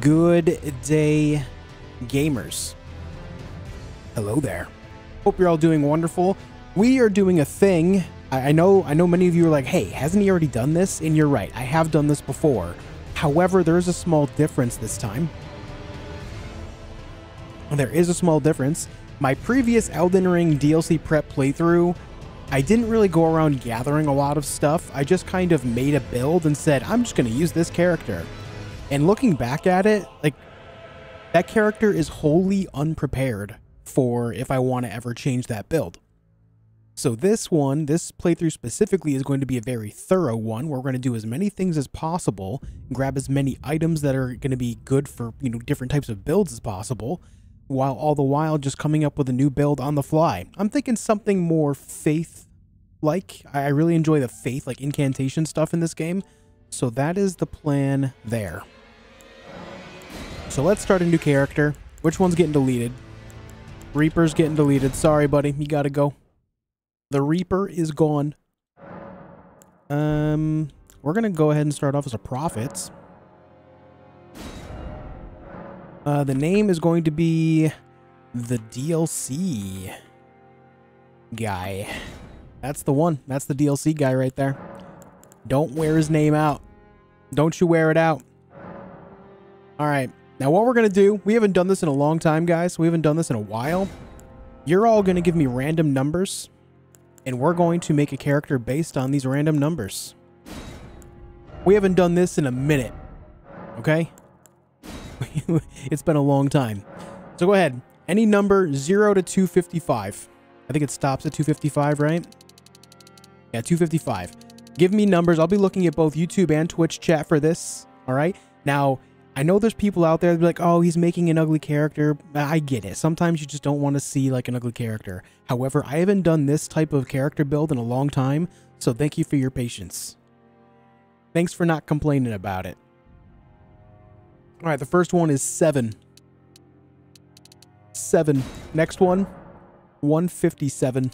Good day, gamers. Hello there. Hope you're all doing wonderful. We are doing a thing. I, I know I know many of you are like, hey, hasn't he already done this? And you're right, I have done this before. However, there's a small difference this time. There is a small difference. My previous Elden Ring DLC prep playthrough, I didn't really go around gathering a lot of stuff. I just kind of made a build and said, I'm just going to use this character. And looking back at it, like, that character is wholly unprepared for if I want to ever change that build. So this one, this playthrough specifically, is going to be a very thorough one. Where we're going to do as many things as possible, grab as many items that are going to be good for you know different types of builds as possible, while all the while just coming up with a new build on the fly. I'm thinking something more faith-like. I really enjoy the faith, like incantation stuff in this game. So that is the plan there. So let's start a new character. Which one's getting deleted? Reaper's getting deleted. Sorry, buddy. You gotta go. The Reaper is gone. Um, we're to go ahead and start off as a Prophet. Uh, the name is going to be the DLC guy. That's the one. That's the DLC guy right there. Don't wear his name out. Don't you wear it out. All right. Now what we're going to do, we haven't done this in a long time, guys. We haven't done this in a while. You're all going to give me random numbers and we're going to make a character based on these random numbers. We haven't done this in a minute, okay? it's been a long time. So go ahead. Any number 0 to 255. I think it stops at 255, right? Yeah, 255. Give me numbers. I'll be looking at both YouTube and Twitch chat for this, all right? Now, I know there's people out there like, oh, he's making an ugly character. I get it. Sometimes you just don't want to see like an ugly character. However, I haven't done this type of character build in a long time, so thank you for your patience. Thanks for not complaining about it. All right, the first one is 7. 7. Next one, 157.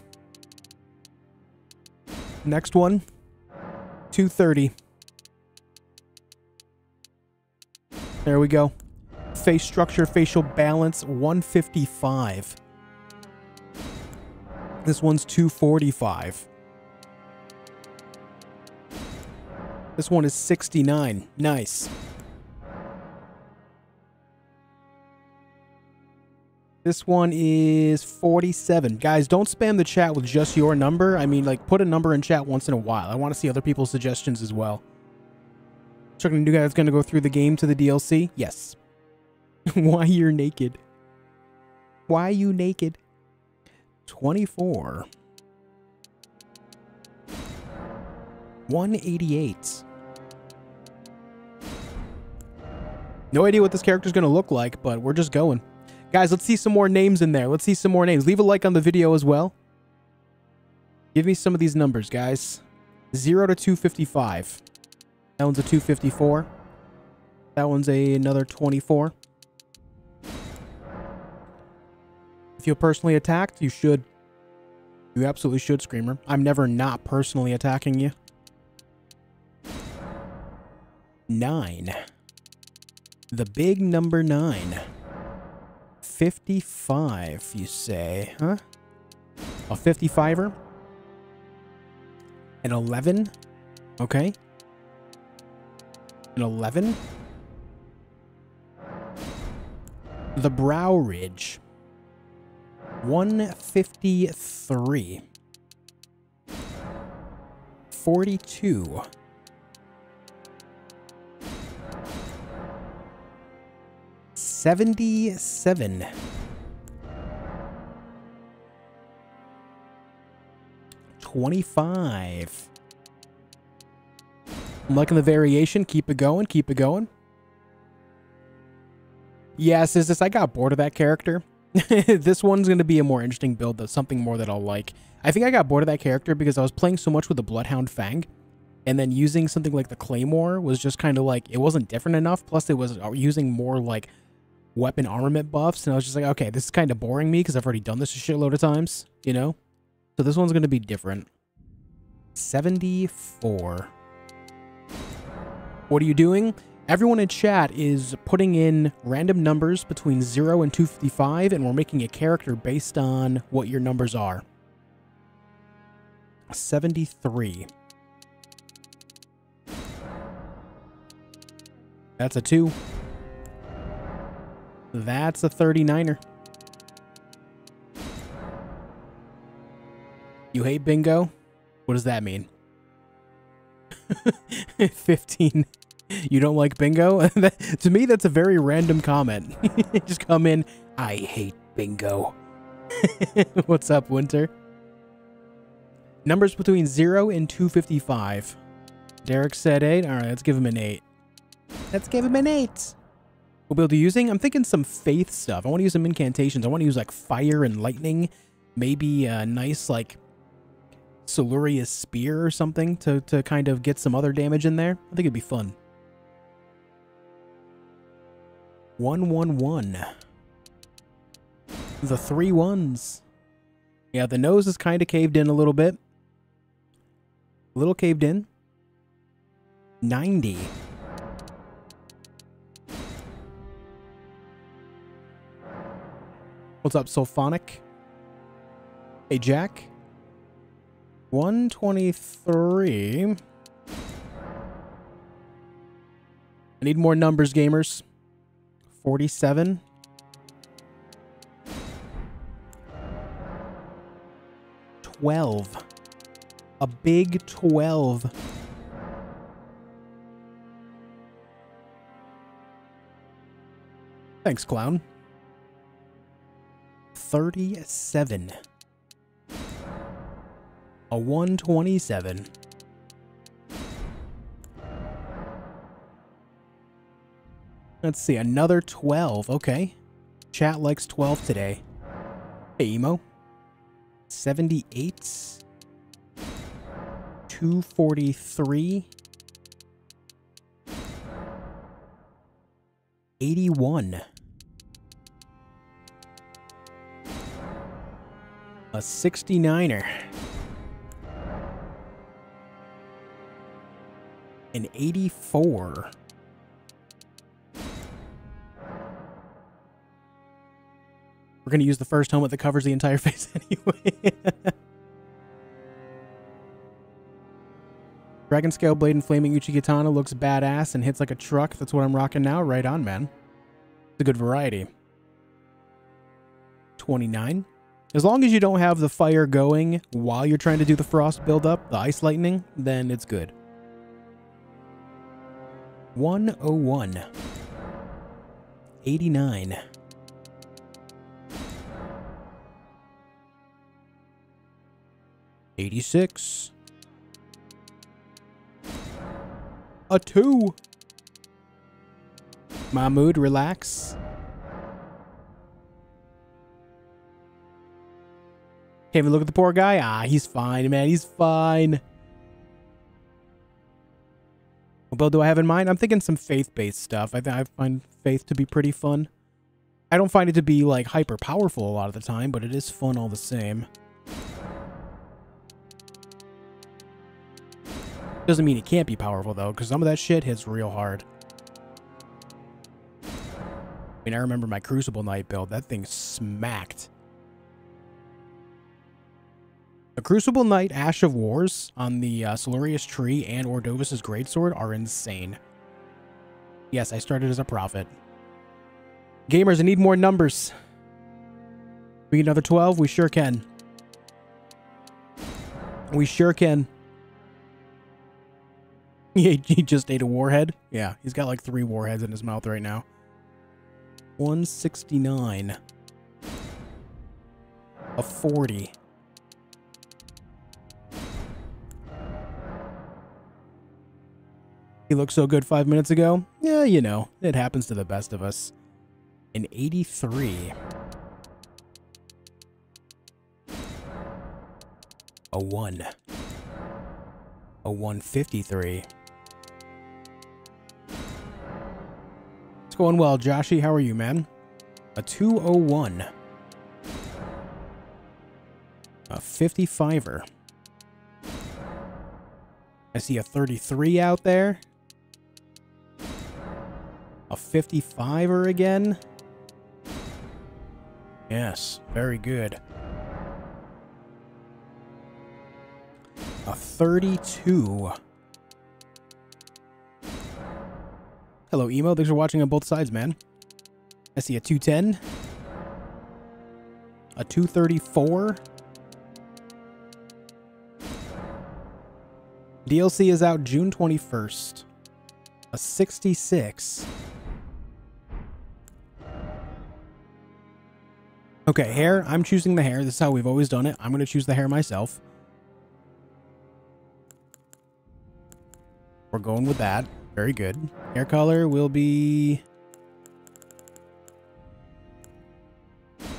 Next one, 230. There we go. Face structure, facial balance, 155. This one's 245. This one is 69. Nice. This one is 47. Guys, don't spam the chat with just your number. I mean, like, put a number in chat once in a while. I want to see other people's suggestions as well. Checking you guys gonna go through the game to the DLC? Yes. Why you're naked? Why you naked? 24. 188. No idea what this character's going to look like, but we're just going. Guys, let's see some more names in there. Let's see some more names. Leave a like on the video as well. Give me some of these numbers, guys. 0 to 255. That one's a 254. That one's a another 24. If you're personally attacked, you should. You absolutely should, Screamer. I'm never not personally attacking you. Nine. The big number nine. 55, you say, huh? A 55er? An 11? Okay an 11. The Brow Ridge. 153. 42. Seventy-seven. Twenty-five. I'm liking the variation. Keep it going. Keep it going. Yes, is this? I got bored of that character. this one's going to be a more interesting build, though. Something more that I'll like. I think I got bored of that character because I was playing so much with the Bloodhound Fang. And then using something like the Claymore was just kind of like, it wasn't different enough. Plus, it was uh, using more like weapon armament buffs. And I was just like, okay, this is kind of boring me because I've already done this a shitload of times, you know? So this one's going to be different. 74. What are you doing? Everyone in chat is putting in random numbers between 0 and 255, and we're making a character based on what your numbers are. 73. That's a 2. That's a 39er. You hate bingo? What does that mean? 15. You don't like bingo? to me, that's a very random comment. Just come in, I hate bingo. What's up, Winter? Numbers between 0 and 255. Derek said 8. All right, let's give him an 8. Let's give him an 8. We'll be able to using? I'm thinking some faith stuff. I want to use some incantations. I want to use like fire and lightning. Maybe a nice like Siluria's spear or something to, to kind of get some other damage in there. I think it'd be fun. 111. The three ones. Yeah, the nose is kind of caved in a little bit. A little caved in. 90. What's up, Sulphonic? Hey, Jack. 123. I need more numbers, gamers. 47. Twelve. A big twelve. Thanks, clown. 37. A 127. Let's see, another 12. Okay. Chat likes 12 today. Hey, Emo. 78. 243. 81. A 69er. An 84. We're going to use the first helmet that covers the entire face anyway. Dragon Scale Blade and Flaming Uchigatana looks badass and hits like a truck. That's what I'm rocking now. Right on, man. It's a good variety. 29. As long as you don't have the fire going while you're trying to do the frost buildup, the ice lightning, then it's good. 101. 89. 86. A 2. Mahmood, relax. Can't even look at the poor guy. Ah, he's fine, man. He's fine. What build do I have in mind? I'm thinking some faith-based stuff. I, I find faith to be pretty fun. I don't find it to be, like, hyper powerful a lot of the time, but it is fun all the same. Doesn't mean it can't be powerful, though, because some of that shit hits real hard. I mean, I remember my Crucible Knight build. That thing smacked. The Crucible Knight Ash of Wars on the uh, Siluria's Tree and Ordovis's Greatsword are insane. Yes, I started as a prophet. Gamers, I need more numbers. We need another 12? We sure can. We sure can. He, he just ate a warhead? Yeah, he's got like three warheads in his mouth right now. 169. A 40. He looked so good five minutes ago? Yeah, you know, it happens to the best of us. An 83. A 1. A 153. Going well, Joshy. How are you, man? A 201. A 55er. I see a 33 out there. A 55er again. Yes, very good. A 32. Hello, Emo. Thanks for watching on both sides, man. I see a 210. A 234. DLC is out June 21st. A 66. Okay, hair. I'm choosing the hair. This is how we've always done it. I'm going to choose the hair myself. We're going with that. Very good. Hair color will be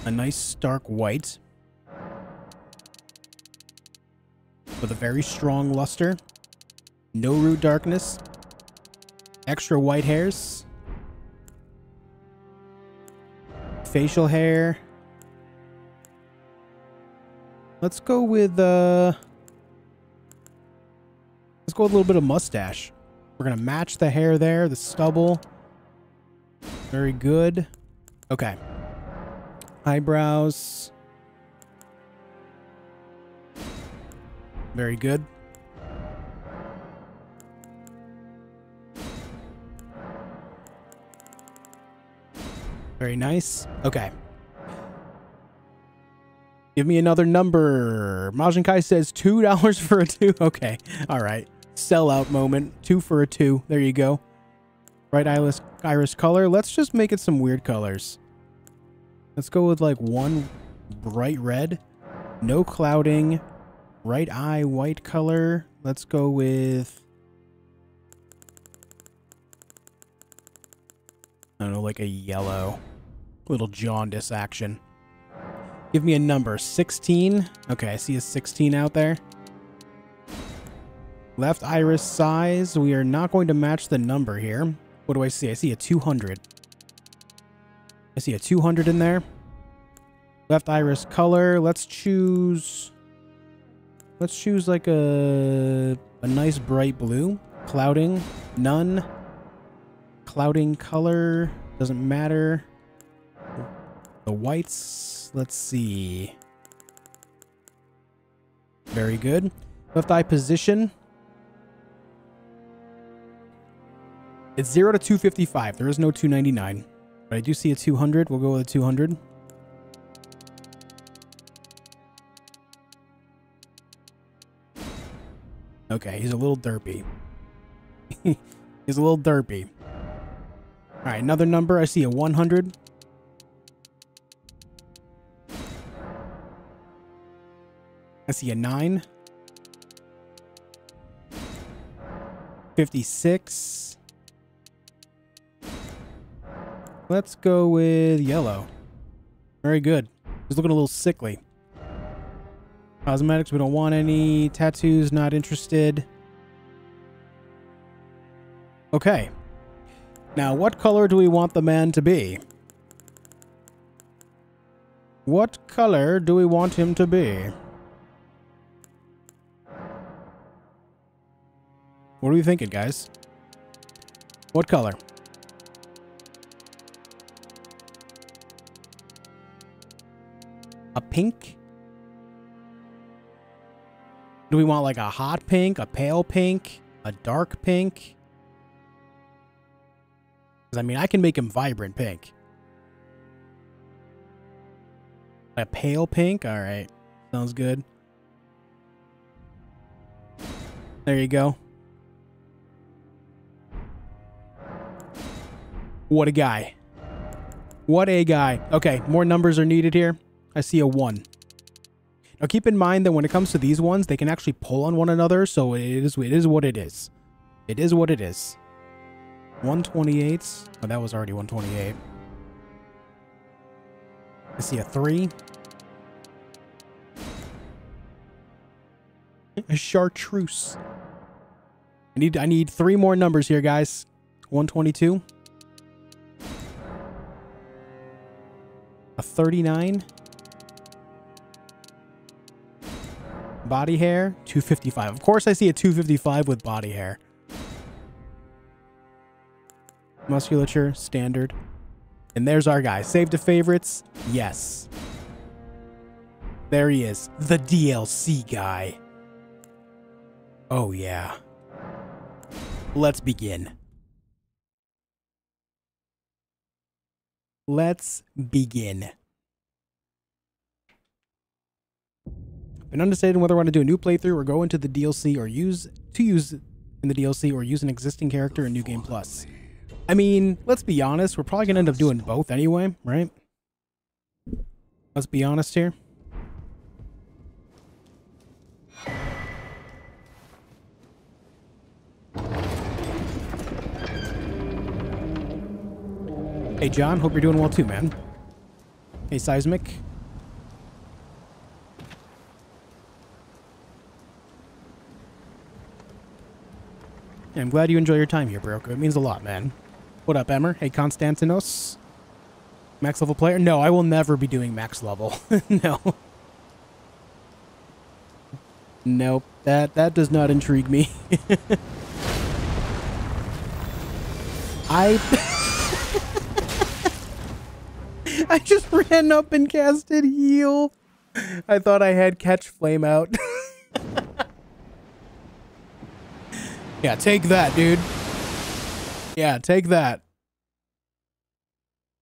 a nice stark white with a very strong luster. No root darkness. Extra white hairs. Facial hair. Let's go with, uh... Let's go with a little bit of mustache. We're going to match the hair there, the stubble. Very good. Okay. Eyebrows. Very good. Very nice. Okay. Give me another number. Majin Kai says $2 for a 2. Okay. All right. Sellout moment. 2 for a 2. There you go. Right iris, iris color. Let's just make it some weird colors. Let's go with like one bright red. No clouding. Right eye white color. Let's go with... I don't know, like a yellow. Little jaundice action. Give me a number. 16. Okay, I see a 16 out there. Left iris size. We are not going to match the number here. What do I see? I see a 200. I see a 200 in there. Left iris color. Let's choose... Let's choose like a, a nice bright blue. Clouding. None. Clouding color. Doesn't matter. The whites. Let's see. Very good. Left eye position. It's 0 to 255. There is no 299. But I do see a 200. We'll go with a 200. Okay, he's a little derpy. he's a little derpy. All right, another number. I see a 100. I see a 9. 56. Let's go with yellow. Very good. He's looking a little sickly. Cosmetics, we don't want any. Tattoos, not interested. Okay. Now, what color do we want the man to be? What color do we want him to be? What are we thinking, guys? What color? A pink? Do we want like a hot pink, a pale pink, a dark pink? Because, I mean, I can make him vibrant pink. A pale pink? All right. Sounds good. There you go. What a guy. What a guy. Okay, more numbers are needed here. I see a 1. Now keep in mind that when it comes to these ones, they can actually pull on one another, so it is it is what it is. It is what it is. 128. Oh, that was already 128. I see a 3. A chartreuse. I need I need three more numbers here, guys. 122. A 39. Body hair, 255. Of course I see a 255 with body hair. musculature, standard. And there's our guy. Save to favorites. Yes. There he is. The DLC guy. Oh, yeah. Let's begin. Let's begin. Been undecided whether I want to do a new playthrough or go into the DLC or use to use in the DLC or use an existing character in New Game Plus. I mean, let's be honest, we're probably going to end up doing both anyway, right? Let's be honest here. Hey, John. Hope you're doing well too, man. Hey, Seismic. I'm glad you enjoy your time here, Broco. It means a lot, man. What up, Emmer? Hey, Konstantinos. Max level player? No, I will never be doing max level. no. Nope. That that does not intrigue me. I I just ran up and casted heal. I thought I had catch flame out. Yeah, take that, dude. Yeah, take that.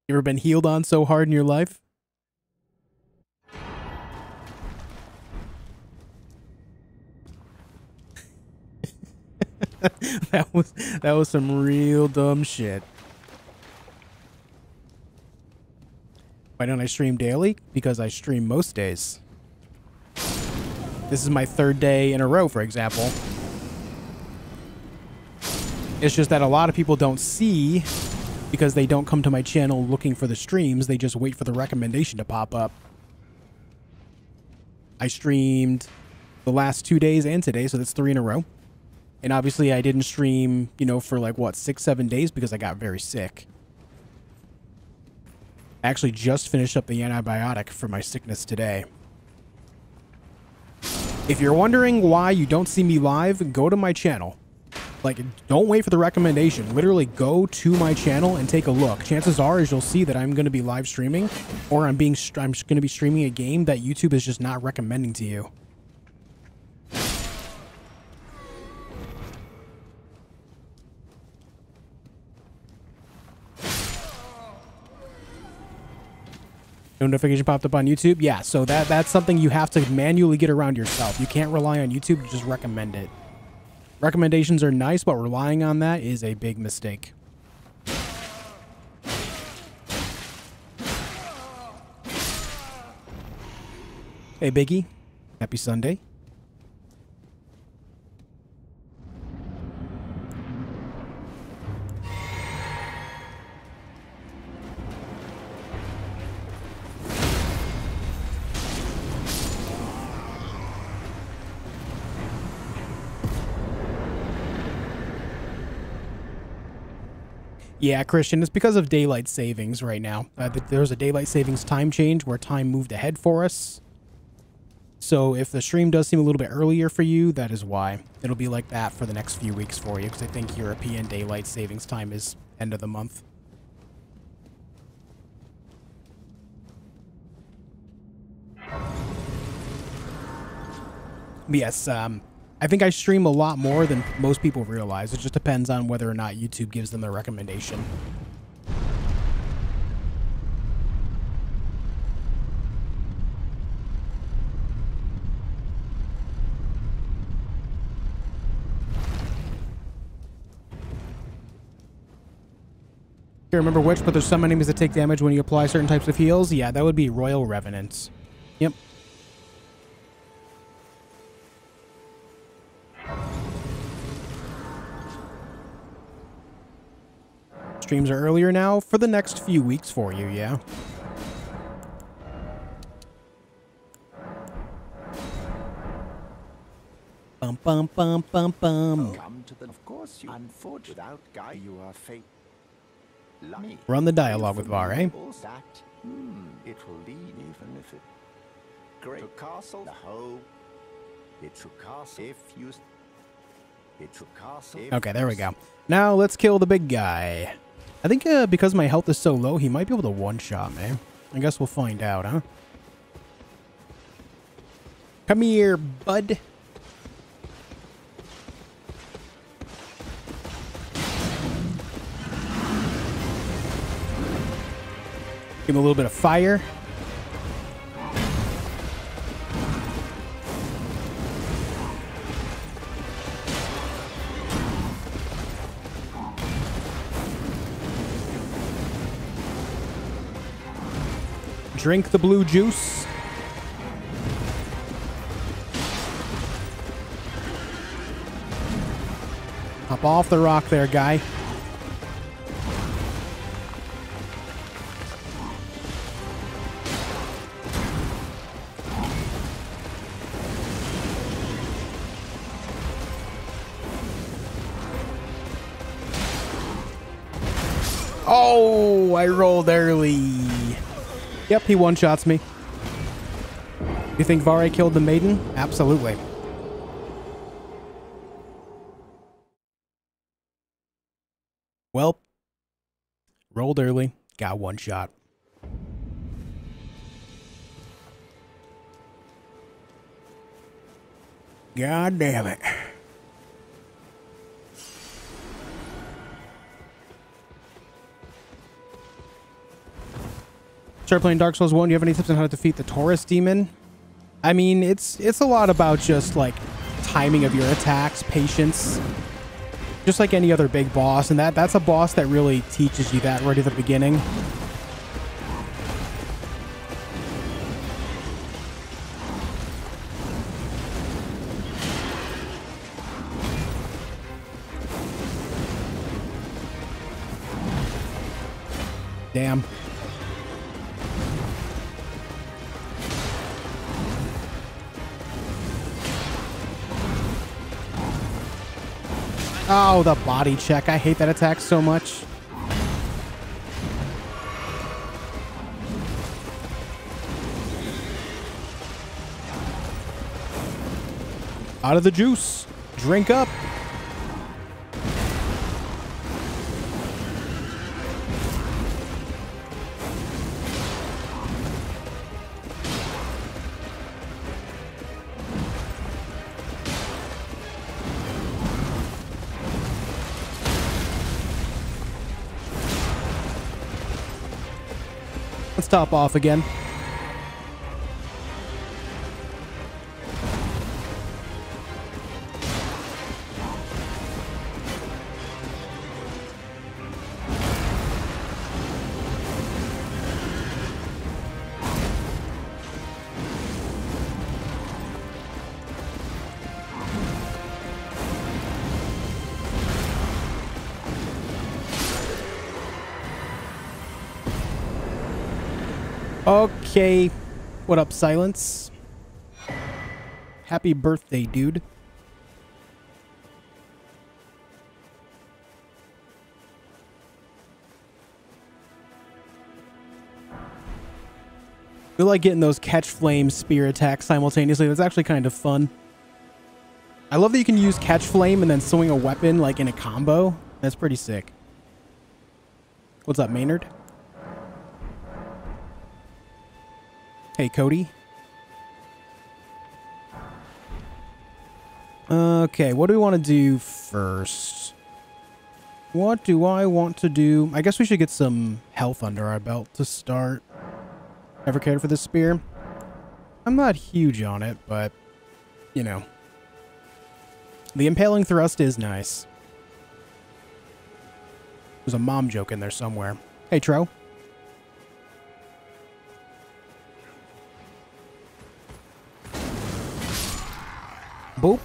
You ever been healed on so hard in your life? that was that was some real dumb shit. Why don't I stream daily? Because I stream most days. This is my third day in a row, for example. It's just that a lot of people don't see because they don't come to my channel looking for the streams. They just wait for the recommendation to pop up. I streamed the last two days and today, so that's three in a row. And obviously I didn't stream, you know, for like, what, six, seven days because I got very sick I actually just finished up the antibiotic for my sickness today. If you're wondering why you don't see me live, go to my channel. Like, don't wait for the recommendation. Literally go to my channel and take a look. Chances are is you'll see that I'm going to be live streaming or I'm being I'm going to be streaming a game that YouTube is just not recommending to you. notification popped up on YouTube. Yeah, so that that's something you have to manually get around yourself. You can't rely on YouTube to just recommend it. Recommendations are nice, but relying on that is a big mistake. Hey, Biggie. Happy Sunday. Yeah, Christian, it's because of daylight savings right now. Uh, there's a daylight savings time change where time moved ahead for us. So if the stream does seem a little bit earlier for you, that is why. It'll be like that for the next few weeks for you, because I think European daylight savings time is end of the month. yes, um, I think I stream a lot more than most people realize. It just depends on whether or not YouTube gives them the recommendation. Can't remember which, but there's some enemies that take damage when you apply certain types of heals. Yeah, that would be Royal Revenants. Yep. Streams are earlier now for the next few weeks for you, yeah? Bum bum bum bum bum. Come to the of course you unfortunate without guy you are fate. Run the dialogue with Varre, eh? That, hmm, it will lead even if it great to castle the whole it should castle if you it should castle Okay, there we go. Now let's kill the big guy. I think uh, because my health is so low, he might be able to one-shot me. I guess we'll find out, huh? Come here, bud. Give him a little bit of fire. Drink the blue juice. Hop off the rock there, guy. Oh, I rolled early. Yep, he one-shots me. You think Varre killed the maiden? Absolutely. Well, rolled early, got one shot. God damn it. Start playing Dark Souls 1. Do you have any tips on how to defeat the Taurus demon? I mean, it's it's a lot about just like timing of your attacks, patience, just like any other big boss, and that that's a boss that really teaches you that right at the beginning. Oh, the body check. I hate that attack so much. Out of the juice. Drink up. Top off again. Okay. What up, Silence? Happy birthday, dude. I like getting those catch flame spear attacks simultaneously. That's actually kind of fun. I love that you can use catch flame and then swing a weapon like in a combo. That's pretty sick. What's up, Maynard? Hey, Cody. Okay, what do we want to do first? What do I want to do? I guess we should get some health under our belt to start. Ever cared for this spear? I'm not huge on it, but, you know. The impaling thrust is nice. There's a mom joke in there somewhere. Hey, Tro. Boop.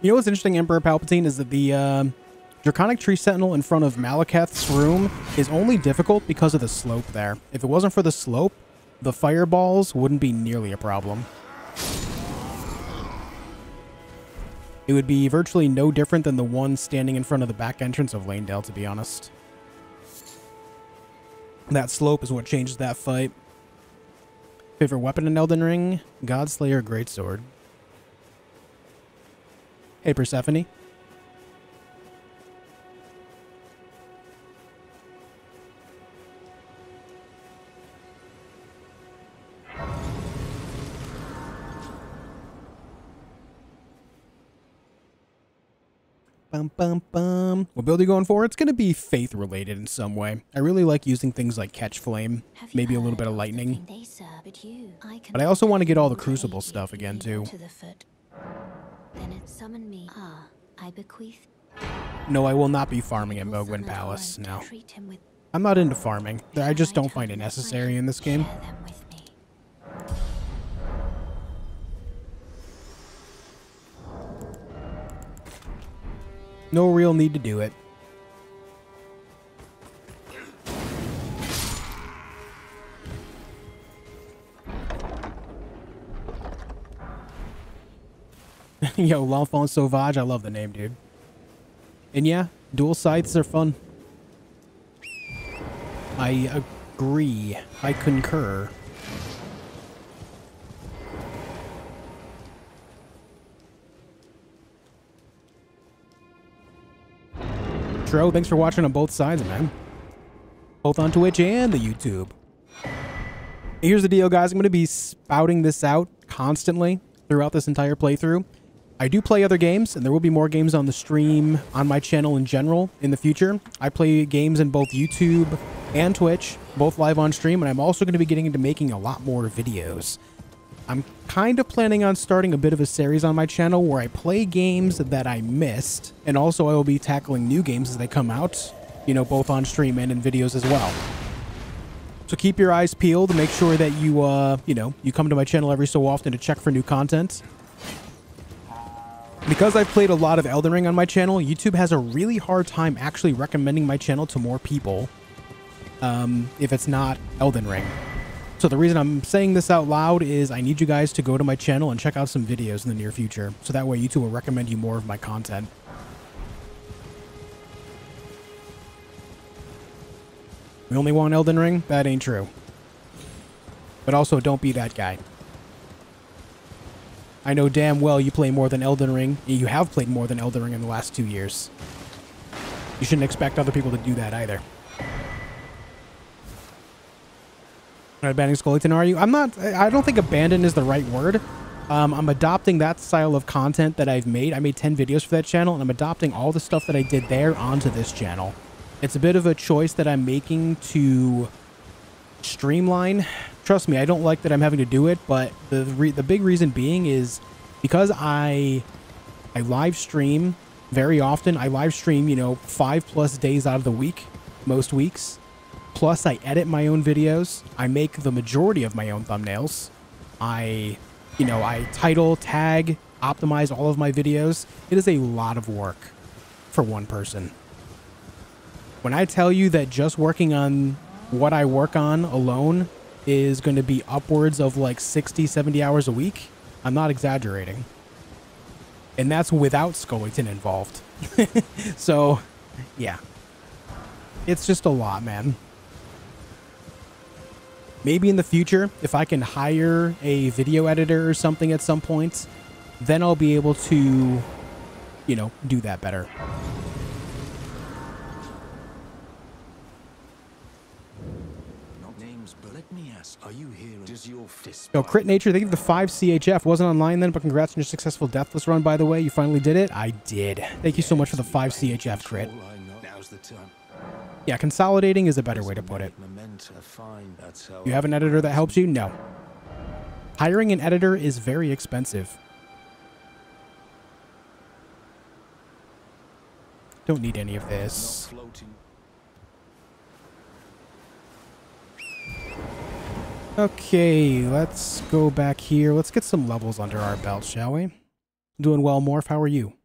You know what's interesting, Emperor Palpatine, is that the uh, Draconic Tree Sentinel in front of Maliketh's room is only difficult because of the slope there. If it wasn't for the slope, the fireballs wouldn't be nearly a problem. It would be virtually no different than the one standing in front of the back entrance of Leyndell, to be honest. That slope is what changes that fight. Favorite weapon in Elden Ring? Godslayer Greatsword. Hey, Persephone. Bum, bum, bum. What build are you going for? It's going to be faith related in some way. I really like using things like catch flame, maybe a little bit of lightning. But I also want to get all the crucible stuff again too. Then it summoned me. Ah, I bequeath. No, I will not be farming at Mohgwyn Palace. No. I'm not into farming. I just don't find it necessary in this game. No real need to do it. Yo, L'Enfant Sauvage, I love the name, dude. And yeah, dual scythes are fun. I agree. I concur. Thanks for watching on both sides, man. Both on Twitch and the YouTube. Here's the deal, guys. I'm going to be spouting this out constantly throughout this entire playthrough. I do play other games, and there will be more games on the stream on my channel in general in the future. I play games in both YouTube and Twitch, both live on stream, and I'm also going to be getting into making a lot more videos. I'm kind of planning on starting a bit of a series on my channel where I play games that I missed, and also I will be tackling new games as they come out, you know, both on stream and in videos as well. So keep your eyes peeled, make sure that you, uh, you know, you come to my channel every so often to check for new content. Because I've played a lot of Elden Ring on my channel, YouTube has a really hard time actually recommending my channel to more people um, if it's not Elden Ring. So the reason I'm saying this out loud is I need you guys to go to my channel and check out some videos in the near future. So that way YouTube will recommend you more of my content. We only want Elden Ring? That ain't true. But also, don't be that guy. I know damn well you play more than Elden Ring. You have played more than Elden Ring in the last two years. You shouldn't expect other people to do that either. Not abandoning Skellyton, are you? I'm not. I don't think abandon is the right word. Um, I'm adopting that style of content that I've made. I made 10 videos for that channel, and I'm adopting all the stuff that I did there onto this channel. It's a bit of a choice that I'm making to streamline. Trust me, I don't like that I'm having to do it, but the the big reason being is because I I live stream very often. I live stream, you know, five plus days out of the week, most weeks. Plus, I edit my own videos. I make the majority of my own thumbnails. I, you know, I title, tag, optimize all of my videos. It is a lot of work for one person. When I tell you that just working on what I work on alone is going to be upwards of like 60, 70 hours a week, I'm not exaggerating. And that's without Scullyton involved. so, yeah. It's just a lot, man. Maybe in the future, if I can hire a video editor or something at some point, then I'll be able to, you know, do that better. Not names, but let me ask, are you here? Does Yo, Crit Nature, thank you for the 5 CHF. Wasn't online then, but congrats on your successful Deathless run, by the way. You finally did it? I did. Thank you so much for the 5 CHF crit. all I know? Now's the time. Yeah, consolidating is a better way to put it. Memento. That's how You have an editor that helps you? No. Hiring an editor is very expensive. Don't need any of this. Okay, let's go back here. Let's get some levels under our belt, shall we? Doing well, Morph. How are you?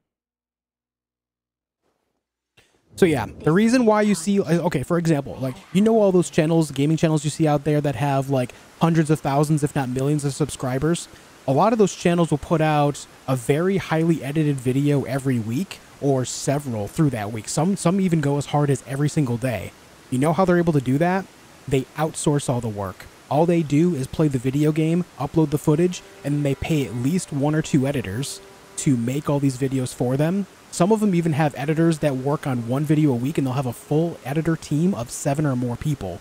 So yeah, the reason why you see, uh, okay, for example, like, you know all those channels, gaming channels you see out there that have like hundreds of thousands, if not millions of subscribers? A lot of those channels will put out a very highly edited video every week or several through that week. Some, some even go as hard as every single day. You know how they're able to do that? They outsource all the work. All they do is play the video game, upload the footage, and then they pay at least one or two editors to make all these videos for them. Some of them even have editors that work on one video a week and they'll have a full editor team of seven or more people.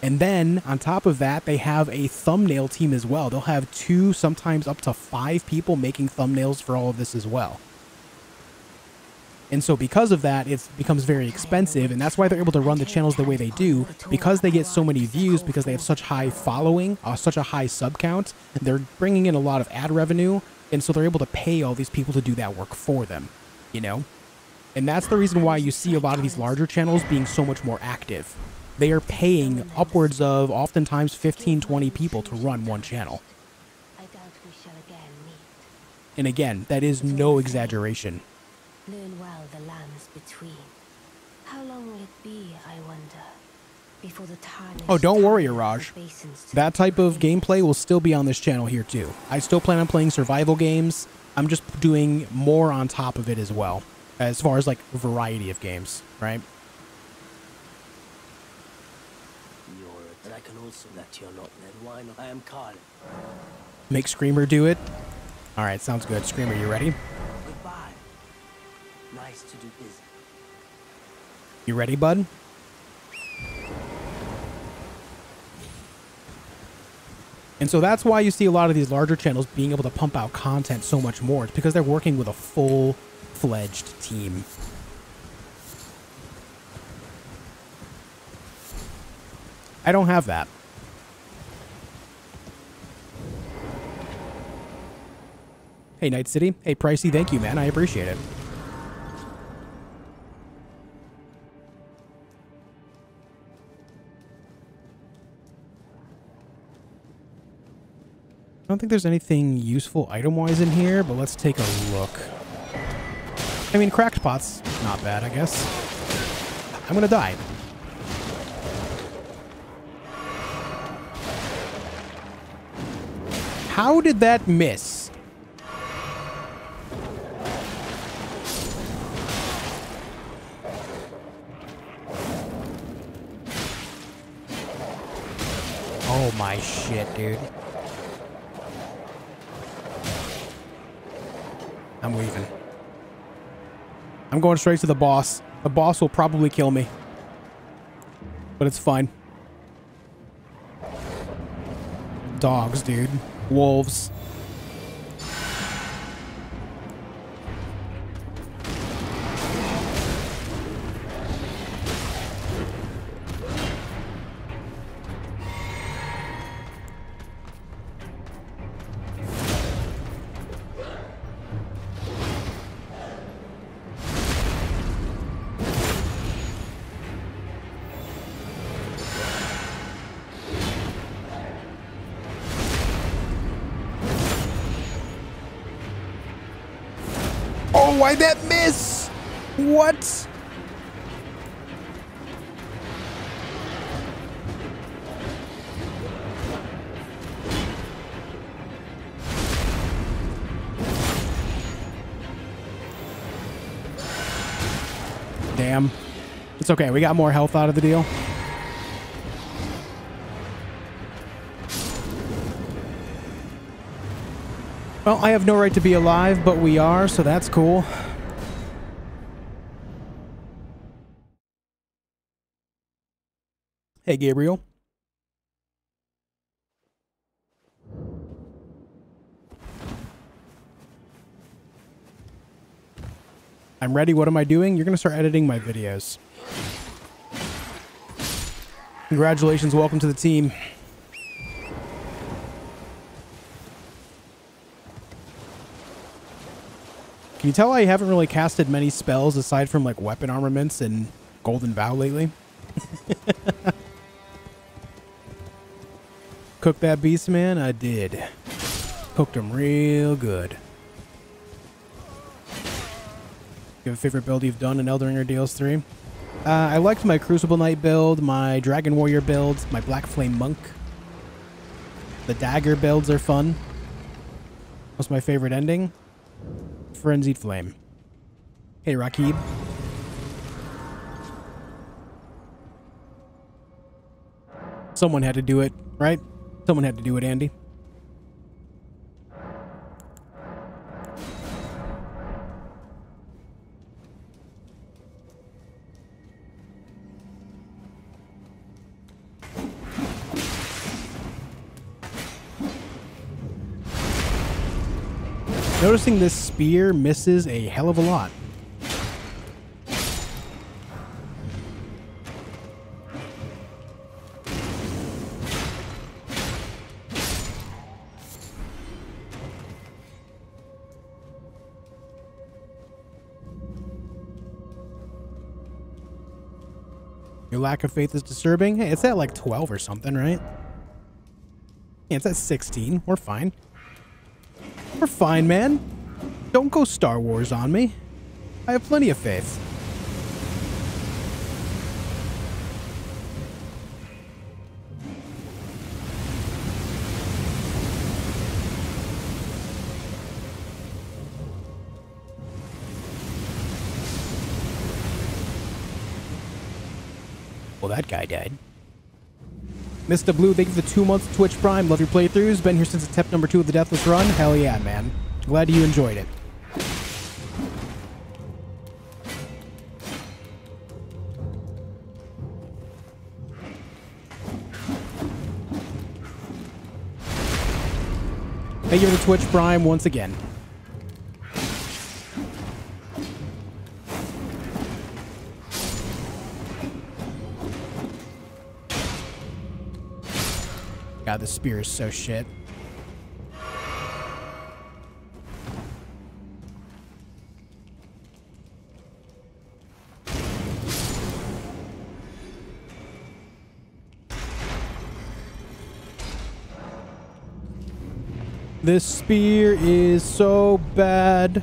And then on top of that, they have a thumbnail team as well. They'll have two, sometimes up to five people making thumbnails for all of this as well. And so because of that, it becomes very expensive, and that's why they're able to run the channels the way they do, because they get so many views, because they have such high following, uh, such a high sub count, they're bringing in a lot of ad revenue, and so they're able to pay all these people to do that work for them, you know? And that's the reason why you see a lot of these larger channels being so much more active. They are paying upwards of oftentimes 15, 20 people to run one channel. I doubt we shall again meet. And again, that is no exaggeration. Learn well the lands between. How long will it be, I wonder, before the tarnished Oh, don't worry, tide of the Iraj. basins to That type of gameplay will still be on this channel here too. I still plan on playing survival games. I'm just doing more on top of it as well, as far as like a variety of games, right? You're I can also that you're not Ned Wine. I am Carl. Make Screamer do it. All right, sounds good. Screamer, you ready? Goodbye. Nice to do business. You ready, bud? And so that's why you see a lot of these larger channels being able to pump out content so much more. It's because they're working with a full-fledged team. I don't have that. Hey, Night City. Hey, Pricey, thank you, man. I appreciate it. I don't think there's anything useful item-wise in here, but let's take a look. I mean, cracked pot's not bad, I guess. I'm gonna die. How did that miss? Oh my shit, dude. I'm leaving. I'm going straight to the boss. The boss will probably kill me. But it's fine. Dogs, dude. Wolves. It's okay. We got more health out of the deal. Well, I have no right to be alive, but we are, so that's cool. Hey, Gabriel. I'm ready. What am I doing? You're going to start editing my videos. Congratulations. Welcome to the team. Can you tell I haven't really casted many spells aside from like weapon armaments and Golden Vow lately? Cook that beast, man? I did. Cooked him real good. You have a favorite build you've done in Elden Ring or DLC3? Uh, I liked my Crucible Knight build, my Dragon Warrior build, my Black Flame Monk. The dagger builds are fun. What's my favorite ending? Frenzied Flame. Hey, Rakib. Someone had to do it, right? Someone had to do it, Andy. Noticing this spear misses a hell of a lot. Your lack of faith is disturbing. Hey, it's at like 12 or something, right? Yeah, it's at 16. We're fine. We're fine, man. Don't go Star Wars on me. I have plenty of faith. Well, that guy died. Mr. Blue, thank you for the two months Twitch Prime. Love your playthroughs. Been here since attempt number two of the Deathless Run. Hell yeah, man. Glad you enjoyed it. Thank you for the Twitch Prime once again. God, the spear is so shit. This spear is so bad.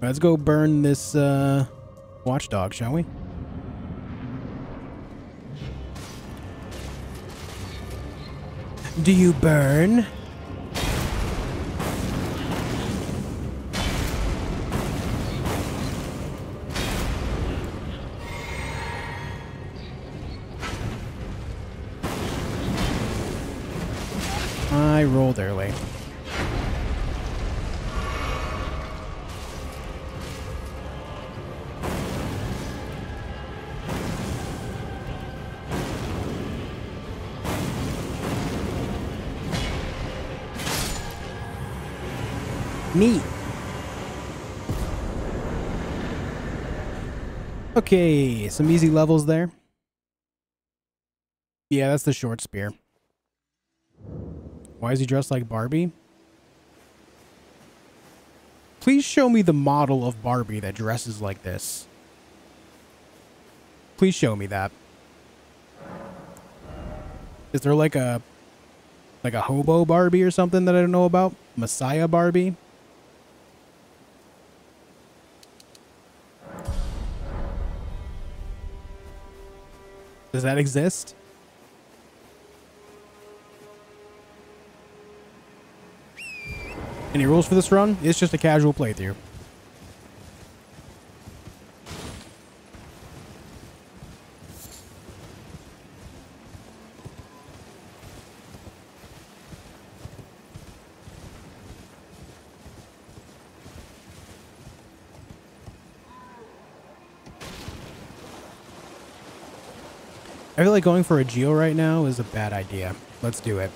Let's go burn this uh, watchdog, shall we? Do you burn? I rolled early. Neat. Okay, some easy levels there. Yeah, that's the short spear. Why is he dressed like Barbie? Please show me the model of Barbie that dresses like this. Please show me that. Is there like a like a hobo Barbie or something that I don't know about? Messiah Barbie? Does that exist? Any rules for this run? It's just a casual playthrough. I feel like going for a Geo right now is a bad idea. Let's do it.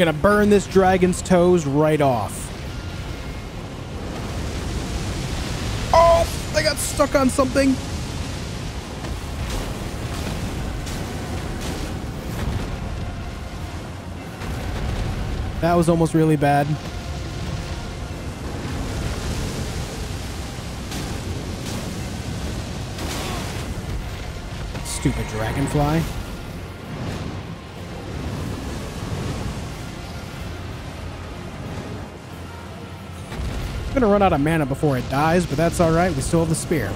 Gonna burn this dragon's toes right off. Oh, I got stuck on something. That was almost really bad. Stupid dragonfly. I'm gonna run out of mana before it dies, but that's alright. We still have the spear.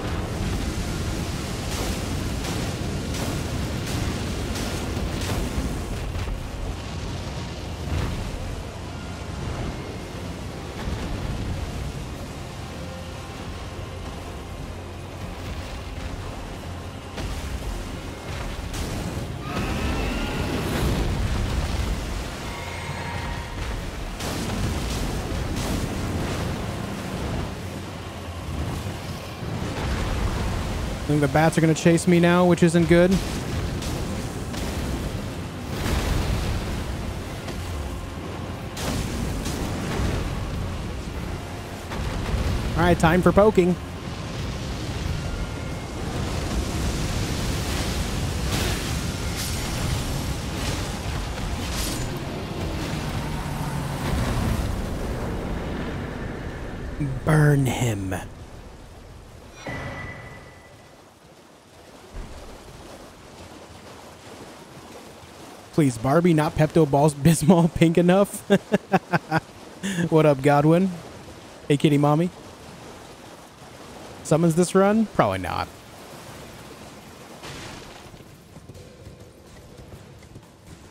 The bats are going to chase me now, which isn't good. All right, time for poking. Burn him. Please, Barbie, not Pepto Balls Bismol pink enough. what up, Godwin? Hey, kitty mommy. Summons this run? Probably not.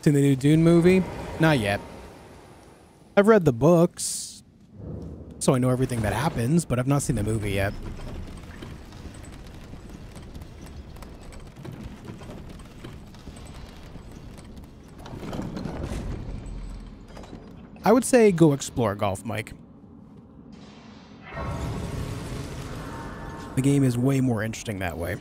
Seen the new Dune movie? Not yet. I've read the books, so I know everything that happens, but I've not seen the movie yet. I would say go explore golf, Mike. The game is way more interesting that way.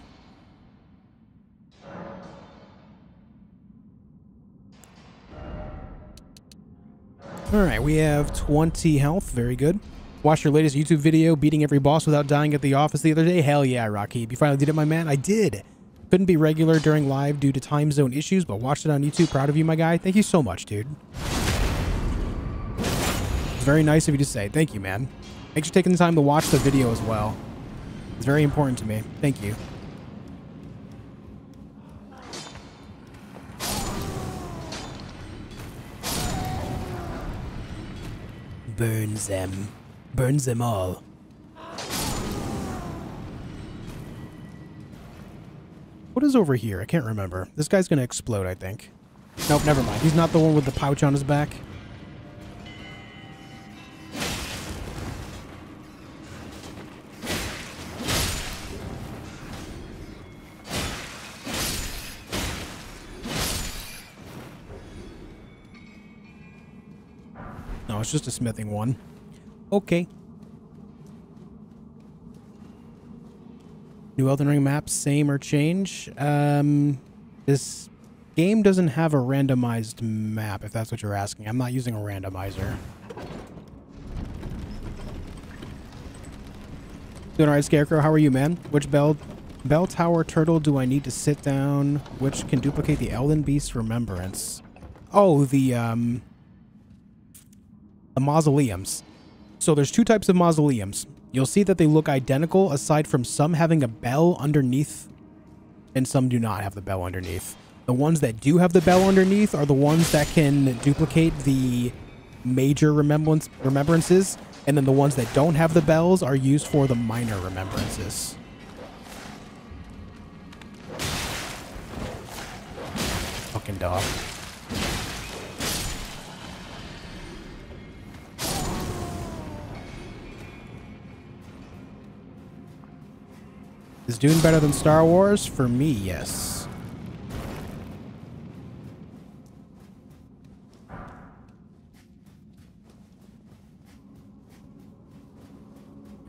Alright, we have 20 health. Very good. Watched your latest YouTube video, beating every boss without dying at the office the other day. Hell yeah, Rocky. You finally did it, my man. I did. Couldn't be regular during live due to time zone issues, but watched it on YouTube. Proud of you, my guy. Thank you so much, dude. Very nice of you to say. Thank you, man. Thanks for taking the time to watch the video as well. It's very important to me. Thank you. Burns them. Burns them all. What is over here? I can't remember. This guy's gonna explode, I think. Nope, never mind. He's not the one with the pouch on his back. It's just a smithing one. Okay. New Elden Ring map, same or change? Um, this game doesn't have a randomized map, if that's what you're asking. I'm not using a randomizer. Doing alright, Scarecrow. How are you, man? Which bell bell tower turtle do I need to sit down? Which can duplicate the Elden Beast Remembrance? Oh, the um the mausoleums. So there's two types of mausoleums. You'll see that they look identical aside from some having a bell underneath and some do not have the bell underneath. The ones that do have the bell underneath are the ones that can duplicate the major remembrance remembrances and then the ones that don't have the bells are used for the minor remembrances. Fucking dog. Is Dune better than Star Wars? For me, yes.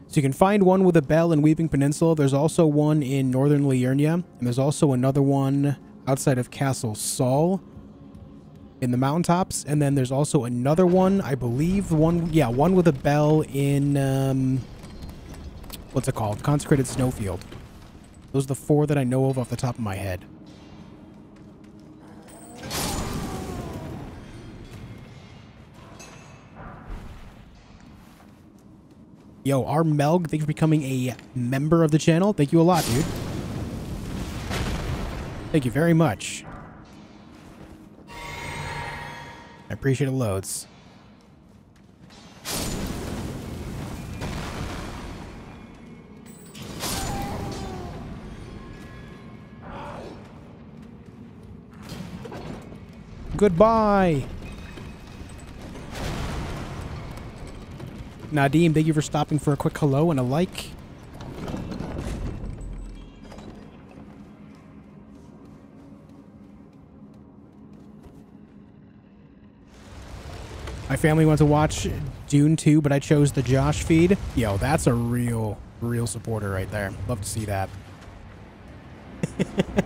So you can find one with a bell in Weeping Peninsula. There's also one in northern Liurnia, and there's also another one outside of Castle Sol in the mountaintops. And then there's also another one, I believe, one, yeah, one with a bell in, um, what's it called? Consecrated Snowfield. Those are the four that I know of off the top of my head. Yo, our Melg, thank you for becoming a member of the channel. Thank you a lot, dude. Thank you very much. I appreciate it loads. Goodbye. Nadim, thank you for stopping for a quick hello and a like. My family went to watch Dune 2, but I chose the Josh feed. Yo, that's a real, real supporter right there. Love to see that.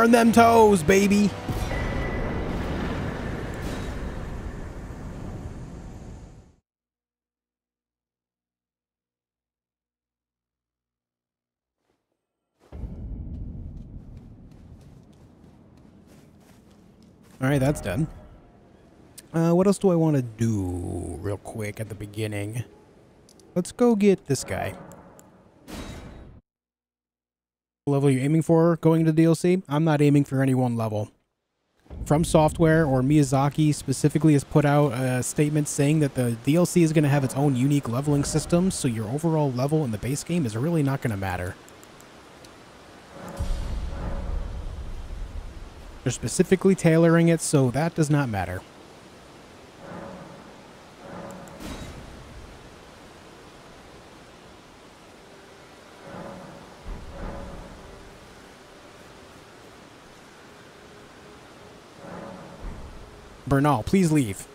Burn them toes, baby. All right, that's done. Uh, what else do I want to do real quick at the beginning? Let's go get this guy. What you're aiming for going into DLC? I'm not aiming for any one level. From Software or Miyazaki specifically has put out a statement saying that the DLC is going to have its own unique leveling system, so your overall level in the base game is really not going to matter. They're specifically tailoring it, so that does not matter. Bernahl, please leave.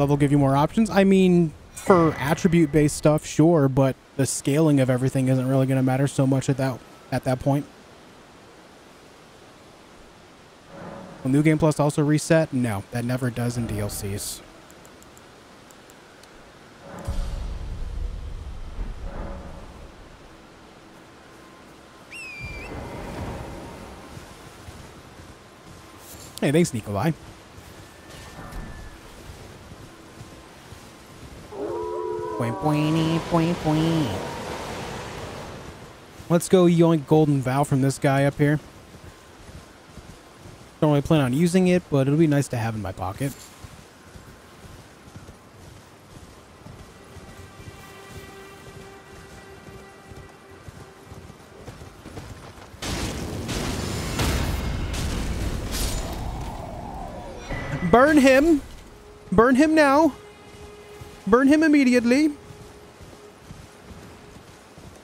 Level give you more options. I mean, for attribute based stuff, sure, but the scaling of everything isn't really going to matter so much at that at that point. Will New Game Plus also reset? No, that never does in DLCs. Hey, thanks, Nikolai. Pointy, point, point. Let's go yoink Golden Vow from this guy up here. Don't really plan on using it, but it'll be nice to have in my pocket. Burn him! Burn him now! Burn him immediately!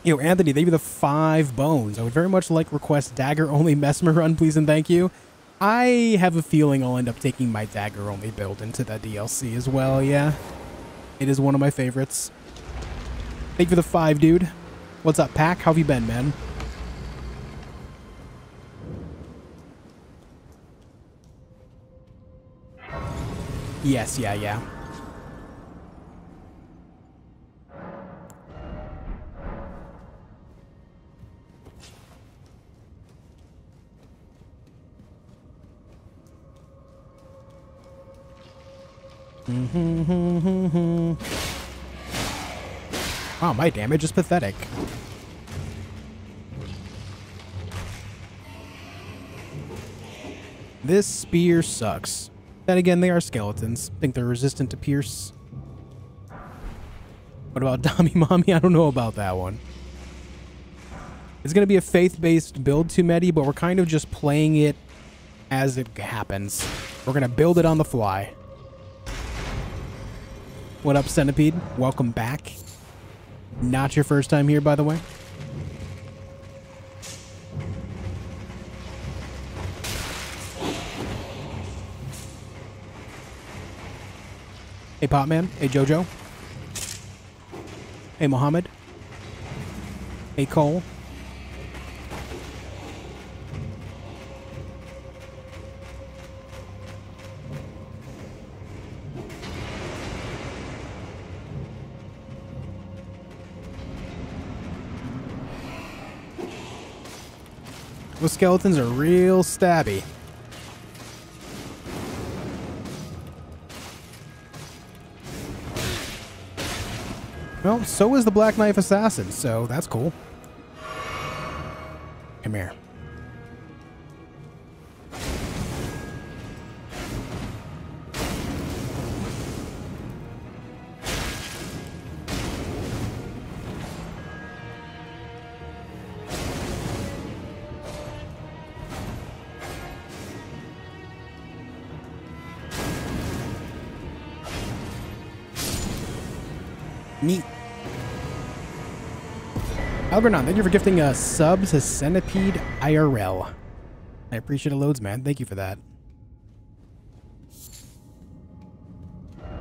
Yo, Anthony, thank you for the five bones. I would very much like request dagger only Messmer run, please and thank you. I have a feeling I'll end up taking my dagger only build into that DLC as well, yeah. It is one of my favorites. Thank you for the five, dude. What's up, Pack? How have you been, man? Yes, yeah, yeah. Wow, my damage is pathetic. This spear sucks. Then again, they are skeletons. Think they're resistant to pierce. What about Dami Mommy? I don't know about that one. It's going to be a faith-based build to Medi, but we're kind of just playing it as it happens. We're going to build it on the fly. What up, Centipede? Welcome back. Not your first time here, by the way. Hey, Popman. Hey, Jojo. Hey, Mohammed. Hey, Cole. Skeletons are real stabby. Well, so is the Black Knife Assassin, so that's cool. Come here. Algernon, thank you for gifting a sub to Centipede IRL. I appreciate it loads, man. Thank you for that.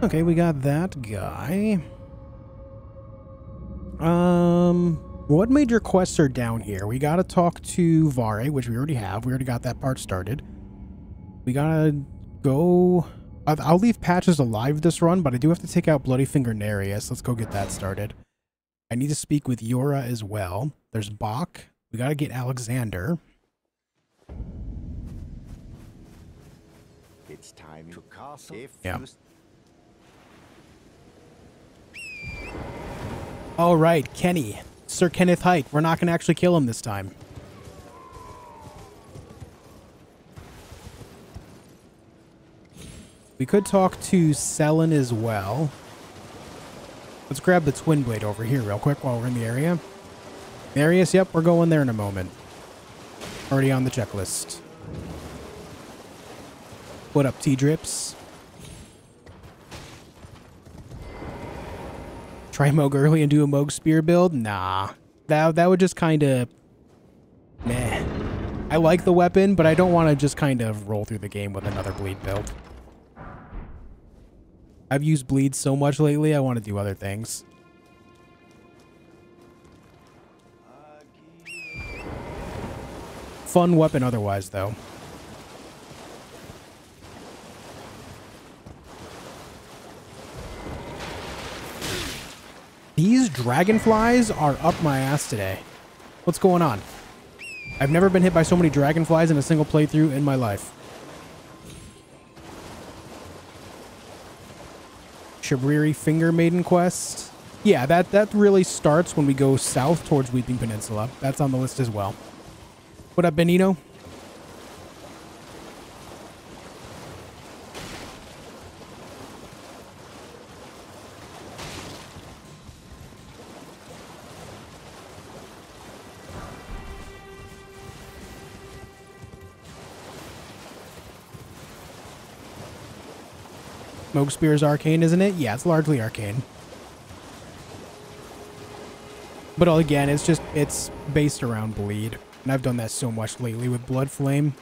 Okay, we got that guy. Um, what major quests are down here? We gotta talk to Varre, which we already have. We already got that part started. We gotta go... I'll leave Patches alive this run, but I do have to take out Bloody Finger Nereus. Let's go get that started. I need to speak with Yura as well. There's Boc. We gotta get Alexander. It's time to castle. If Yeah. All right, Kenny. Sir Kenneth Haight. We're not gonna actually kill him this time. We could talk to Sellen as well. Let's grab the Twin Blade over here real quick while we're in the area. Marius, yep, we're going there in a moment. Already on the checklist. What up, T-Drips? Try Mohg early and do a Mohg Spear build? Nah. That, that would just kind of... Meh. I like the weapon, but I don't want to just kind of roll through the game with another bleed build. I've used bleed so much lately, I want to do other things. Fun weapon otherwise, though. These dragonflies are up my ass today. What's going on? I've never been hit by so many dragonflies in a single playthrough in my life. Shabriri Finger Maiden quest. Yeah, that, that really starts when we go south towards Weeping Peninsula. That's on the list as well. What up, Benito? Smoke Spear's arcane, isn't it? Yeah, it's largely arcane. But again, it's just, it's based around bleed. And I've done that so much lately with Blood Flame.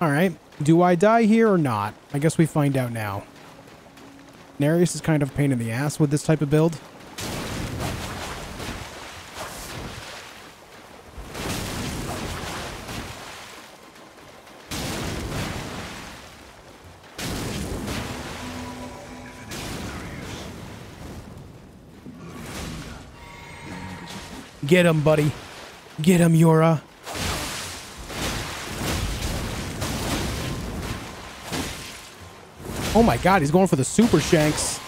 Alright, do I die here or not? I guess we find out now. Nereus is kind of a pain in the ass with this type of build. Get him, buddy. Get him, Yura. Oh my god, he's going for the super shanks.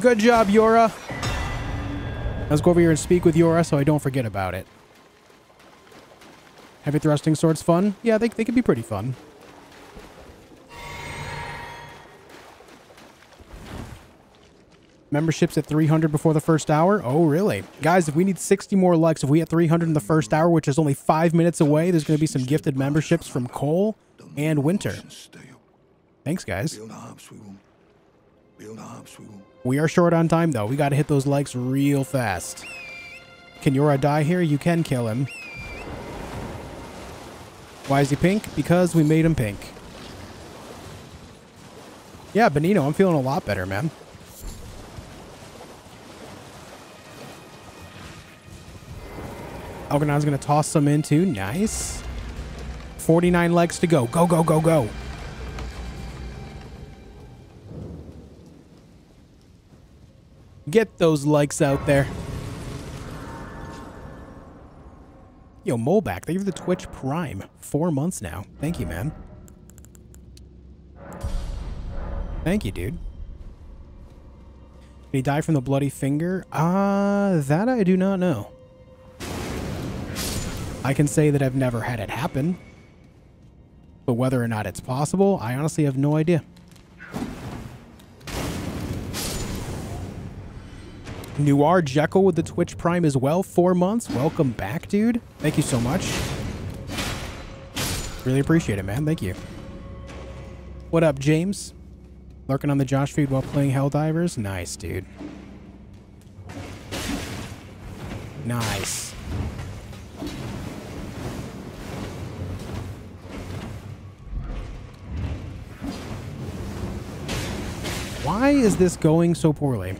Good job, Yura. Let's go over here and speak with Yura so I don't forget about it. Heavy thrusting swords fun? Yeah, they, they can be pretty fun. Memberships at 300 before the first hour? Oh, really? Guys, if we need 60 more likes, if we hit 300 in the first hour, which is only five minutes away, there's going to be some gifted memberships from Cole and Winter. Thanks, guys. We will. Build hops, we will. We are short on time, though. We got to hit those likes real fast. Can Yura die here? You can kill him. Why is he pink? Because we made him pink. Yeah, Benino, I'm feeling a lot better, man. Algernon's going to toss some in too. Nice. 49 legs to go. Go, go, go, go. Get those likes out there. Yo, Moleback, thank you for the Twitch Prime. Four months now. Thank you, man. Thank you, dude. Did he die from the bloody finger? Ah, uh, that I do not know. I can say that I've never had it happen. But whether or not it's possible, I honestly have no idea. Noir Jekyll with the Twitch Prime as well. Four months. Welcome back, dude. Thank you so much. Really appreciate it, man. Thank you. What up, James? Lurking on the Josh feed while playing Helldivers? Nice, dude. Nice. Why is this going so poorly?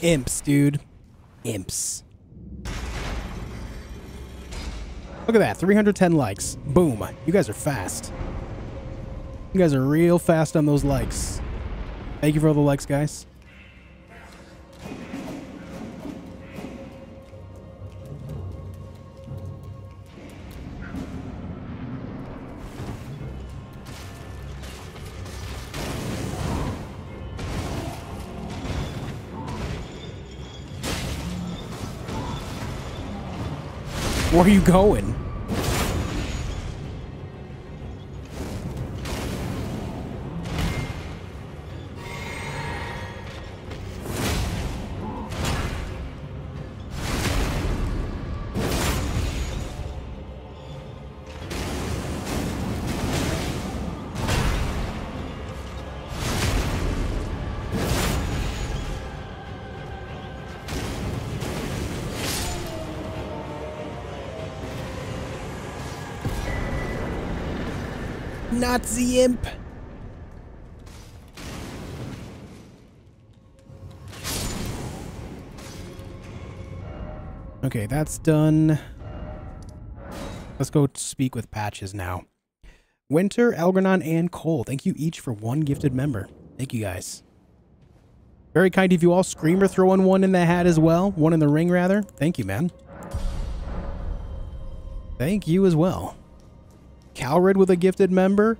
Imps, dude. Imps. Look at that, 310 likes. Boom. You guys are fast. You guys are real fast on those likes. Thank you for all the likes, guys. Where are you going? The imp. Okay, that's done. Let's go speak with Patches now. Winter, Algernon, and Cole. Thank you each for one gifted member. Thank you guys. Very kind of you all. Screamer throwing one in the hat as well. One in the ring, rather. Thank you, man. Thank you as well. Calred with a gifted member.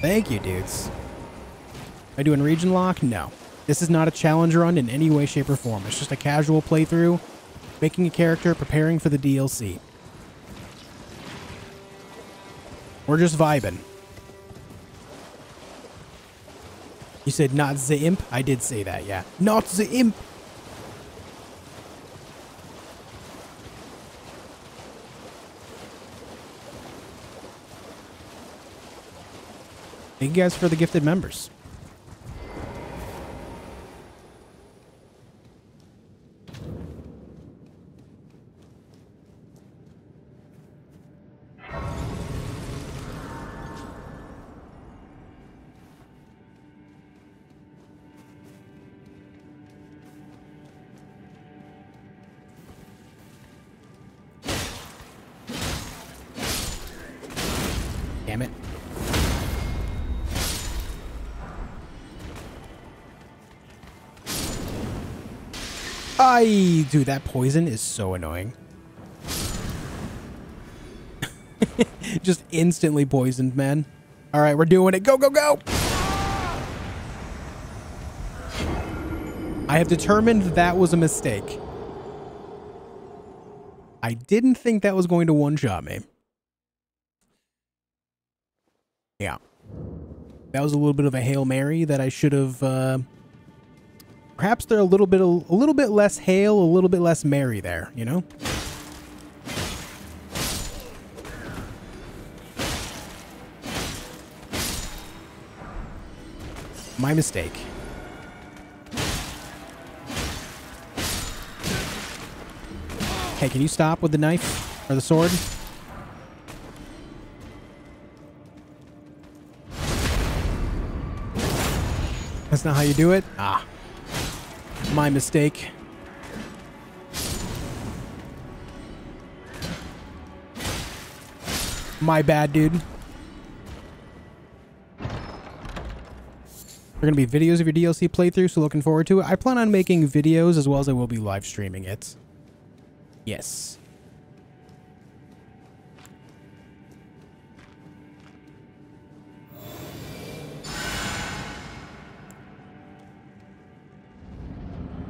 Thank you, dudes. Am I doing region lock? No. This is not a challenge run in any way, shape, or form. It's just a casual playthrough, making a character, preparing for the DLC. We're just vibing. You said not the imp? I did say that, yeah. Not the imp! Thank you guys for the gifted members. I dude, that poison is so annoying. Just instantly poisoned, man. All right, we're doing it. Go, go, go. I have determined that was a mistake. I didn't think that was going to one-shot me. Yeah. That was a little bit of a Hail Mary that I should have... Uh, perhaps they're a little bit a little bit less hail, a little bit less Mary there, you know? My mistake. Hey, can you stop with the knife or the sword? That's not how you do it? Ah. My mistake. My bad, dude. There are going to be videos of your DLC playthrough, so looking forward to it. I plan on making videos as well as I will be live streaming it. Yes.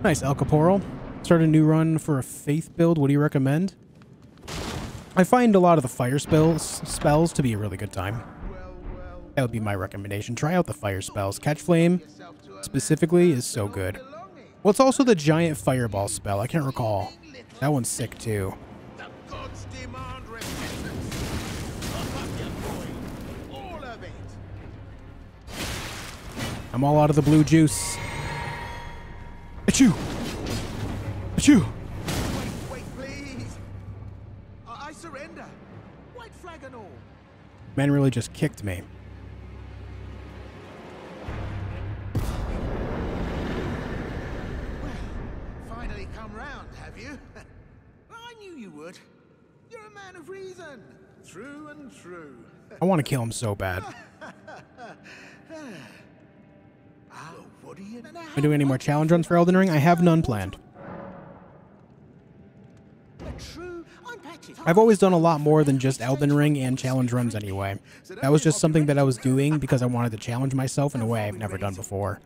Nice, El Caporal. Start a new run for a faith build. What do you recommend? I find a lot of the fire spells spells to be a really good time. That would be my recommendation. Try out the fire spells. Catch Flame specifically is so good. Well, it's also the giant fireball spell. I can't recall. That one's sick too. I'm all out of the blue juice. Achoo! Achoo! Wait, wait, please. I, I surrender. White flag and all. Man really just kicked me. Well, finally come round, have you? I knew you would. You're a man of reason. True and true. I want to kill him so bad. Am I doing any more challenge runs for Elden Ring? I have none planned. I've always done a lot more than just Elden Ring and challenge runs anyway. That was just something that I was doing because I wanted to challenge myself in a way I've never done before.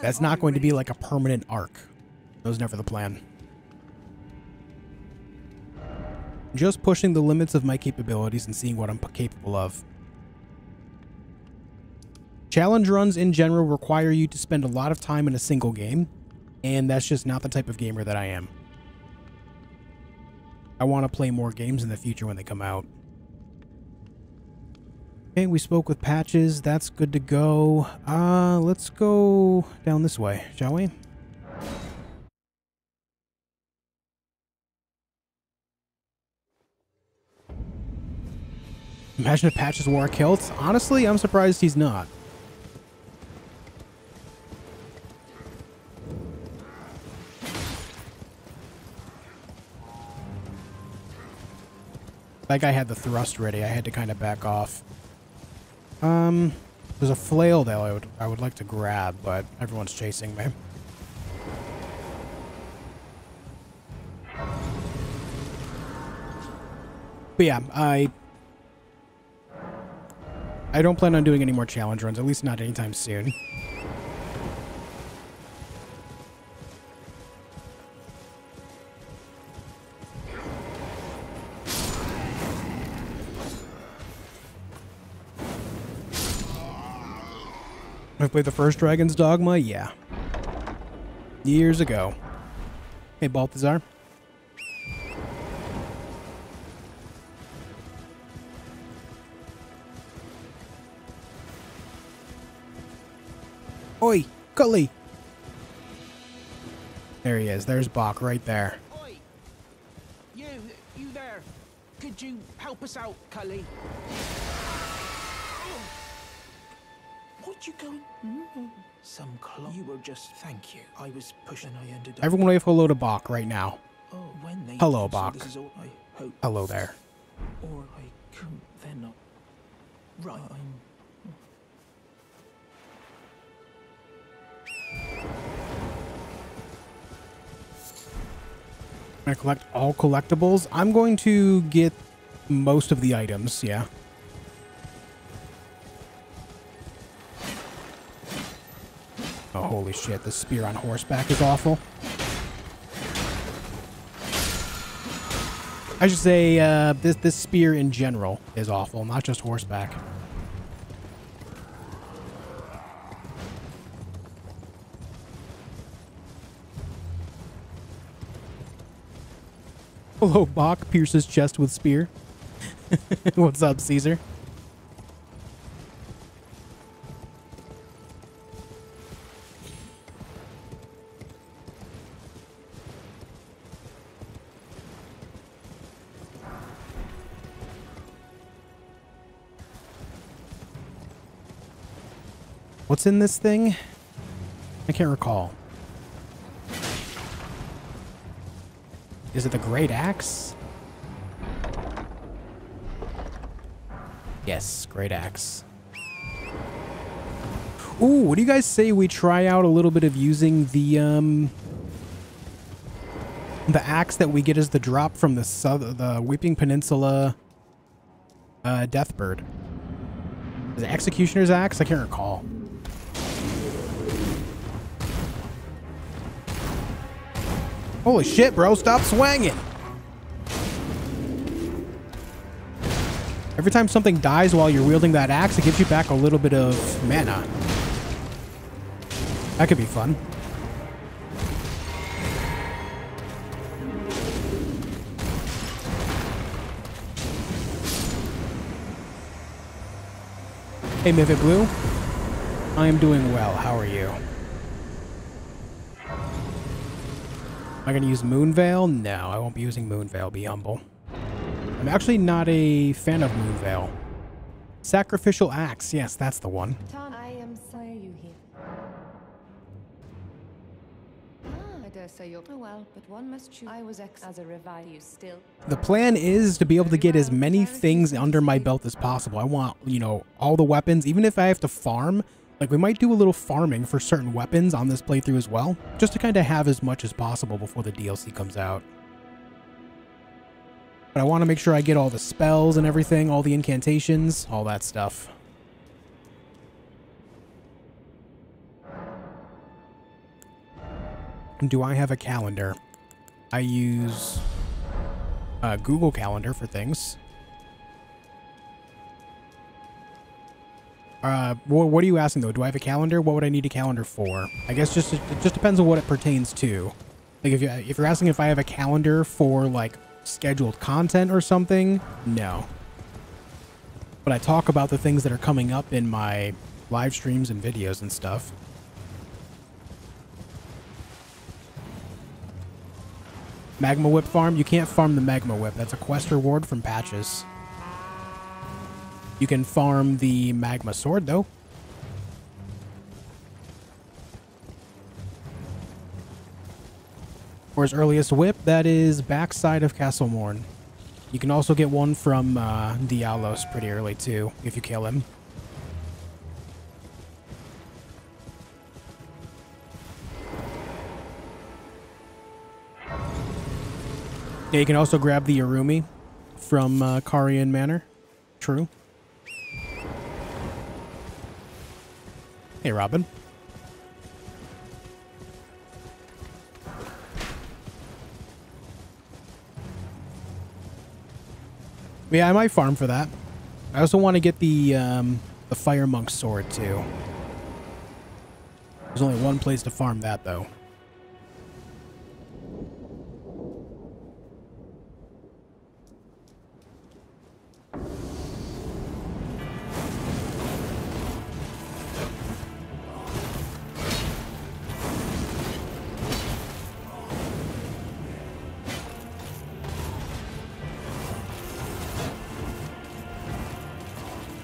That's not going to be like a permanent arc. That was never the plan. Just pushing the limits of my capabilities and seeing what I'm capable of. Challenge runs in general require you to spend a lot of time in a single game, and that's just not the type of gamer that I am. I want to play more games in the future when they come out. Okay, we spoke with Patches. That's good to go. Uh, let's go down this way, shall we? Imagine if Patches wore a kilt. Honestly, I'm surprised he's not. That guy had the thrust ready. I had to kind of back off. Um, there's a flail that I would I would like to grab, but everyone's chasing me. But yeah, I I don't plan on doing any more challenge runs, at least not anytime soon. I played the first Dragon's Dogma? Yeah. Years ago. Hey, Balthazar. Oi, Cully. There he is. There's Boc right there. Oi! You, you there. Could you help us out, Cully? What you going? Mm-hmm. Some clock. You were just. Thank you. I was pushing. I ended up. Everyone wave hello to Boc right now. Oh, when they. Hello, so Boc. This is all I hope. Hello there. Or I couldn't. They're not. Right. I'm. I collect all collectibles. I'm going to get most of the items, yeah. Oh, holy shit, the spear on horseback is awful. I should say uh, this this spear in general is awful, not just horseback. Hello, Boc pierces chest with spear. What's up, Caesar? What's in this thing? I can't recall. Is it the Great Axe? Yes, Great Axe. Ooh, what do you guys say we try out a little bit of using the, um... The axe that we get as the drop from the south, the Weeping Peninsula, uh, Deathbird. Is it Executioner's Axe? I can't recall. Holy shit, bro. Stop swinging. Every time something dies while you're wielding that axe, it gives you back a little bit of mana. That could be fun. Hey, Mivit Blue. I am doing well. How are you? I going to use Moonveil? No, I won't be using Moonveil. Be humble. I'm actually not a fan of Moonveil. Sacrificial Axe. Yes, that's the one. Tan, I am sorry you here. Ah, I dare say you're... Oh well, but one must choose. I was ex as a revive you still. The plan is to be able to get as many things under my belt as possible. I want, you know, all the weapons, even if I have to farm. Like, we might do a little farming for certain weapons on this playthrough as well, just to kind of have as much as possible before the DLC comes out. But I want to make sure I get all the spells and everything, all the incantations, all that stuff. Do I have a calendar? I use uh, Google Calendar for things. Uh, what, are you asking though? Do I have a calendar? What would I need a calendar for? I guess just it just depends on what it pertains to. Like if you if you're asking if I have a calendar for like scheduled content or something, no. But I talk about the things that are coming up in my live streams and videos and stuff. Magma Whip farm? You can't farm the Magma Whip. That's a quest reward from patches. You can farm the Magma Sword, though. Or his earliest whip, that is backside of Castle Morn. You can also get one from uh, Diallos pretty early, too, if you kill him. Yeah, you can also grab the Urumi from uh, Carian Manor. True. Hey, Robin. Yeah, I might farm for that. I also want to get the um, the Fire Monk sword too. There's only one place to farm that though.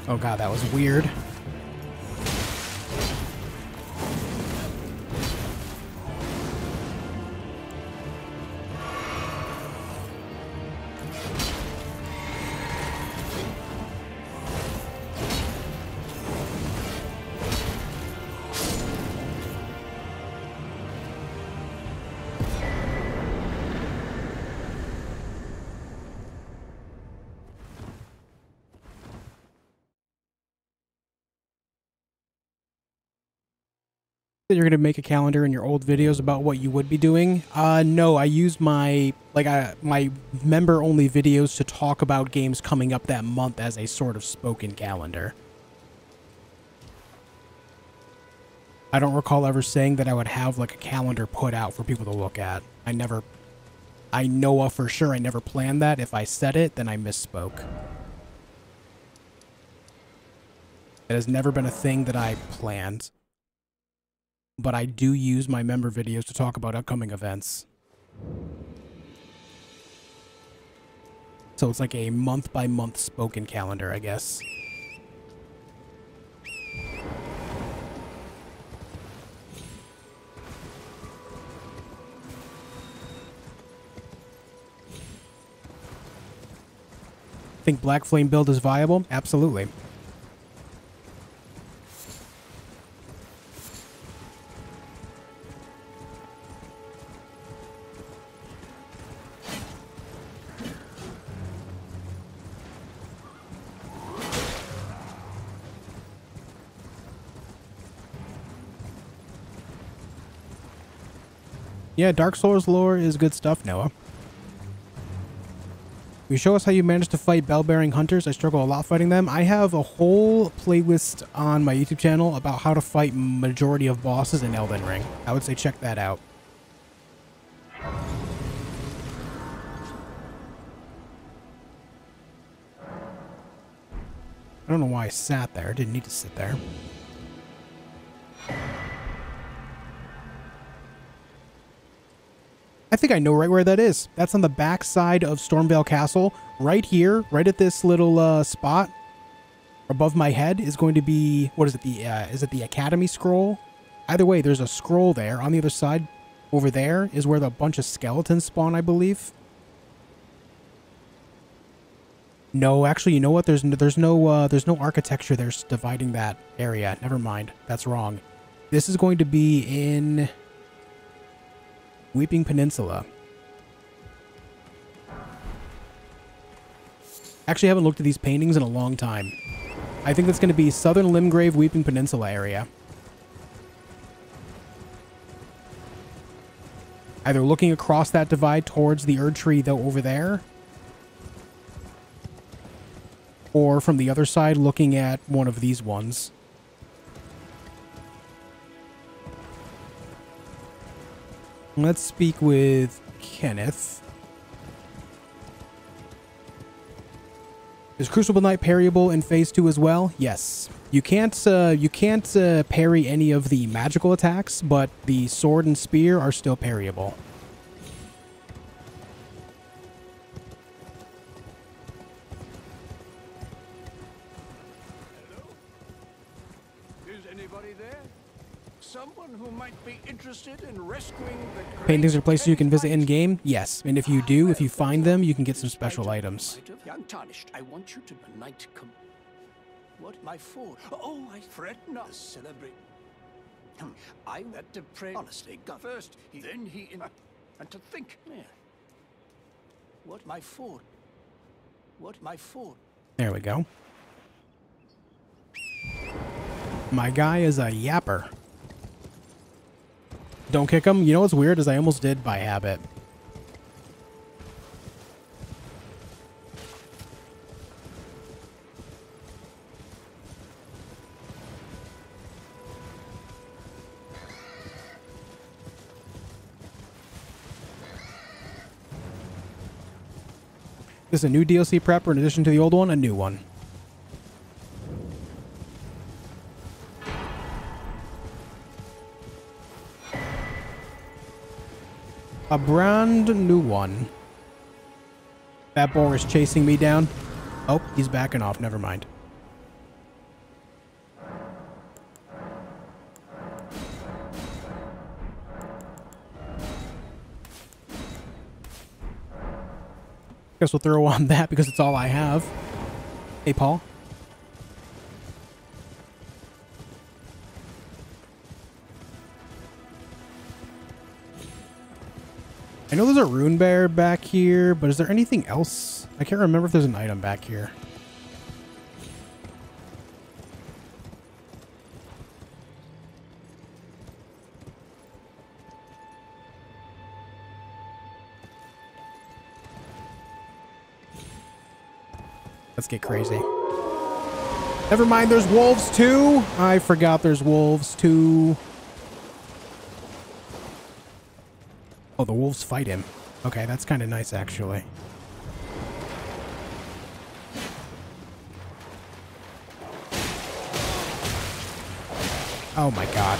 Oh god, that was weird. You're going to make a calendar in your old videos about what you would be doing. Uh, no, I use my, like, uh, my member-only videos to talk about games coming up that month as a sort of spoken calendar. I don't recall ever saying that I would have, like, a calendar put out for people to look at. I never I know for sure I never planned that. If I said it, then I misspoke. It has never been a thing that I planned. But I do use my member videos to talk about upcoming events. So it's like a month by month spoken calendar, I guess. Think Black Flame build is viable? Absolutely. Yeah, Dark Souls lore is good stuff, Noah. You show us how you managed to fight bell-bearing hunters. I struggle a lot fighting them. I have a whole playlist on my YouTube channel about how to fight majority of bosses in Elden Ring. I would say check that out. I don't know why I sat there. I didn't need to sit there. I think I know right where that is. That's on the back side of Stormveil Castle. Right here, right at this little uh, spot above my head is going to be, what is it, the uh, is it the Academy Scroll? Either way, there's a scroll there. On the other side, over there, is where the bunch of skeletons spawn, I believe. No, actually, you know what? There's no, there's no uh, there's no architecture there dividing that area. Never mind. That's wrong. This is going to be in Weeping Peninsula. Actually, I haven't looked at these paintings in a long time. I think that's going to be Southern Limgrave, Weeping Peninsula area. Either looking across that divide towards the Erdtree, though, over there. Or from the other side, looking at one of these ones. Let's speak with Kenneth. Is Crucible Knight parryable in Phase 2 as well? Yes. You can't uh, you can't uh, parry any of the magical attacks, but the sword and spear are still parryable. Hello? Is anybody there? Someone who might be interested in rescuing Paintings are places you can visit in-game? Yes. And if you do, if you find them, you can get some special items. Knight of- I want you to knight come. What my fault? Oh, I fret not. Celebrate. Hmm, I that depraved. Honestly, God. First, he, then he, in, and to think. Yeah. What my fault? What my fault? There we go. My guy is a yapper. Don't kick him. You know what's weird is I almost did by habit. This is a new DLC prep or in addition to the old one? A new one. A brand new one. That boar is chasing me down. Oh, he's backing off. Never mind. Guess we'll throw on that because it's all I have. Hey, Paul. I know there's a rune bear back here, but is there anything else? I can't remember if there's an item back here. Let's get crazy. Never mind, there's wolves too. I forgot there's wolves too. Oh, the wolves fight him. Okay, that's kind of nice, actually. Oh my god.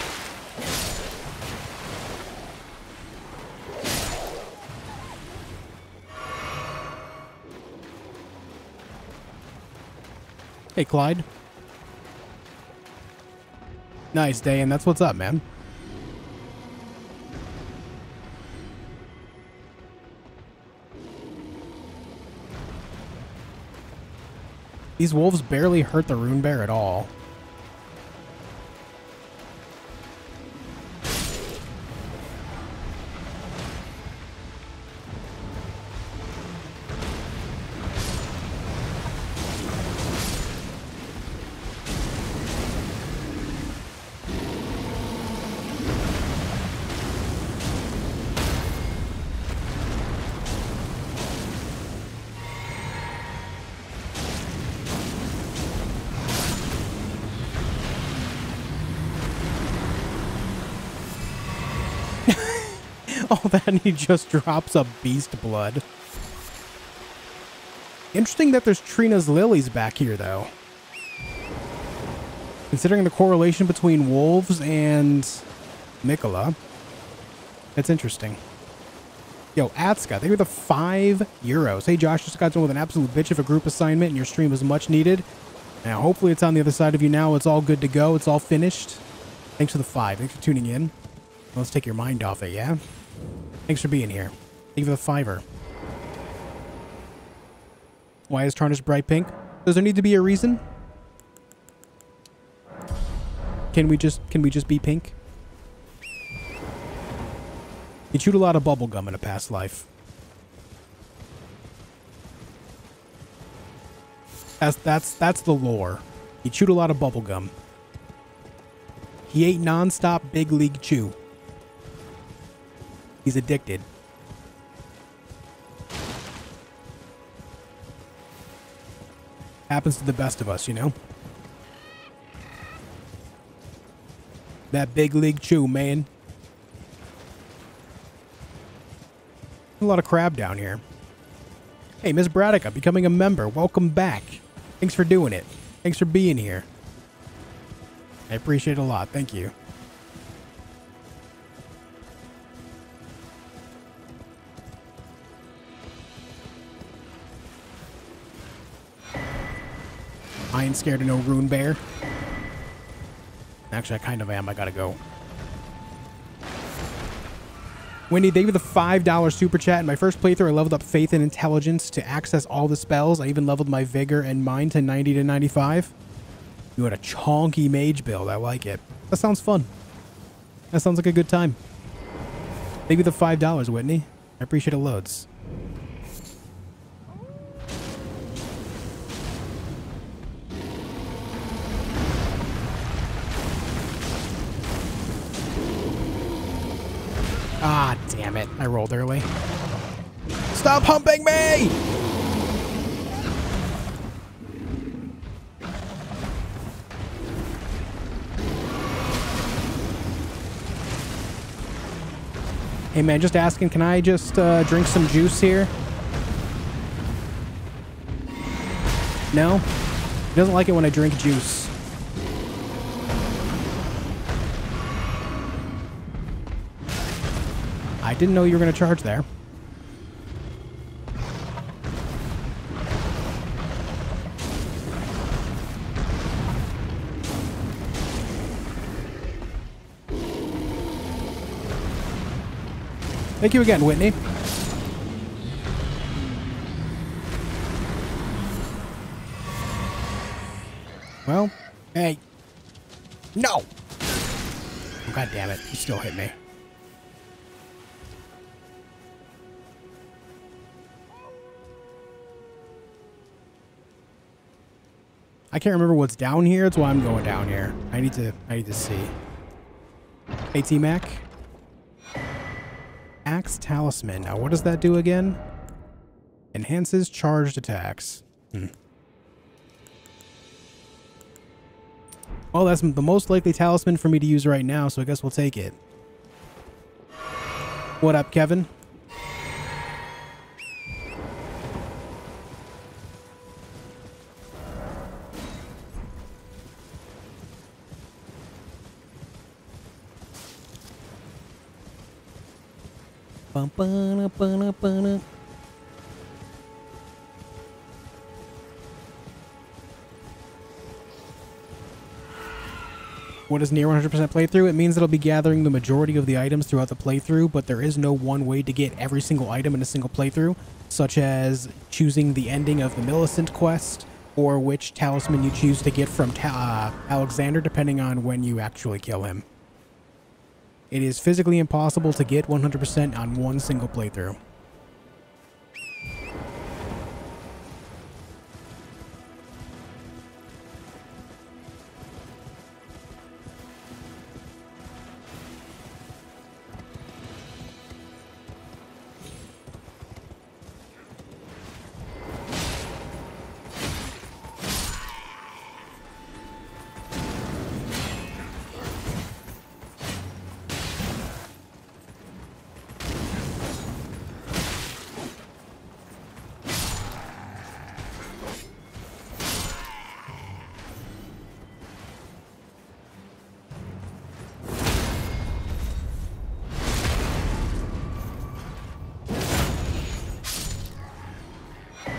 Hey, Clyde. Nice, day, and that's what's up, man. These wolves barely hurt the rune bear at all. That and he just drops a beast blood. Interesting that there's Trina's lilies back here, though. Considering the correlation between wolves and Nicola, That's interesting. Yo, Atska, they were the five euros. Hey, Josh, just got done with an absolute bitch of a group assignment, and your stream was much needed. Now, hopefully it's on the other side of you now. It's all good to go. It's all finished. Thanks for the five. Thanks for tuning in. Let's take your mind off it, yeah? Thanks for being here. Thank you for the fiver. Why is Tarnish bright pink? Does there need to be a reason? Can we just can we just be pink? You chewed a lot of bubblegum in a past life. That's that's that's the lore. He chewed a lot of bubblegum. He ate non-stop big league chew. He's addicted. Happens to the best of us, you know? That big league chew, man. A lot of crab down here. Hey, Miss Braddock, becoming a member. Welcome back. Thanks for doing it. Thanks for being here. I appreciate it a lot. Thank you. I ain't scared of no rune bear. Actually, I kind of am. I gotta go. Wendy, thank you for the $5 super chat. In my first playthrough, I leveled up Faith and Intelligence to access all the spells. I even leveled my Vigor and Mind to 90 to 95. You had a chonky mage build. I like it. That sounds fun. That sounds like a good time. Maybe the $5, Whitney. I appreciate it loads. Ah, damn it. I rolled early. Stop humping me! Hey man, just asking, can I just uh, drink some juice here? No? He doesn't like it when I drink juice. I didn't know you were going to charge there. Thank you again, Whitney. Well, hey. No! Oh, God damn it. You still hit me. I can't remember what's down here. That's why I'm going down here. I need to I need to see. Hey T-Mac. Axe Talisman. Now what does that do again? Enhances charged attacks. Hmm. Well, that's the most likely talisman for me to use right now, so I guess we'll take it. What up, Kevin? What is near 100% playthrough? It means that I'll be gathering the majority of the items throughout the playthrough, but there is no one way to get every single item in a single playthrough, such as choosing the ending of the Millicent quest, or which talisman you choose to get from uh, Alexander, depending on when you actually kill him. It is physically impossible to get 100% on one single playthrough.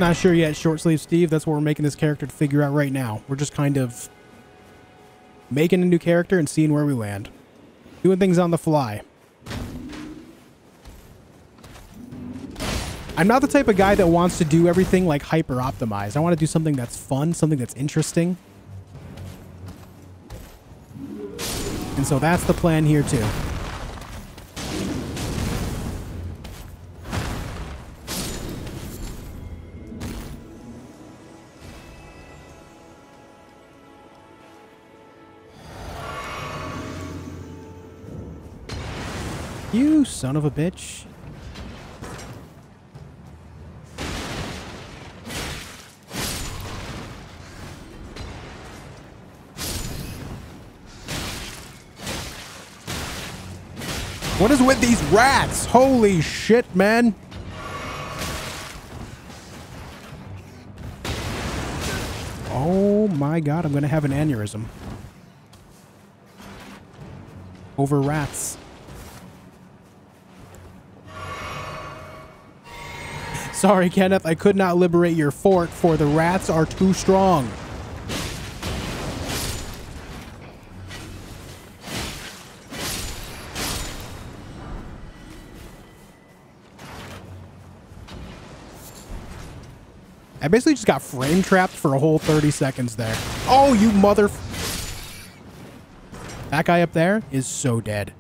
Not sure yet, Short Sleeve Steve. That's what we're making this character to figure out right now. We're just kind of making a new character and seeing where we land. Doing things on the fly. I'm not the type of guy that wants to do everything like hyper optimized. I want to do something that's fun, something that's interesting. And so that's the plan here too. Son of a bitch. What is with these rats? Holy shit, man. Oh my god, I'm gonna have an aneurysm. Over rats. Sorry, Kenneth, I could not liberate your fort, for the rats are too strong. I basically just got frame trapped for a whole 30 seconds there. Oh, you mother... That guy up there is so dead.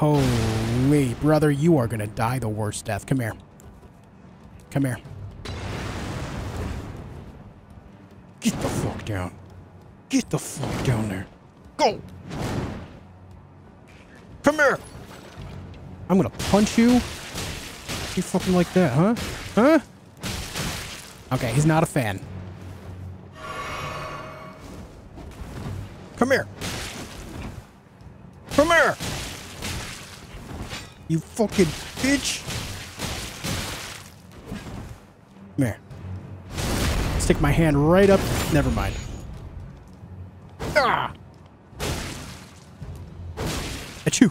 Holy, brother, you are going to die the worst death. Come here. Come here. Get the fuck down. Get the fuck down there. Go! Come here! I'm gonna punch you. You fucking like that, huh? Huh? Okay, he's not a fan. Come here. Come here! You fucking bitch! Come here. Stick my hand right up. Never mind. Ah! Achoo!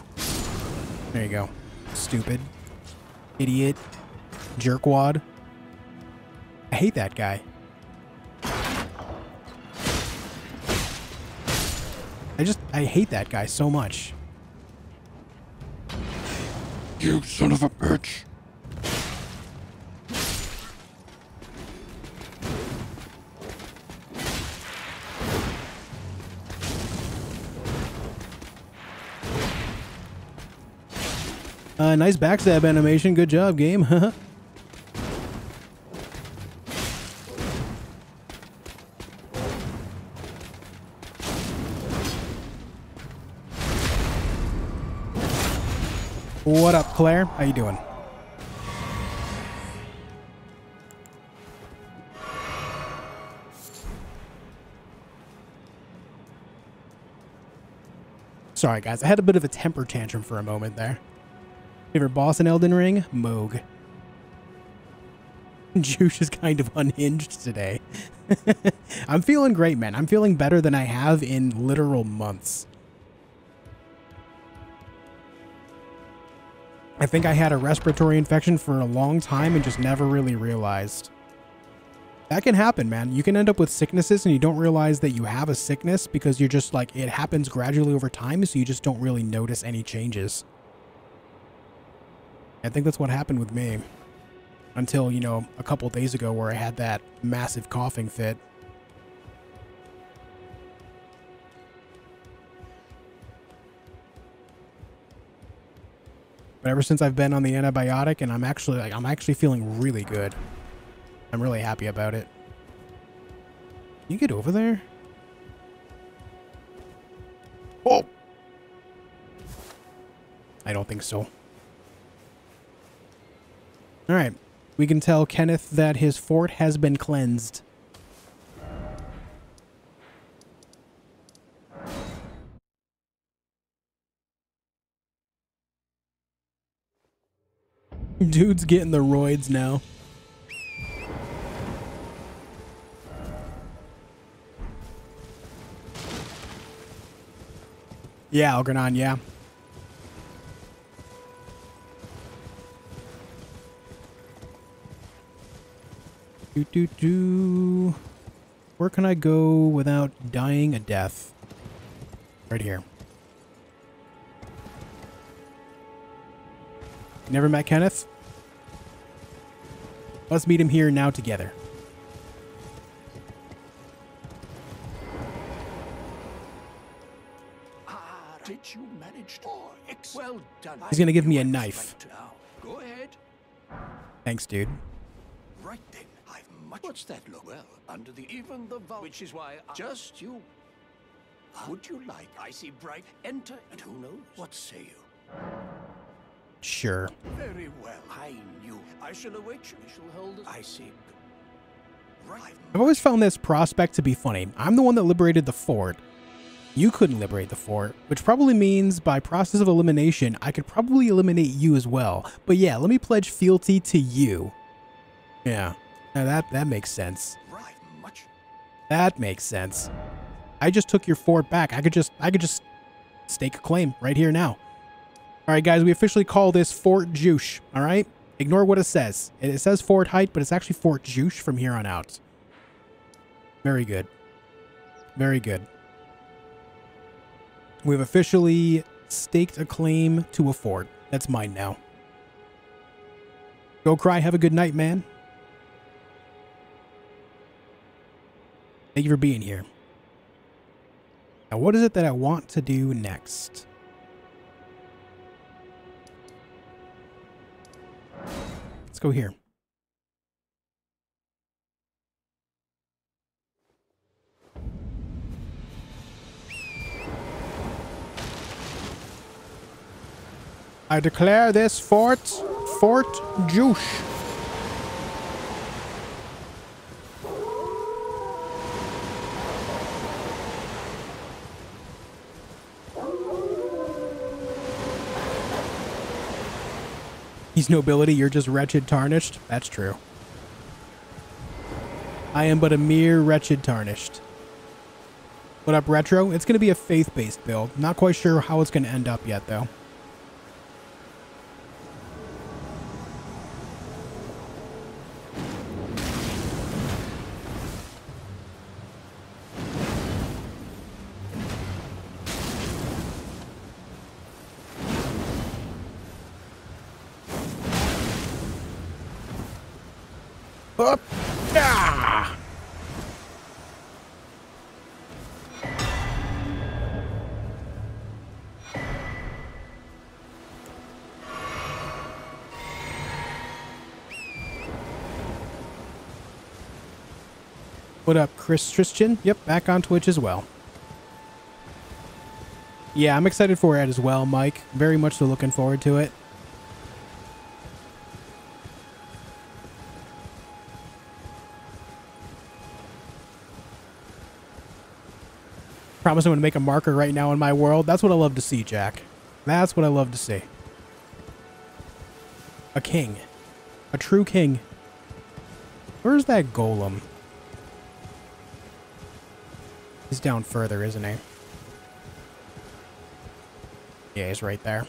There you go. Stupid. Idiot. Jerkwad. I hate that guy. I just, I hate that guy so much. You son of a bitch. Uh, nice backstab animation. Good job, game. what up, Claire? How you doing? Sorry, guys. I had a bit of a temper tantrum for a moment there. Favorite boss in Elden Ring? Mohg. Juice is kind of unhinged today. I'm feeling great, man. I'm feeling better than I have in literal months. I think I had a respiratory infection for a long time and just never really realized. That can happen, man. You can end up with sicknesses and you don't realize that you have a sickness because you're just like, it happens gradually over time, so you just don't really notice any changes. I think that's what happened with me. Until, you know, a couple days ago where I had that massive coughing fit. But ever since I've been on the antibiotic and I'm actually like I'm actually feeling really good. I'm really happy about it. Can you get over there? Oh. I don't think so. All right. We can tell Kenneth that his fort has been cleansed. Dude's getting the roids now. Yeah, Algernon, yeah. Do do do. Where can I go without dying a death? Right here. Never met Kenneth? Let's meet him here now together. Ah, did you manage to? Oh, well done. He's gonna give me a knife. Go ahead. Thanks, dude. What's that look? Well, under the even the vow, which is why I just you. Would you like? I see bright. Enter, and who knows? What say you? Sure. Very well. I knew. I shall await you. I shall hold. I see. Right. I've always found this prospect to be funny. I'm the one that liberated the fort. You couldn't liberate the fort, which probably means by process of elimination, I could probably eliminate you as well. But yeah, let me pledge fealty to you. Yeah, now that that makes sense. That makes sense. I just took your fort back. I could just I could just stake a claim right here now. All right, guys, we officially call this Fort Juche. All right, ignore what it says. It it says Fort Haight, but it's actually Fort Juche from here on out. Very good. Very good. We've officially staked a claim to a fort. That's mine now. Go cry. Have a good night, man. Thank you for being here. Now, what is it that I want to do next? Let's go here. I declare this fort Fort Juche. He's nobility, you're just wretched tarnished. That's true. I am but a mere wretched tarnished. What up, Retro? It's going to be a faith-based build. Not quite sure how it's going to end up yet, though. Chris Tristan? Yep, back on Twitch as well. Yeah, I'm excited for it as well, Mike. Very much so looking forward to it. Promise I'm going to make a marker right now in my world. That's what I love to see, Jack. That's what I love to see. A king. A true king. Where's that golem? He's down further, isn't he? Yeah, he's right there.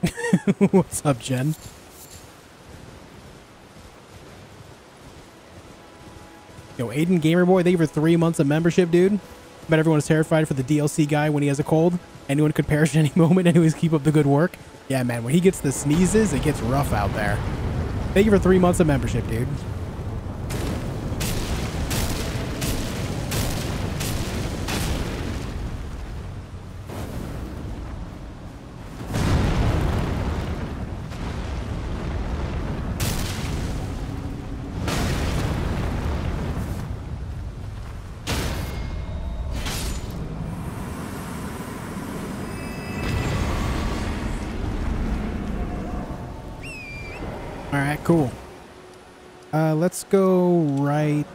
What's up, Jen? Yo, Aiden Gamerboy, thank you for three months of membership, dude. Bet everyone is terrified for the DLC guy when he has a cold. Anyone could perish at any moment. Anyways, keep up the good work. Yeah, man, when he gets the sneezes, it gets rough out there. Thank you for three months of membership, dude. Let's go right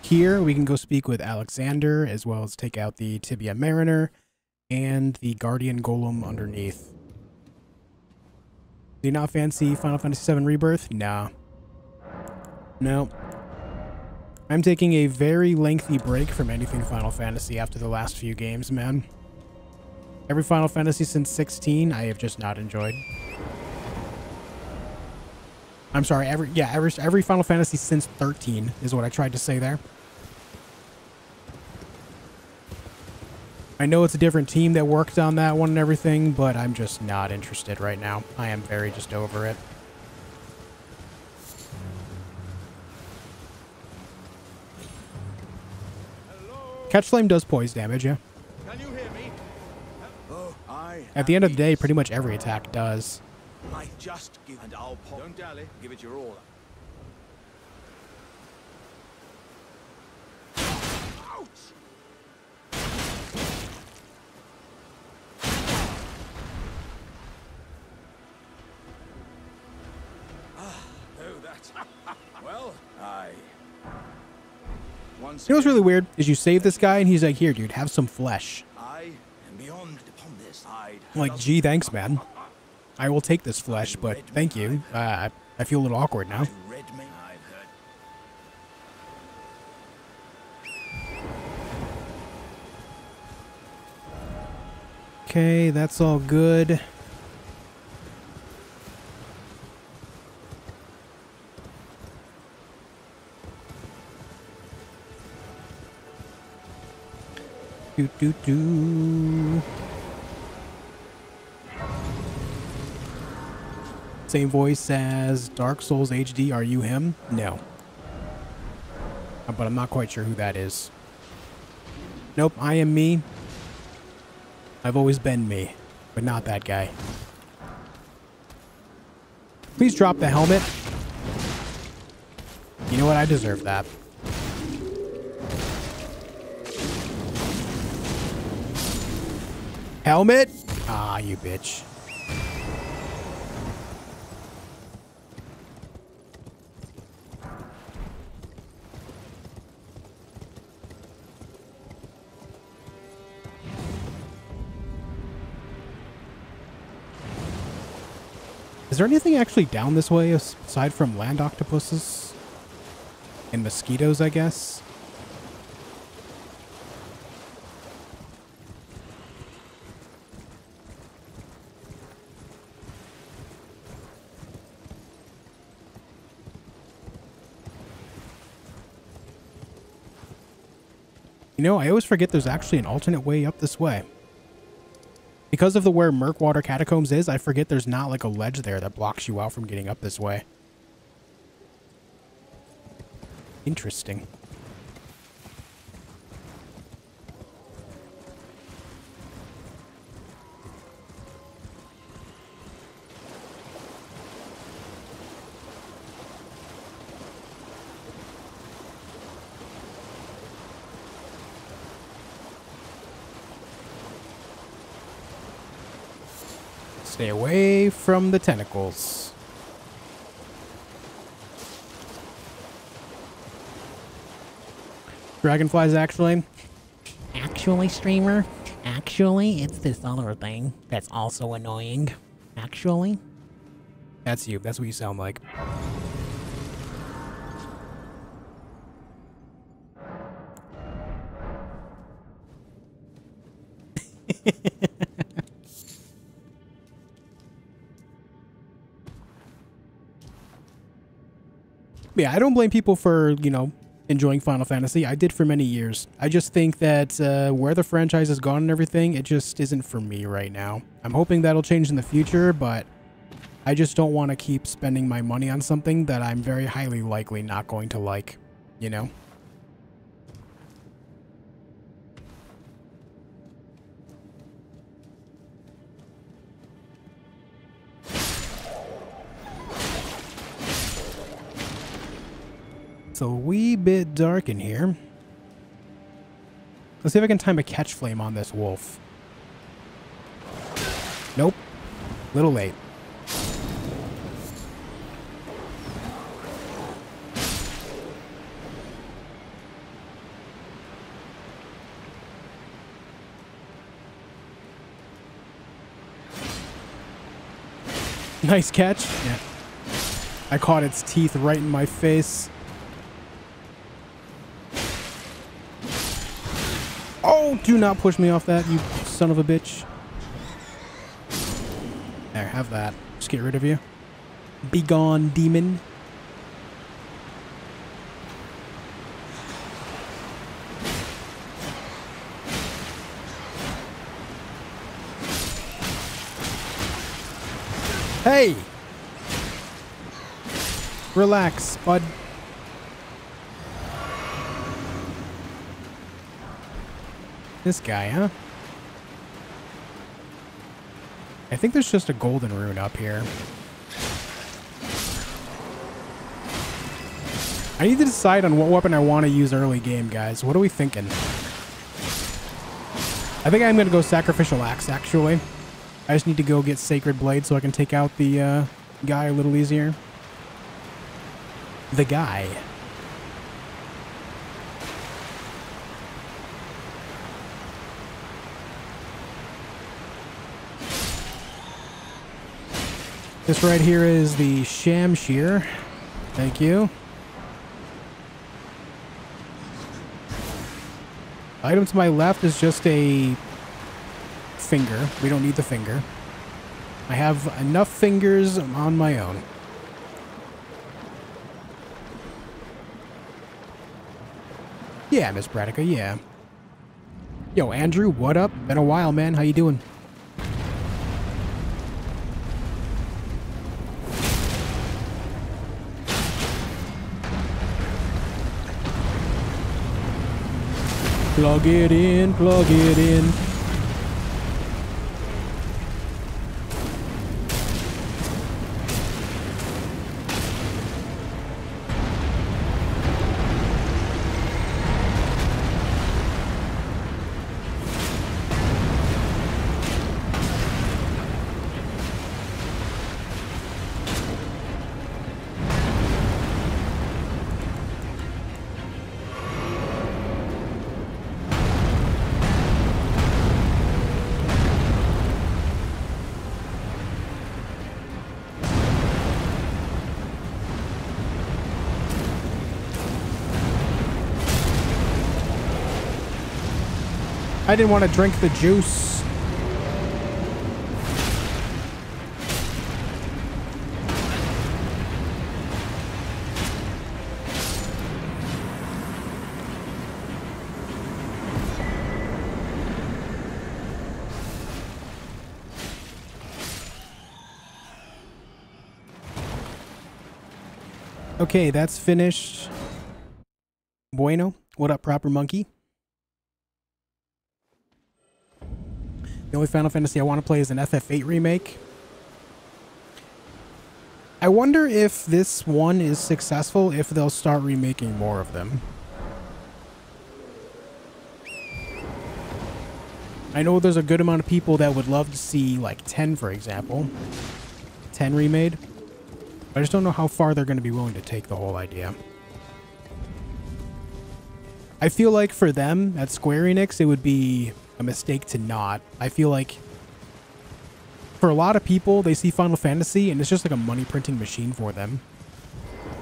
here. We can go speak with Alexander as well as take out the Tibia Mariner and the Guardian Golem underneath. Do you not fancy Final Fantasy VII Rebirth? Nah. No. I'm taking a very lengthy break from anything Final Fantasy after the last few games, man. Every Final Fantasy since 16, I have just not enjoyed. I'm sorry, every yeah, every every Final Fantasy since 13 is what I tried to say there. I know it's a different team that worked on that one and everything, but I'm just not interested right now. I am very just over it. Catch Flame does poise damage, yeah. Can you hear me? Oh, I. At the end of the day, pretty much every attack does. I just give and I'll pop. Don't dally. Give it your all. Ah, oh, that. well, I. Once You know what's really weird? Is you save this guy and he's like, here, dude, have some flesh. I am beyond upon this. I'd I'm like, gee, thanks, man. I will take this flesh, but thank you. Uh, I feel a little awkward now. Okay, that's all good. Do do do. Same voice as Dark Souls HD. Are you him? No. Uh, But I'm not quite sure who that is. Nope, I am me. I've always been me, but not that guy. Please drop the helmet. You know what? I deserve that. Helmet? Ah, you bitch. Is there anything actually down this way aside from land octopuses? And mosquitoes, I guess? You know, I always forget there's actually an alternate way up this way. Because of the where Murkwater Catacombs is, I forget there's not like a ledge there that blocks you out from getting up this way. Interesting. Stay away from the tentacles. Dragonflies, actually. Actually, streamer. Actually, it's this other thing that's also annoying. Actually. That's you. That's what you sound like. Yeah, I don't blame people for, you know, enjoying Final Fantasy. I did for many years. I just think that uh, where the franchise has gone and everything, it just isn't for me right now. I'm hoping that'll change in the future, but I just don't want to keep spending my money on something that I'm very highly likely not going to like, you know? It's a wee bit dark in here. Let's see if I can time a catch flame on this wolf. Nope. Little late. Nice catch. Yeah. I caught its teeth right in my face. Do not push me off that, you son of a bitch. There, have that. Just get rid of you. Be gone, demon. Hey! Relax, bud. This guy, huh? I think there's just a golden rune up here. I need to decide on what weapon I want to use early game, guys. What are we thinking? I think I'm going to go Sacrificial Axe, actually. I just need to go get Sacred Blade so I can take out the uh, guy a little easier. The guy. This right here is the Shamshir. Thank you. Item to my left is just a finger. We don't need the finger. I have enough fingers on my own. Yeah, Miss Bradica, yeah. Yo, Andrew, what up? Been a while, man. How you doing? Plug it in, plug it in. Didn't want to drink the juice. Okay, that's finished. Bueno. What up, proper monkey? The only Final Fantasy I want to play is an FF8 remake. I wonder if this one is successful, if they'll start remaking more of them. I know there's a good amount of people that would love to see, like, 10, for example. 10 remade. I just don't know how far they're going to be willing to take the whole idea. I feel like for them, at Square Enix, it would be a mistake to not. I feel like for a lot of people, they see Final Fantasy and it's just like a money printing machine for them.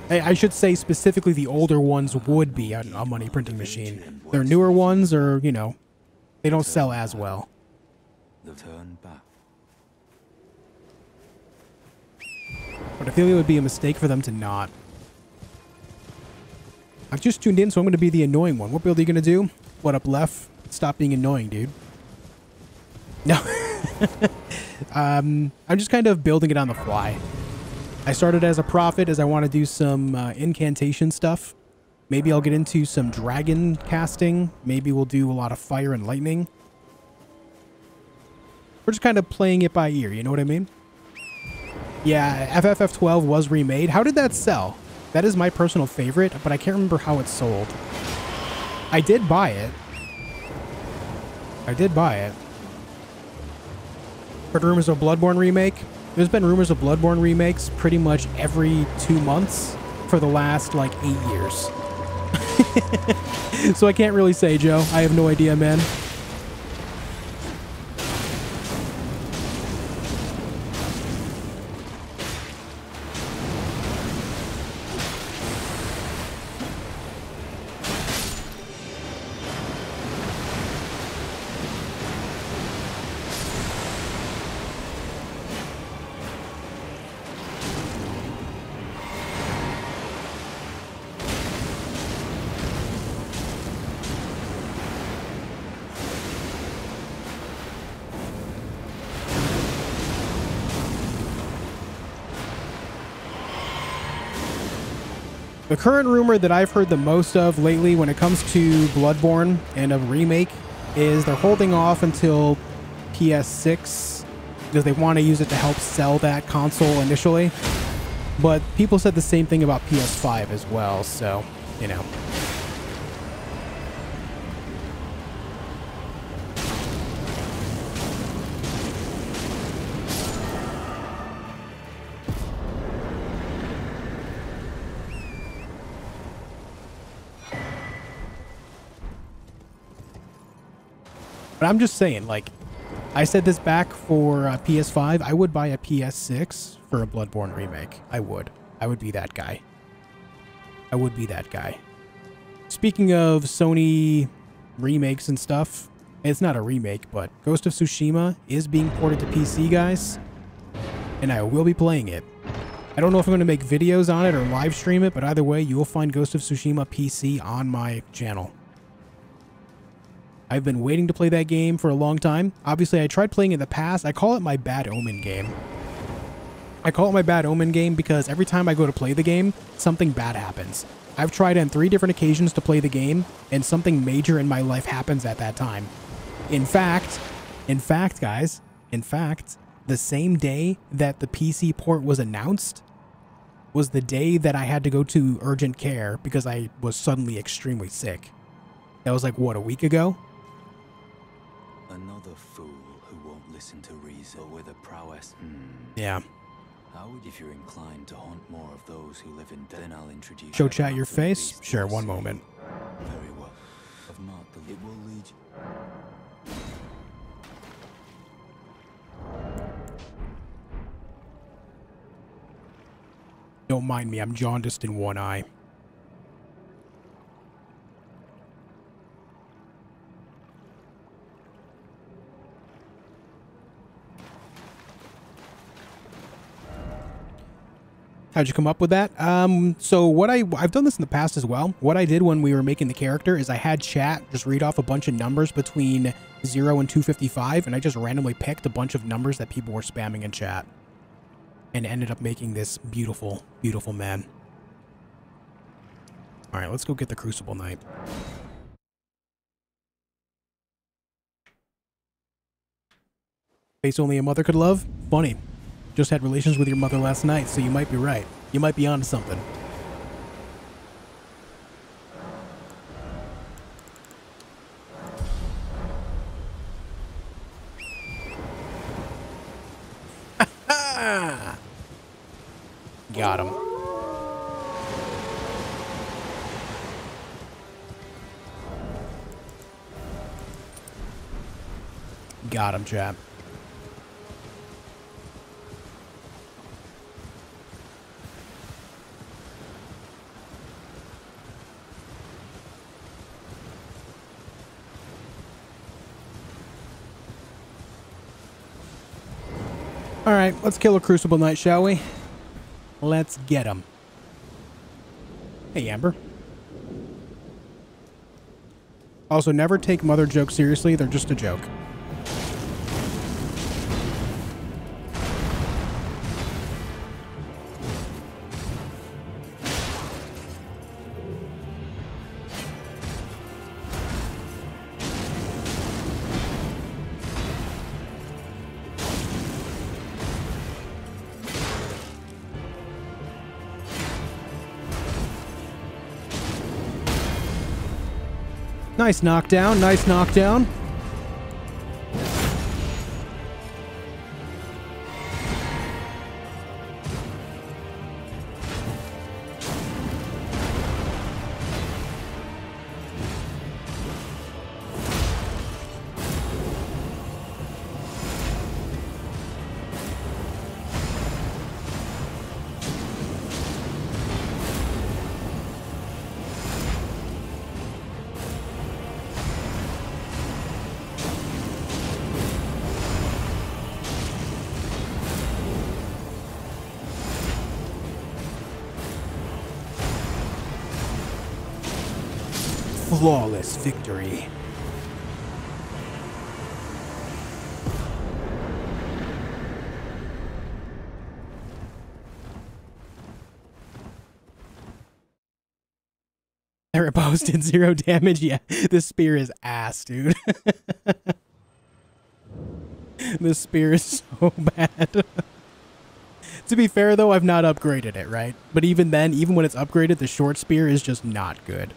I, I should say specifically the older ones would be a, a money printing machine. Their newer ones are, you know, they don't sell as well. The turn back. But I feel it would be a mistake for them to not. I've just tuned in, so I'm going to be the annoying one. What build are you going to do? What up, left? Stop being annoying, dude. No. um, I'm just kind of building it on the fly. I started as a prophet as I want to do some uh, incantation stuff. Maybe I'll get into some dragon casting. Maybe we'll do a lot of fire and lightning. We're just kind of playing it by ear, you know what I mean? Yeah, FFF12 was remade. How did that sell? That is my personal favorite, but I can't remember how it sold. I did buy it. I did buy it. Heard rumors of Bloodborne remake. There's been rumors of Bloodborne remakes pretty much every two months for the last like eight years. so I can't really say, Joe. I have no idea, man. Current rumor that I've heard the most of lately when it comes to Bloodborne and a remake is they're holding off until PS6 because they want to use it to help sell that console initially. But people said the same thing about PS5 as well, so, you know. But I'm just saying, like, I said this back for uh, PS5. I would buy a PS6 for a Bloodborne remake. I would. I would be that guy. I would be that guy. Speaking of Sony remakes and stuff, it's not a remake, but Ghost of Tsushima is being ported to PC, guys. And I will be playing it. I don't know if I'm going to make videos on it or live stream it, but either way, you will find Ghost of Tsushima PC on my channel. I've been waiting to play that game for a long time. Obviously, I tried playing in the past. I call it my Bad Omen game. I call it my Bad Omen game because every time I go to play the game, something bad happens. I've tried on three different occasions to play the game, and something major in my life happens at that time. In fact, in fact, guys, in fact, the same day that the PC port was announced was the day that I had to go to urgent care because I was suddenly extremely sick. That was like, what, a week ago? Yeah. How would if you're inclined to haunt more of those who live in then I'll introduce Show chat your face? Sure, one moment. Very well. Marked the it will lead. Don't mind me, I'm jaundiced in one eye. How'd you come up with that? Um, so what I I've done this in the past as well. What I did when we were making the character is I had chat just read off a bunch of numbers between 0 and 255 and I just randomly picked a bunch of numbers that people were spamming in chat and ended up making this beautiful, beautiful man. All right, let's go get the Crucible Knight. Face only a mother could love? Funny. Just had relations with your mother last night, so you might be right. You might be onto something. Got him. Got him, chap. All right, let's kill a Crucible Knight, shall we? Let's get him. Hey, Amber. Also, never take mother jokes seriously. They're just a joke. Nice knockdown. Nice knockdown. Flawless victory. Erebos did zero damage. Yeah, this spear is ass, dude. this spear is so bad. to be fair, though, I've not upgraded it, right? But even then, even when it's upgraded, the short spear is just not good.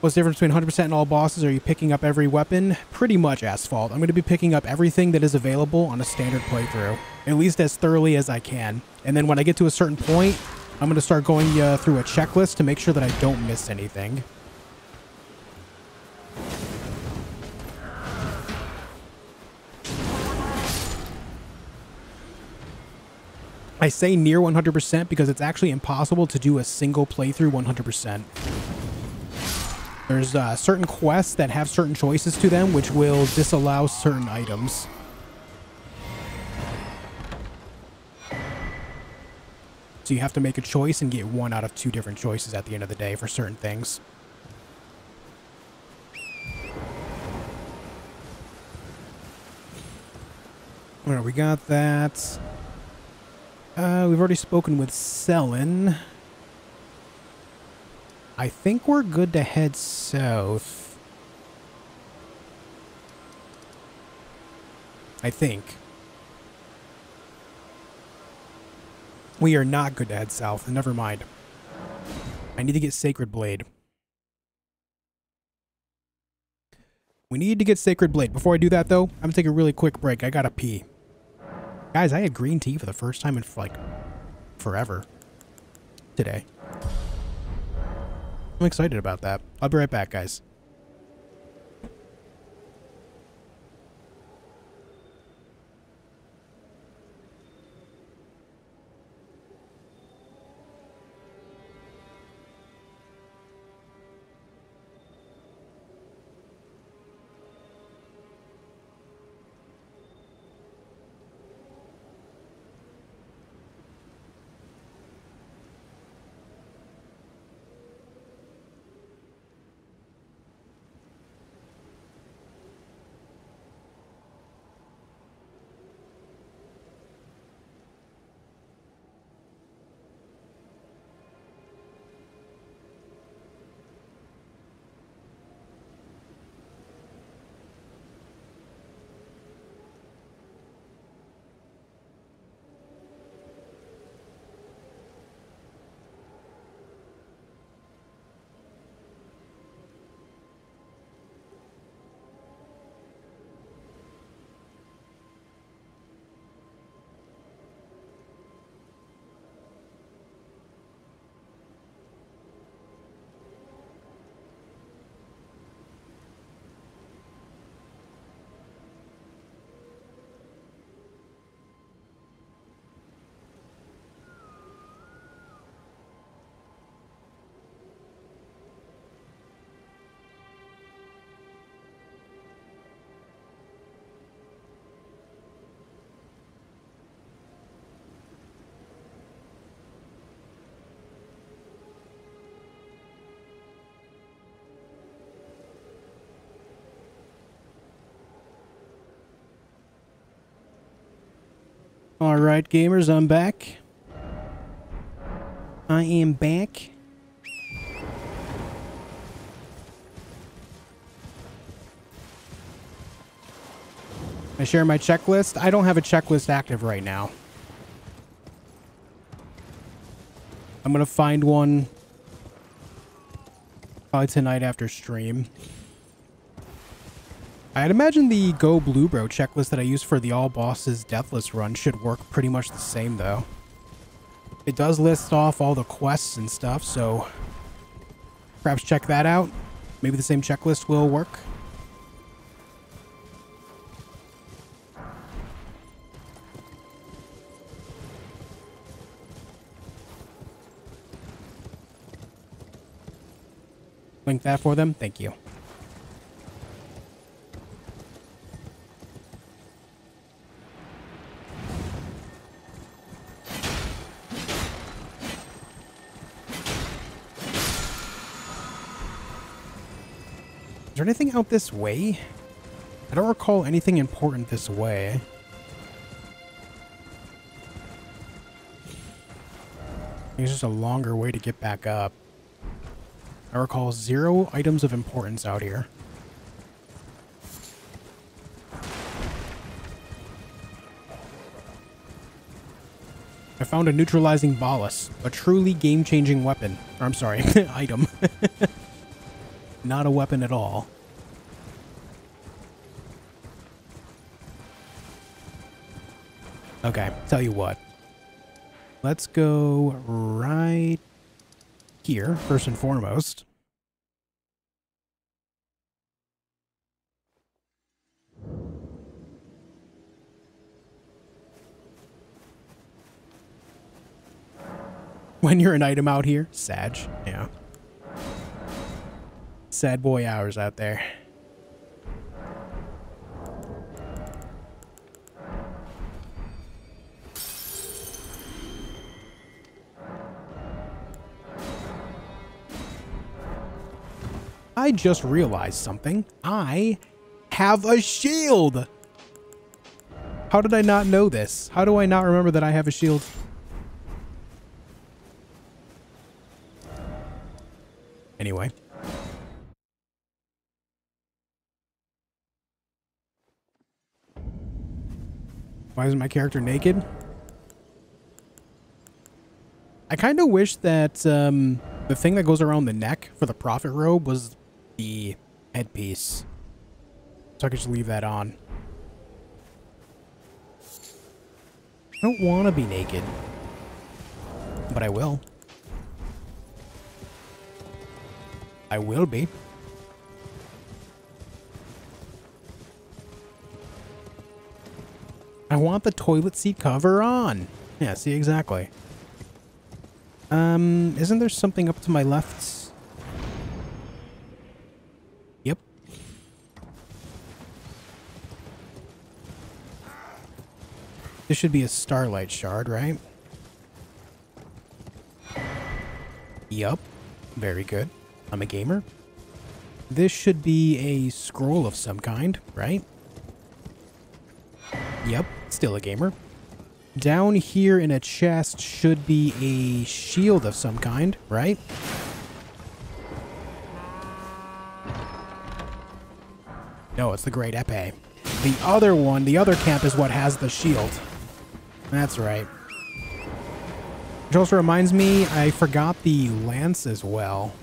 What's the difference between 100% and all bosses? Are you picking up every weapon? Pretty much Asphalt. I'm going to be picking up everything that is available on a standard playthrough, at least as thoroughly as I can. And then when I get to a certain point, I'm going to start going uh, through a checklist to make sure that I don't miss anything. I say near 100% because it's actually impossible to do a single playthrough 100%. There's uh, certain quests that have certain choices to them which will disallow certain items. So you have to make a choice and get one out of two different choices at the end of the day for certain things. Alright, we got that. Uh, we've already spoken with Sellen. I think we're good to head south. I think. We are not good to head south. Never mind. I need to get Sacred Blade. We need to get Sacred Blade. Before I do that, though, I'm going to take a really quick break. I gotta pee. Guys, I had green tea for the first time in, like, forever today. I'm excited about that. I'll be right back, guys. Alright, gamers, I'm back. I am back. I share my checklist. I don't have a checklist active right now. I'm going to find one probably tonight after stream. I'd imagine the Go Blue Bro checklist that I use for the All Bosses Deathless run should work pretty much the same, though. It does list off all the quests and stuff, so perhaps check that out. Maybe the same checklist will work. Link that for them. Thank you. Out this way? I don't recall anything important this way. It's just a longer way to get back up. I recall zero items of importance out here. I found a neutralizing bolus, a truly game-changing weapon. Or, I'm sorry, item. Not a weapon at all. Okay, tell you what. Let's go right here, first and foremost. When you're an item out here, Sag, yeah. Sad boy hours out there. I just realized something. I have a shield. How did I not know this? How do I not remember that I have a shield? Anyway. Why isn't my character naked? I kind of wish that um, the thing that goes around the neck for the prophet robe was the headpiece. So I could just leave that on. I don't want to be naked. But I will. I will be. I want the toilet seat cover on. Yeah, see, exactly. Um, isn't there something up to my left? Yep. This should be a starlight shard, right? Yup. Very good. I'm a gamer. This should be a scroll of some kind, right? Yep, still a gamer. Down here in a chest should be a shield of some kind, right? No, it's the Great Epee. The other one, the other camp is what has the shield. That's right. Which also reminds me, I forgot the lance as well.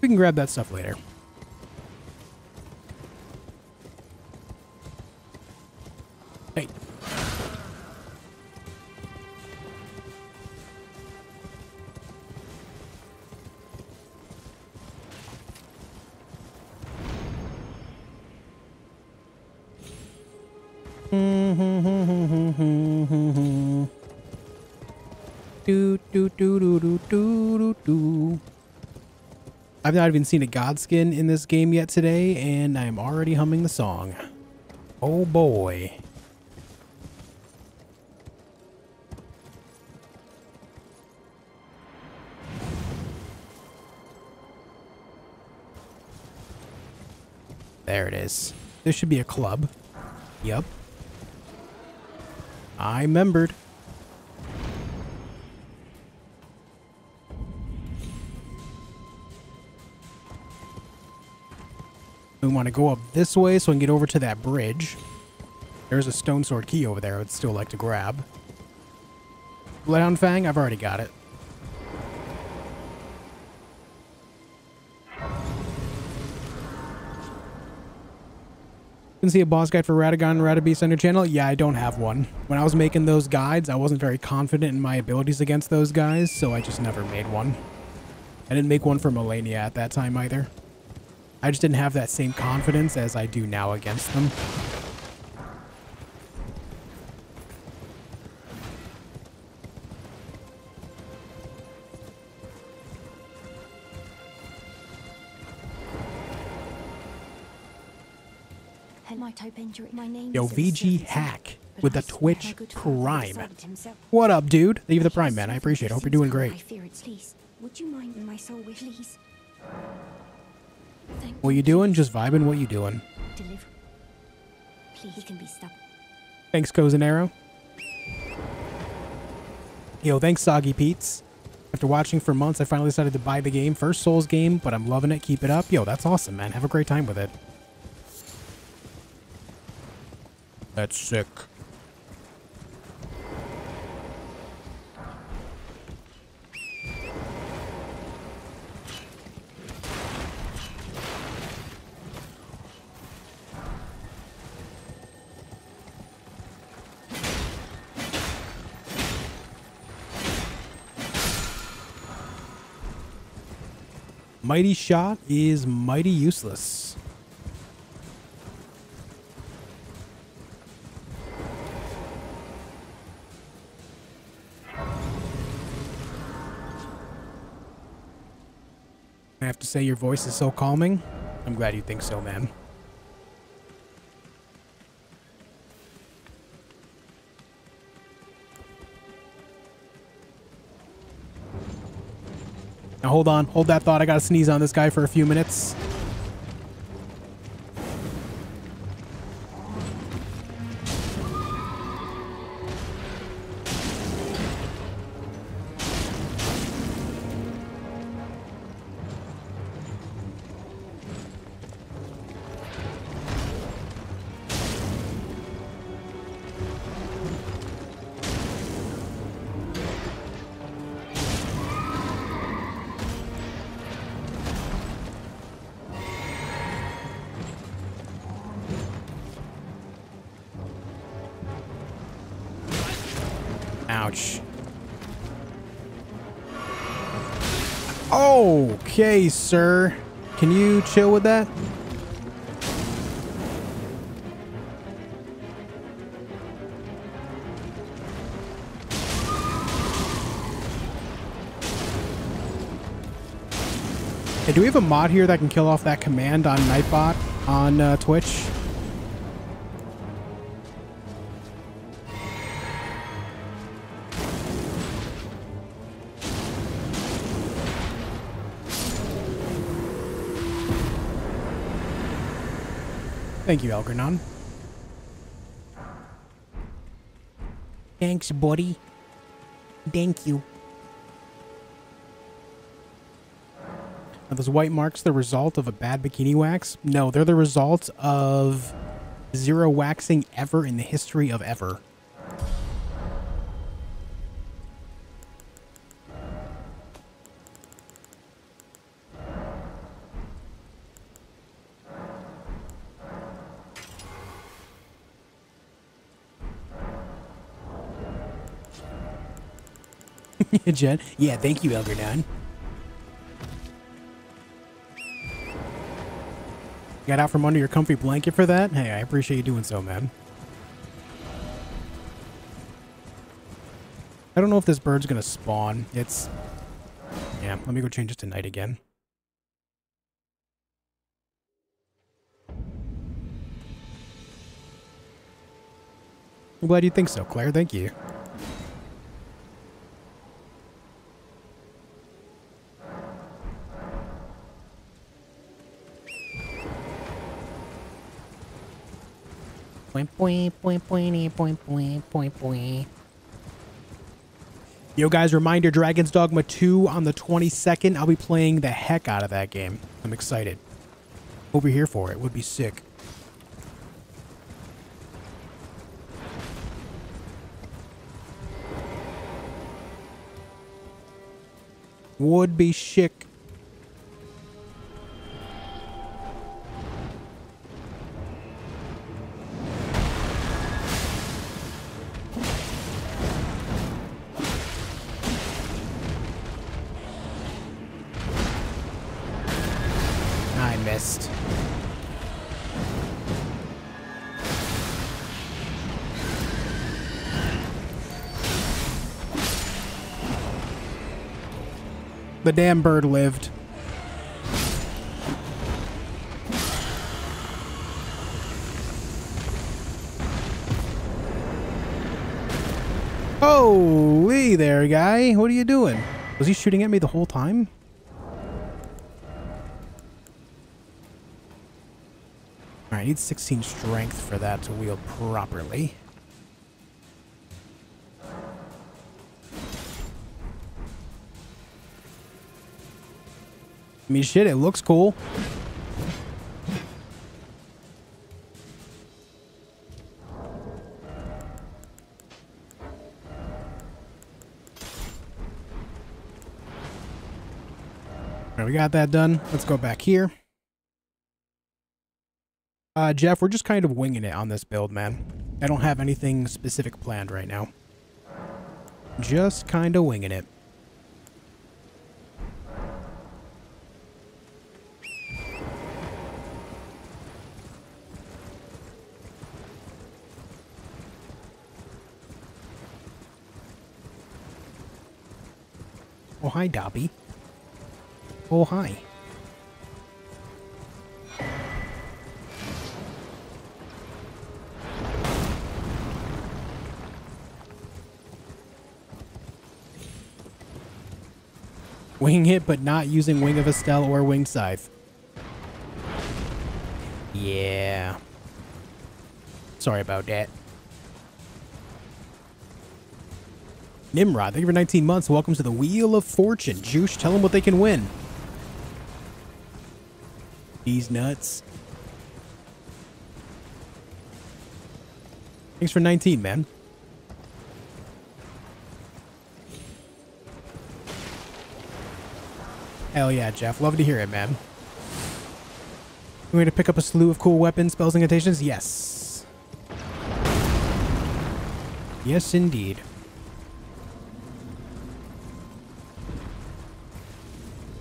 We can grab that stuff later. do. I've not even seen a godskin in this game yet today, and I'm already humming the song. Oh boy. There it is. This should be a club. Yep. I membered. We want to go up this way so I can get over to that bridge. There's a stone sword key over there I would still like to grab. Bloodhound Fang, I've already got it. You can see a boss guide for Radagon and Radabeast on your channel? Yeah, I don't have one. When I was making those guides, I wasn't very confident in my abilities against those guys, so I just never made one. I didn't make one for Malenia at that time either. I just didn't have that same confidence as I do now against them. Might I venture it? My name Yo, VG Hack with the Twitch my good father Prime. What up, dude? For the Prime, man. I appreciate it. Hope you're doing great. I fear its least. Would you mind my soul wish, please? Thank What you doing? Just vibing. What you doing? Deliver. Please, he can be stopped. Thanks, Cozenaro. Yo, thanks, Soggy Pete's. After watching for months, I finally decided to buy the game. First Souls game, but I'm loving it. Keep it up. Yo, that's awesome, man. Have a great time with it. That's sick. Mighty Shot is mighty useless. I have to say your voice is so calming. I'm glad you think so, man. Now hold on, hold that thought. I gotta sneeze on this guy for a few minutes. Okay, sir. Can you chill with that? Hey, do we have a mod here that can kill off that command on Nightbot on uh, Twitch? Thank you, Elgernon. Thanks, buddy. Thank you. Are those white marks the result of a bad bikini wax? No, they're the result of zero waxing ever in the history of ever. Jen? Yeah, thank you, Elgernon. Got out from under your comfy blanket for that? Hey, I appreciate you doing so, man. I don't know if this bird's gonna spawn. It's... Yeah, let me go change it to night again. I'm glad you think so, Claire. Thank you. Yo, guys, reminder Dragon's Dogma 2 on the 22nd. I'll be playing the heck out of that game. I'm excited. Over here for it. Would be sick. Would be chic. The damn bird lived. Holy there, guy. What are you doing? Was he shooting at me the whole time? Alright, I need 16 strength for that to wield properly. I mean, shit, it looks cool. Alright, we got that done. Let's go back here. Uh, Jeff, we're just kind of winging it on this build, man. I don't have anything specific planned right now. Just kind of winging it. Hi, Dobby. Oh, hi. Wing it, but not using Wing of Astel or Wing Scythe. Yeah. Sorry about that. Nimrod, thank you for 19 months. Welcome to the Wheel of Fortune. Juice, tell them what they can win. These nuts. Thanks for 19, man. Hell yeah, Jeff. Love to hear it, man. You going to pick up a slew of cool weapons, spells, and incantations? Yes. Yes, indeed.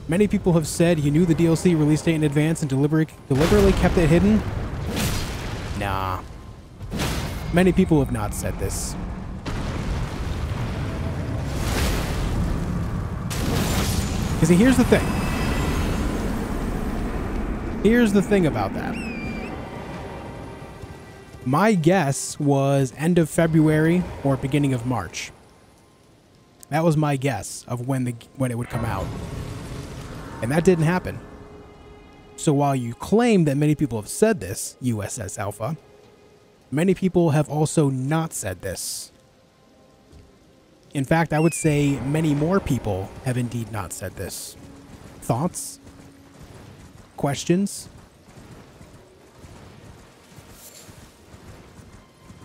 Many people have said you knew the DLC release date in advance and deliberately, deliberately kept it hidden. Nah. Many people have not said this. Because here's the thing. Here's the thing about that. My guess was end of February or beginning of March. That was my guess of when the when it would come out. And that didn't happen. So while you claim that many people have said this, USS Alpha, many people have also not said this. In fact, I would say many more people have indeed not said this. Thoughts? Questions?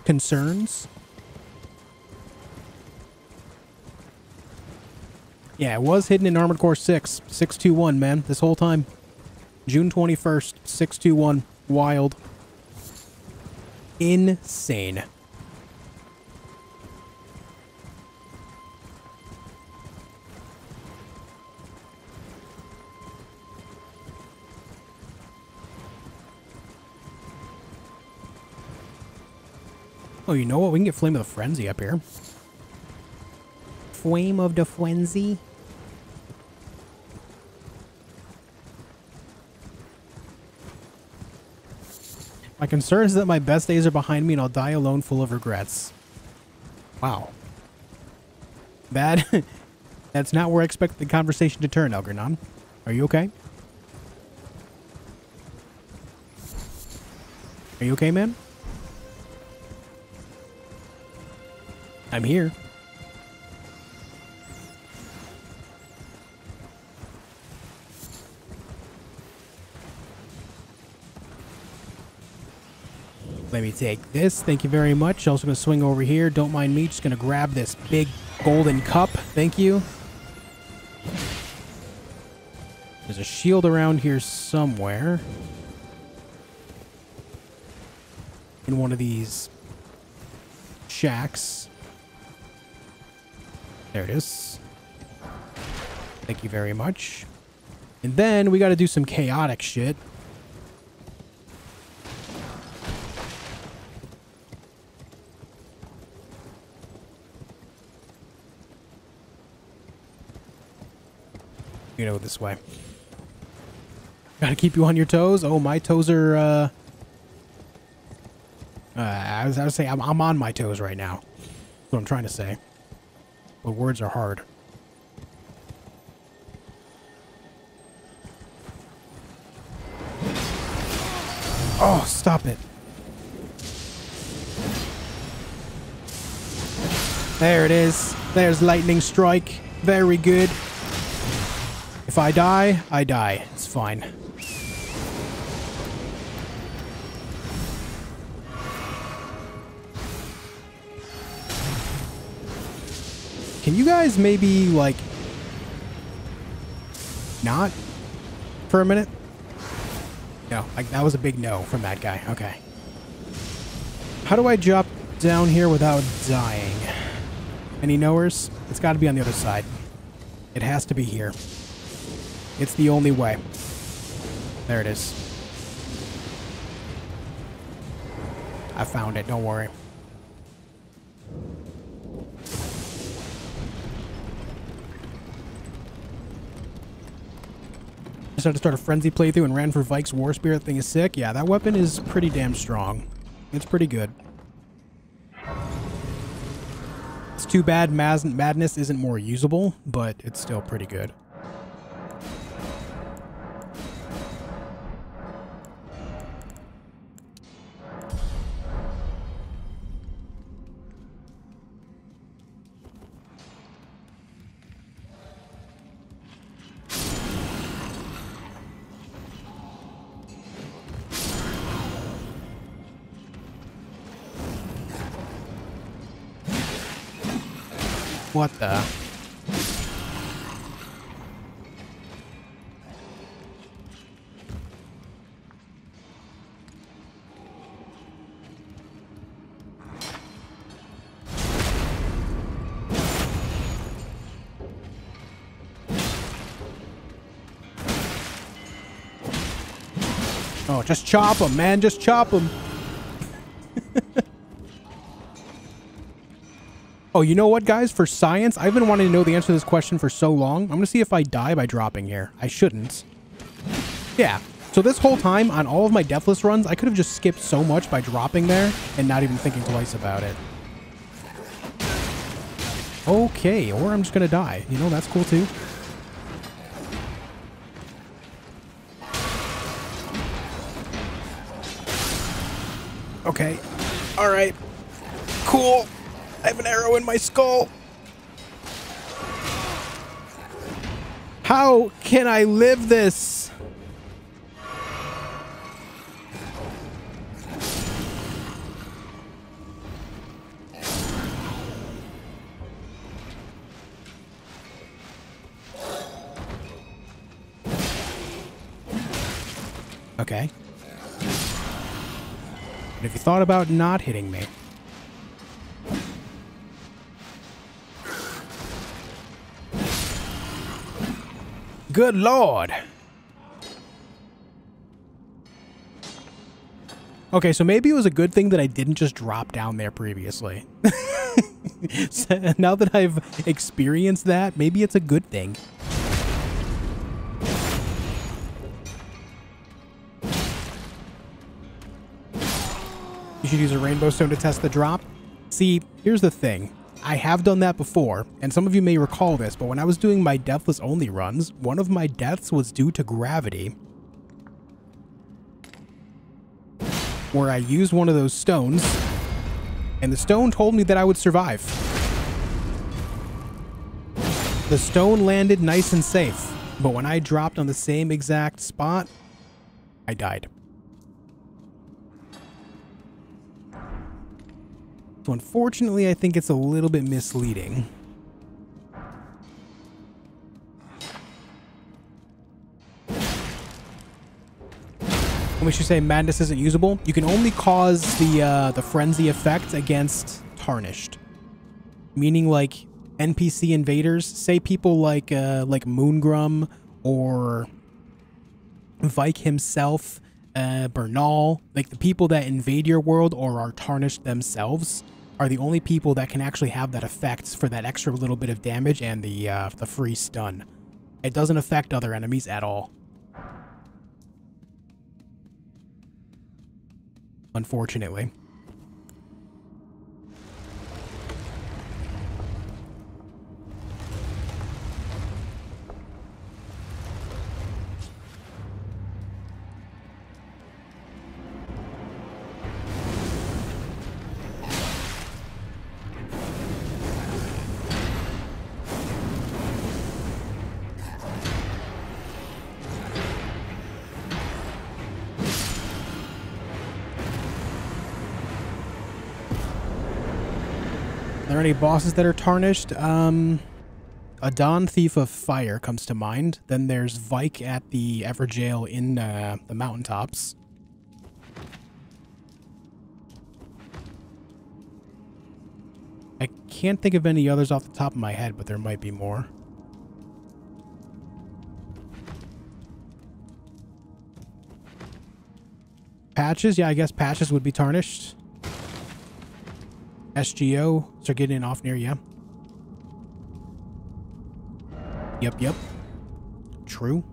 Concerns? Yeah, it was hidden in Armored Core 6. 621, man, this whole time. June 21st, 621. Wild. Insane. Oh, you know what? We can get Flame of the Frenzy up here. Flame of the Frenzy? My concern is that my best days are behind me and I'll die alone full of regrets. Wow. That... that's not where I expect the conversation to turn, Elgernon. Are you okay? Are you okay, man? I'm here. Let me take this. Thank you very much. Also going to swing over here. Don't mind me. Just going to grab this big golden cup. Thank you. There's a shield around here somewhere. In one of these shacks. There it is. Thank you very much. And then we got to do some chaotic shit. You know, this way. Gotta keep you on your toes. Oh, my toes are, uh... uh I was, I was saying, I'm, I'm on my toes right now. That's what I'm trying to say. But words are hard. Oh, stop it. There it is. There's lightning strike. Very good. If I die, I die. It's fine. Can you guys maybe, like, not for a minute? No, like, that was a big no from that guy. Okay. How do I drop down here without dying? Any knowers? It's got to be on the other side. It has to be here. It's the only way. There it is. I found it, don't worry. Decided to start a frenzy playthrough and ran for Vyke's War Spear thing is sick. Yeah, that weapon is pretty damn strong. It's pretty good. It's too bad Madness isn't more usable, but it's still pretty good. What the? Oh, just chop him, man. Just chop him. Oh, you know what, guys? For science, I've been wanting to know the answer to this question for so long. I'm going to see if I die by dropping here. I shouldn't. Yeah. So this whole time, on all of my Deathless runs, I could have just skipped so much by dropping there and not even thinking twice about it. Okay, or I'm just going to die. You know, that's cool too. Okay. All right. Cool. I have an arrow in my skull. How can I live this? Okay. But if you thought about not hitting me, Good lord. Okay, so maybe it was a good thing that I didn't just drop down there previously. so now that I've experienced that, maybe it's a good thing. You should use a rainbow stone to test the drop. See, here's the thing. I have done that before, and some of you may recall this, but when I was doing my Deathless Only runs, one of my deaths was due to gravity, where I used one of those stones, and the stone told me that I would survive. The stone landed nice and safe, but when I dropped on the same exact spot, I died. So unfortunately, I think it's a little bit misleading. When we should say madness isn't usable, you can only cause the uh, the frenzy effect against tarnished, meaning like NPC invaders. Say people like uh, like Moongrum or Vyke himself, uh, Bernahl, like the people that invade your world or are tarnished themselves are the only people that can actually have that effect for that extra little bit of damage and the uh, the free stun. It doesn't affect other enemies at all. Unfortunately. Any bosses that are tarnished? Um, Adan Thief of Fire comes to mind. Then there's Vyke at the Evergaol in uh, the mountaintops. I can't think of any others off the top of my head, but there might be more. Patches? Yeah, I guess patches would be tarnished. SGO. Getting off near you. Yep, yep. True.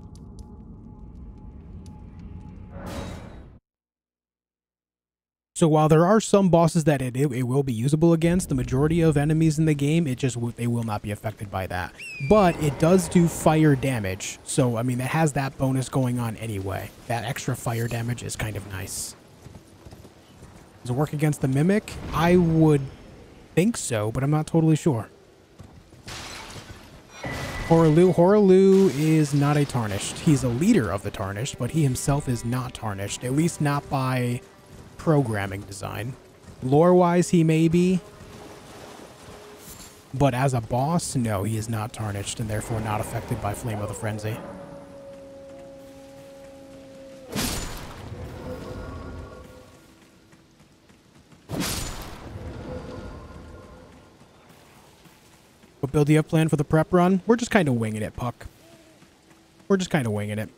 So while there are some bosses that it, it, it will be usable against, the majority of enemies in the game, it just they will not be affected by that. But it does do fire damage. So, I mean, it has that bonus going on anyway. That extra fire damage is kind of nice. Does it work against the Mimic? I would think so, but I'm not totally sure. Hoarah Loux. Horalu is not a Tarnished. He's a leader of the Tarnished, but he himself is not Tarnished. At least not by programming design. Lore-wise, he may be. But as a boss, no, he is not Tarnished, and therefore not affected by Flame of the Frenzy. Build do you have planned for the prep run? We're just kind of winging it, Puck. We're just kind of winging it.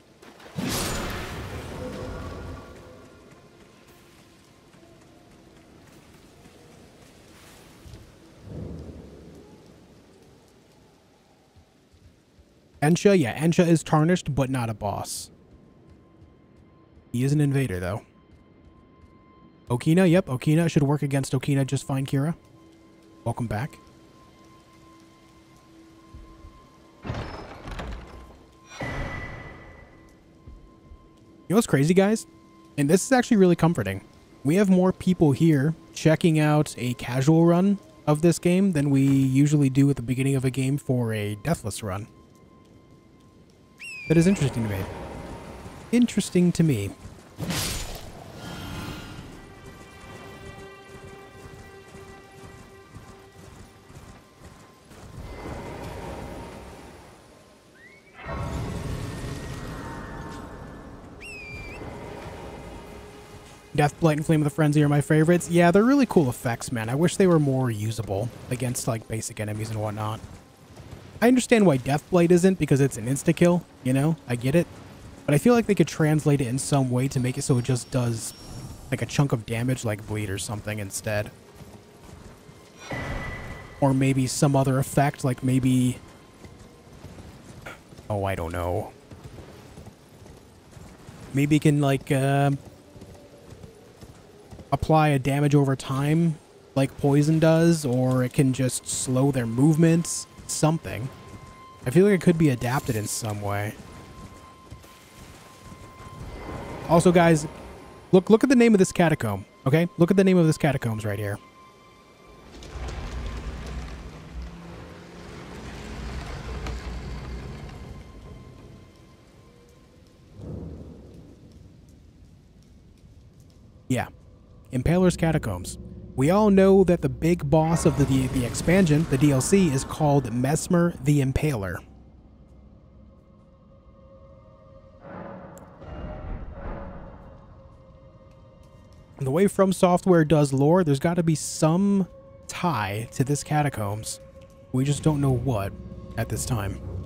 Ensha, yeah, Ensha is tarnished, but not a boss. He is an invader, though. Okina, yep, Okina should work against Okina just fine, Kira. Welcome back. You know what's crazy, guys? And this is actually really comforting. We have more people here checking out a casual run of this game than we usually do at the beginning of a game for a deathless run. That is interesting to me. Interesting to me. Deathblight and Flame of the Frenzy are my favorites. Yeah, they're really cool effects, man. I wish they were more usable against, like, basic enemies and whatnot. I understand why Deathblight isn't, because it's an insta-kill, you know? I get it. But I feel like they could translate it in some way to make it so it just does, like, a chunk of damage like Bleed or something instead. Or maybe some other effect, like maybe... Oh, I don't know. Maybe it can, like, uh, apply a damage over time like poison does, or it can just slow their movements, something. I feel like it could be adapted in some way. Also, guys, look look at the name of this catacomb, okay? Look at the name of this catacombs right here. Yeah. Impaler's Catacombs. We all know that the big boss of the, the, expansion, the DLC, is called Messmer the Impaler. The way From Software does lore, there's got to be some tie to this catacombs. We just don't know what at this time.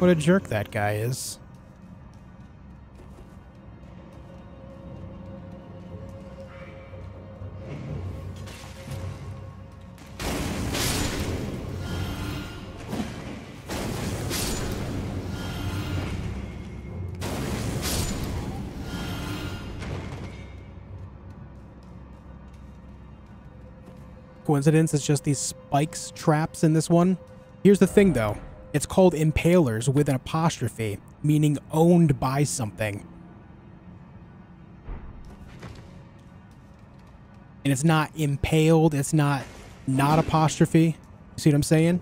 What a jerk that guy is. Coincidence, it's just these spikes traps in this one. Here's the thing though. It's called impalers with an apostrophe, meaning owned by something. And it's not impaled, it's not not apostrophe. See what I'm saying?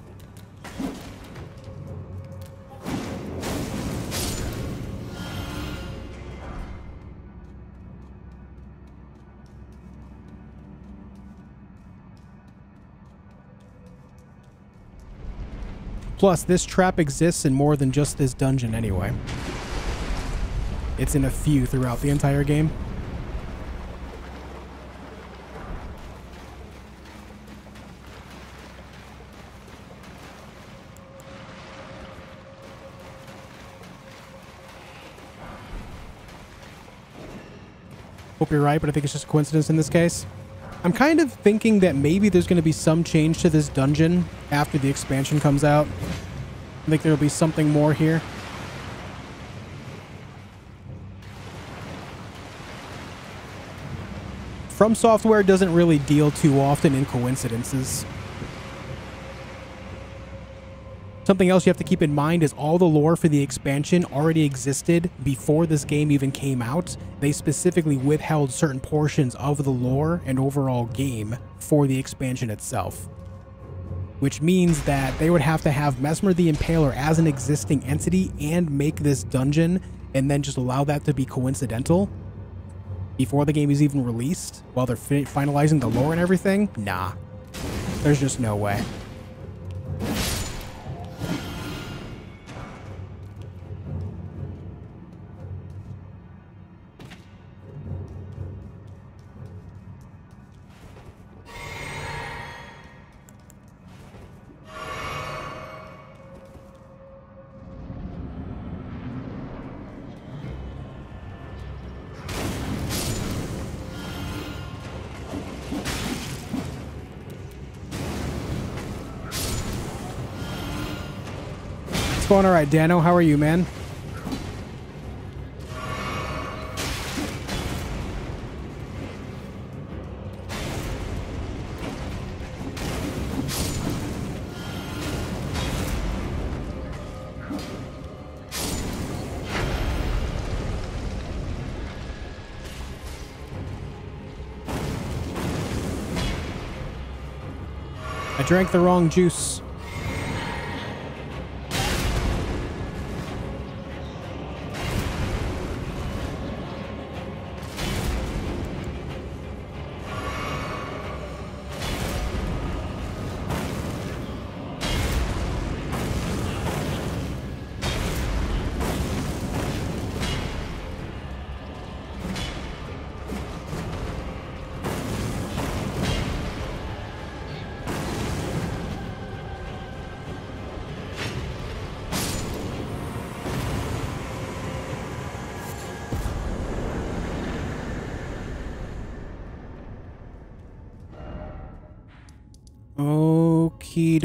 Plus, this trap exists in more than just this dungeon anyway. It's in a few throughout the entire game. Hope you're right, but I think it's just a coincidence in this case. I'm kind of thinking that maybe there's going to be some change to this dungeon after the expansion comes out. I think there'll be something more here. From Software doesn't really deal too often in coincidences. Something else you have to keep in mind is all the lore for the expansion already existed before this game even came out. They specifically withheld certain portions of the lore and overall game for the expansion itself. Which means that they would have to have Messmer the Impaler as an existing entity and make this dungeon and then just allow that to be coincidental before the game is even released while they're finalizing the lore and everything? Nah. There's just no way. Going all right, Dano. How are you, man? I drank the wrong juice.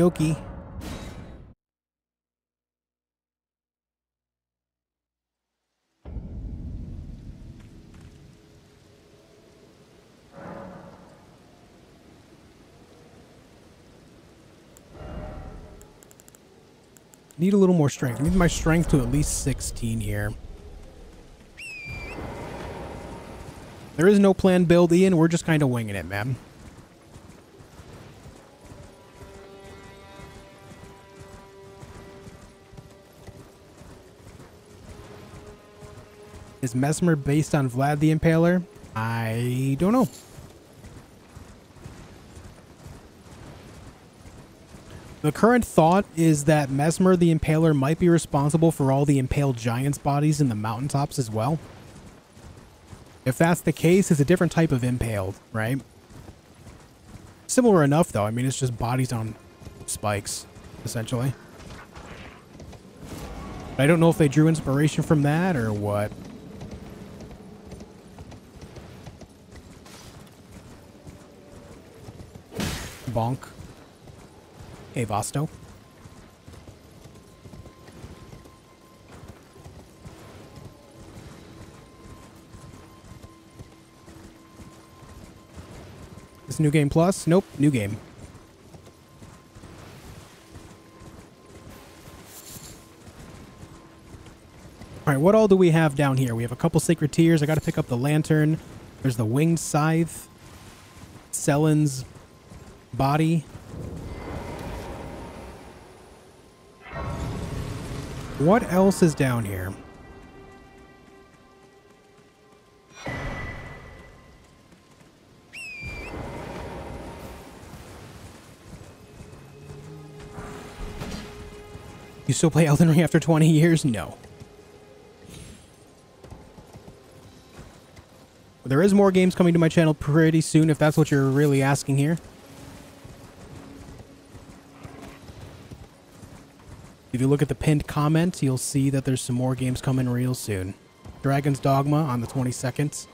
Dokie. Need a little more strength. Need my strength to at least 16 here. There is no planned build, Ian. We're just kind of winging it, man. Is Messmer based on Vlad the Impaler? I don't know. The current thought is that Messmer the Impaler might be responsible for all the impaled giants' bodies in the mountaintops as well. If that's the case, it's a different type of impaled, right? Similar enough, though. I mean, it's just bodies on spikes, essentially. I don't know if they drew inspiration from that or what. Bonk. Hey, Vasto. This new game plus? Nope, new game. All right, what all do we have down here? We have a couple sacred tears. I got to pick up the lantern. There's the winged scythe. Sellen's body. What else is down here? You still play Elden Ring after 20 years? No. There is more games coming to my channel pretty soon if that's what you're really asking here. If you look at the pinned comments, you'll see that there's some more games coming real soon. Dragon's Dogma on the 22nd.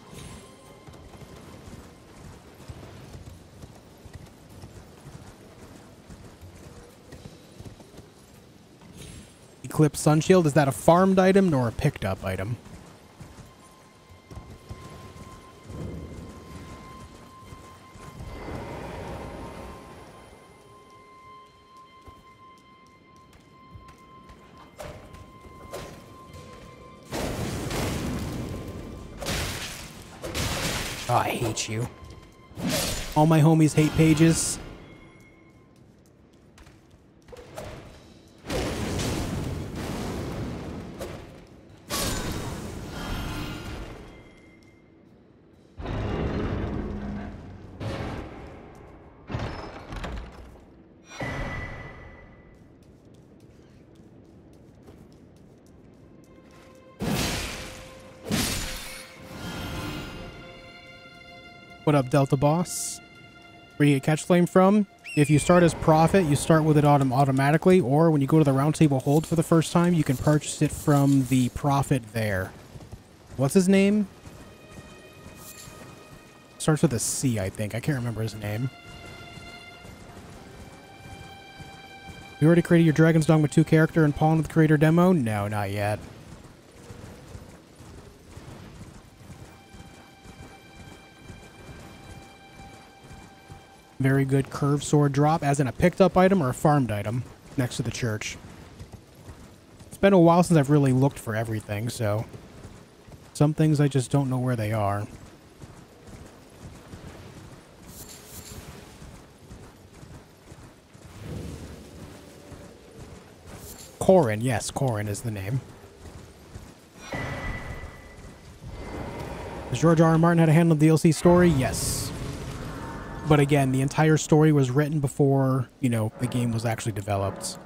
Eclipse Sunshield, is that a farmed item or a picked up item? You. All my homies hate pages. Delta Boss? Where you get Catch Flame from? If you start as Prophet, you start with it autom automatically, or when you go to the Roundtable Hold for the first time, you can purchase it from the Prophet there. What's his name? Starts with a C, I think. I can't remember his name. You already created your Dragon's Dogma 2 character in Pawn with Creator demo? No, not yet. Very good curved sword drop, as in a picked up item or a farmed item next to the church. It's been a while since I've really looked for everything, so some things I just don't know where they are. Corhyn, yes, Corhyn is the name. Does George R. R. Martin had a handle on the DLC story? Yes. But again, the entire story was written before, you know, the game was actually developed.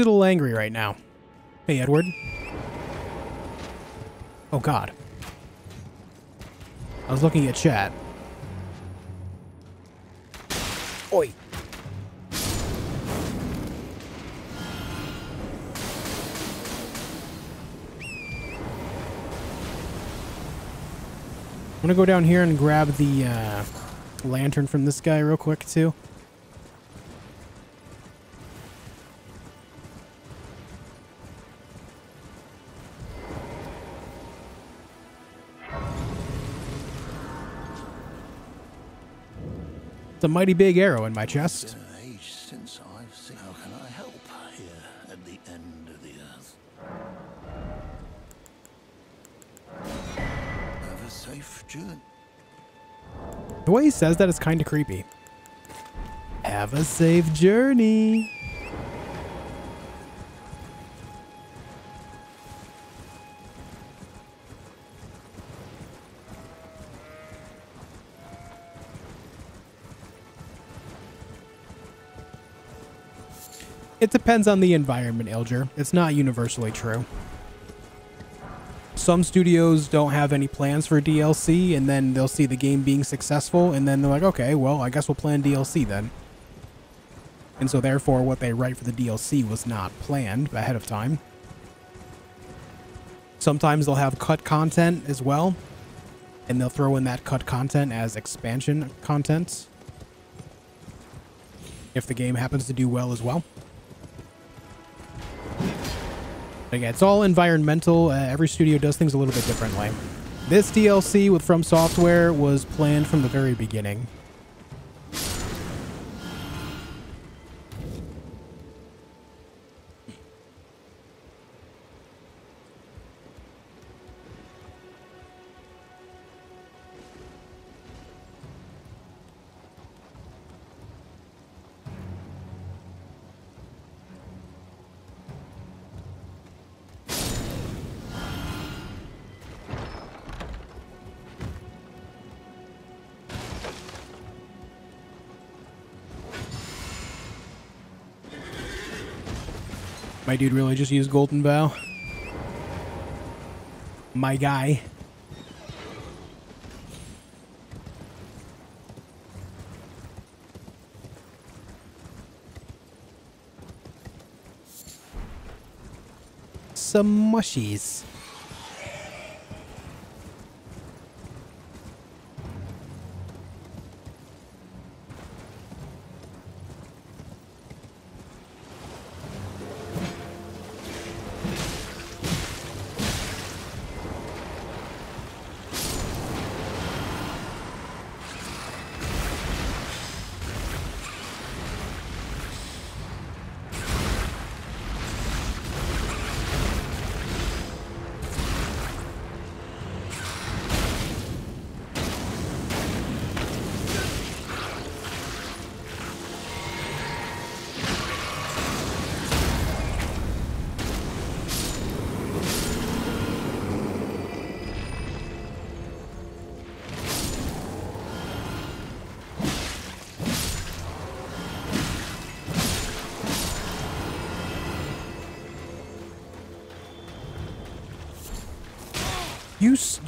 A little angry right now. Hey, Edward. Oh, God. I was looking at chat. Oi. I'm gonna go down here and grab the uh, lantern from this guy real quick, too. Mighty big arrow in my chest. Age since I've seen. How can I help here at the end of the earth? Have a safe journey. The way he says that is kind of creepy. Have a safe journey. It depends on the environment, Ilger. It's not universally true. Some studios don't have any plans for DLC, and then they'll see the game being successful, and then they're like, okay, well, I guess we'll plan DLC then. And so therefore, what they write for the DLC was not planned ahead of time. Sometimes they'll have cut content as well, and they'll throw in that cut content as expansion content. If the game happens to do well as well. Again, it's all environmental. Uh, every studio does things a little bit differently. This DLC with From Software was planned from the very beginning. My dude really just used Golden Bow. My guy. Some mushies.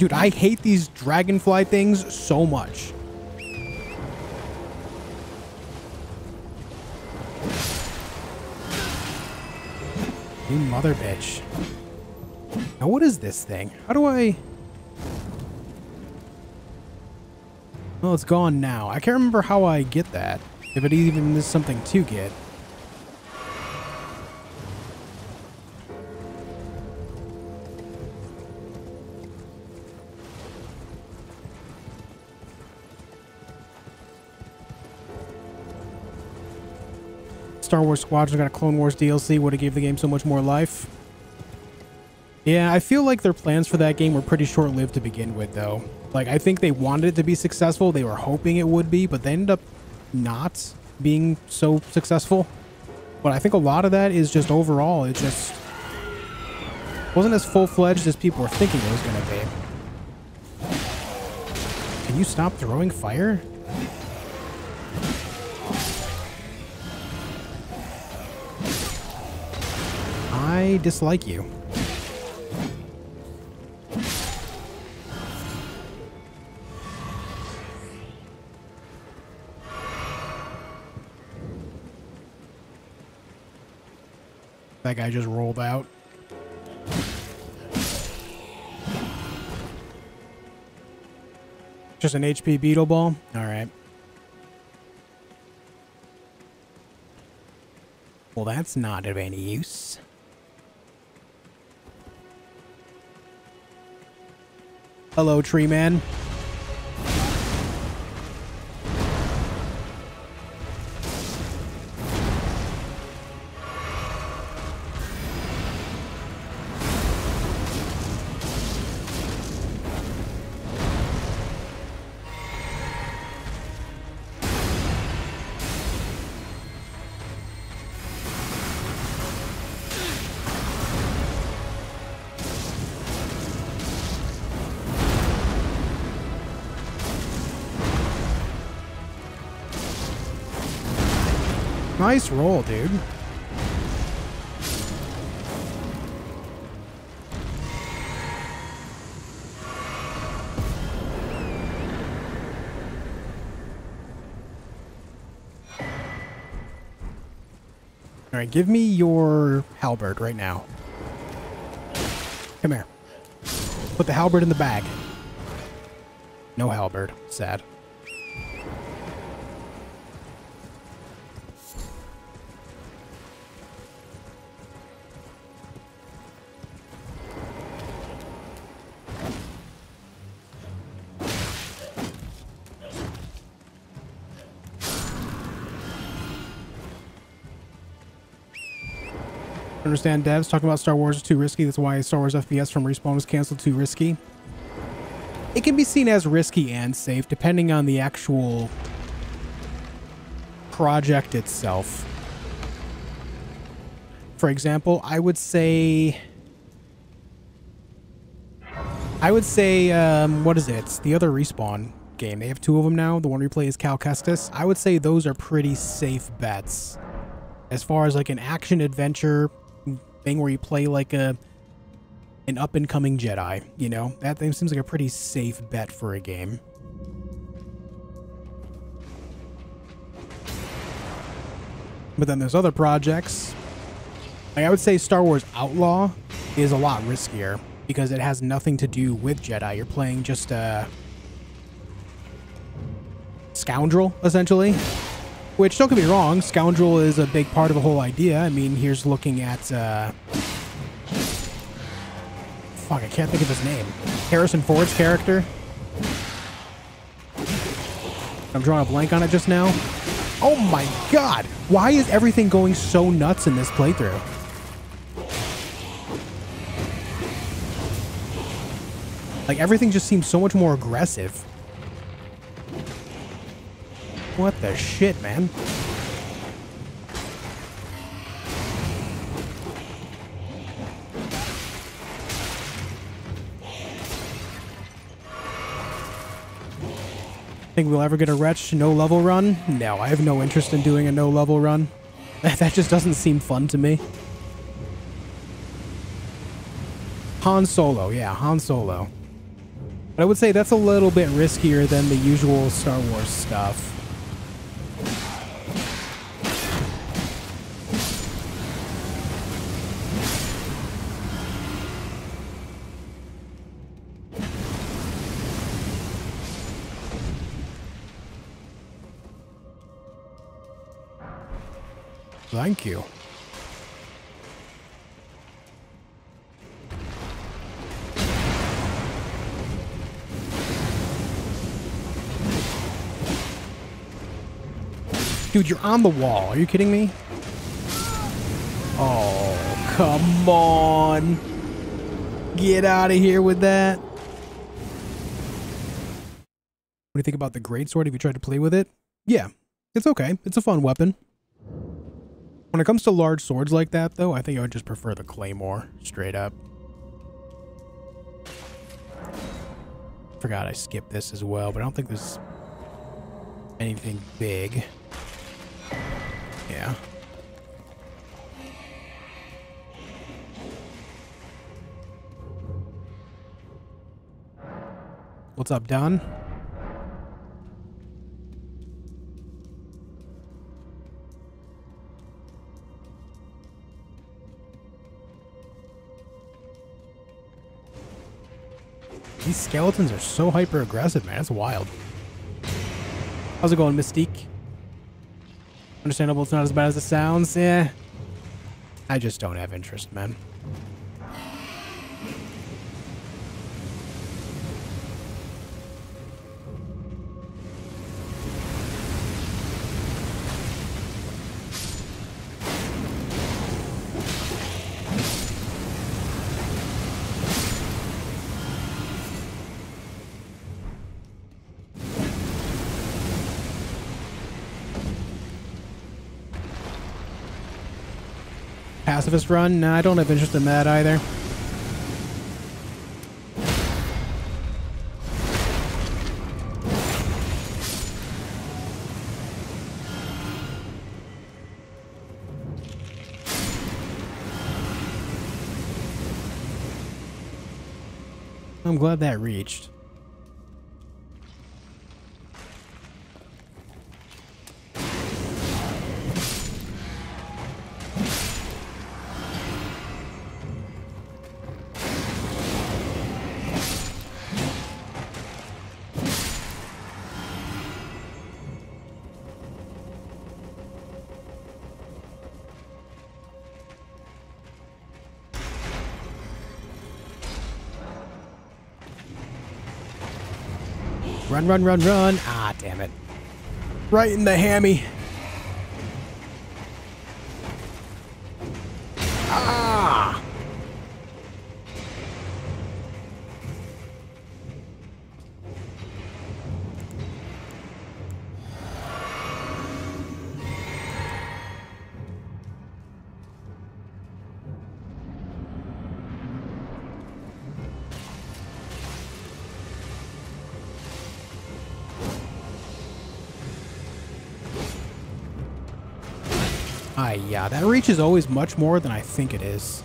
Dude, I hate these dragonfly things so much. You mother bitch. Now what is this thing? How do I... Well, it's gone now. I can't remember how I get that. If it even is something to get. Star Wars Squadron got a Clone Wars DLC would have gave the game so much more life. Yeah, I feel like their plans for that game were pretty short-lived to begin with, though. Like, I think they wanted it to be successful. They were hoping it would be, but they ended up not being so successful. But I think a lot of that is just overall, it just wasn't as full-fledged as people were thinking it was going to be. Can you stop throwing fire? I dislike you. That guy just rolled out. Just an HP beetle ball? Alright. Well, that's not of any use. Hello, tree man. Nice roll, dude. All right, give me your halberd right now. Come here. Put the halberd in the bag. No halberd. Sad. Understand devs talking about Star Wars is too risky. That's why Star Wars FPS from Respawn was canceled. Too risky. It can be seen as risky and safe depending on the actual project itself. For example, I would say... I would say, um, what is it? It's the other Respawn game. They have two of them now. The one we play is Cal Kestis. I would say those are pretty safe bets. As far as like an action adventure thing where you play like a an up and coming Jedi, you know? That thing seems like a pretty safe bet for a game. But then there's other projects. Like I would say Star Wars Outlaw is a lot riskier because it has nothing to do with Jedi. You're playing just a scoundrel, essentially. Which, don't get me wrong, Scoundrel is a big part of the whole idea. I mean, here's looking at, uh... Fuck, I can't think of his name. Harrison Ford's character. I'm drawing a blank on it just now. Oh my god! Why is everything going so nuts in this playthrough? Like, everything just seems so much more aggressive. What the shit, man? Think we'll ever get a Wretch no level run? No, I have no interest in doing a no level run. that just doesn't seem fun to me. Han Solo, yeah, Han Solo. But I would say that's a little bit riskier than the usual Star Wars stuff. Thank you. Dude, you're on the wall. Are you kidding me? Oh, come on. Get out of here with that. What do you think about the great sword? Have you tried to play with it? Yeah, it's okay. It's a fun weapon. When it comes to large swords like that, though, I think I would just prefer the claymore, straight up. Forgot I skipped this as well, but I don't think there's anything big. Yeah. What's up, Don? These skeletons are so hyper aggressive, man. It's wild. How's it going, Mystique? Understandable, it's not as bad as it sounds. Yeah. I just don't have interest, man. Pacifist run? Nah, I don't have interest in that either. I'm glad that reached. Run, run, run. Ah, damn it. Right in the hammy. Yeah, that reach is always much more than I think it is.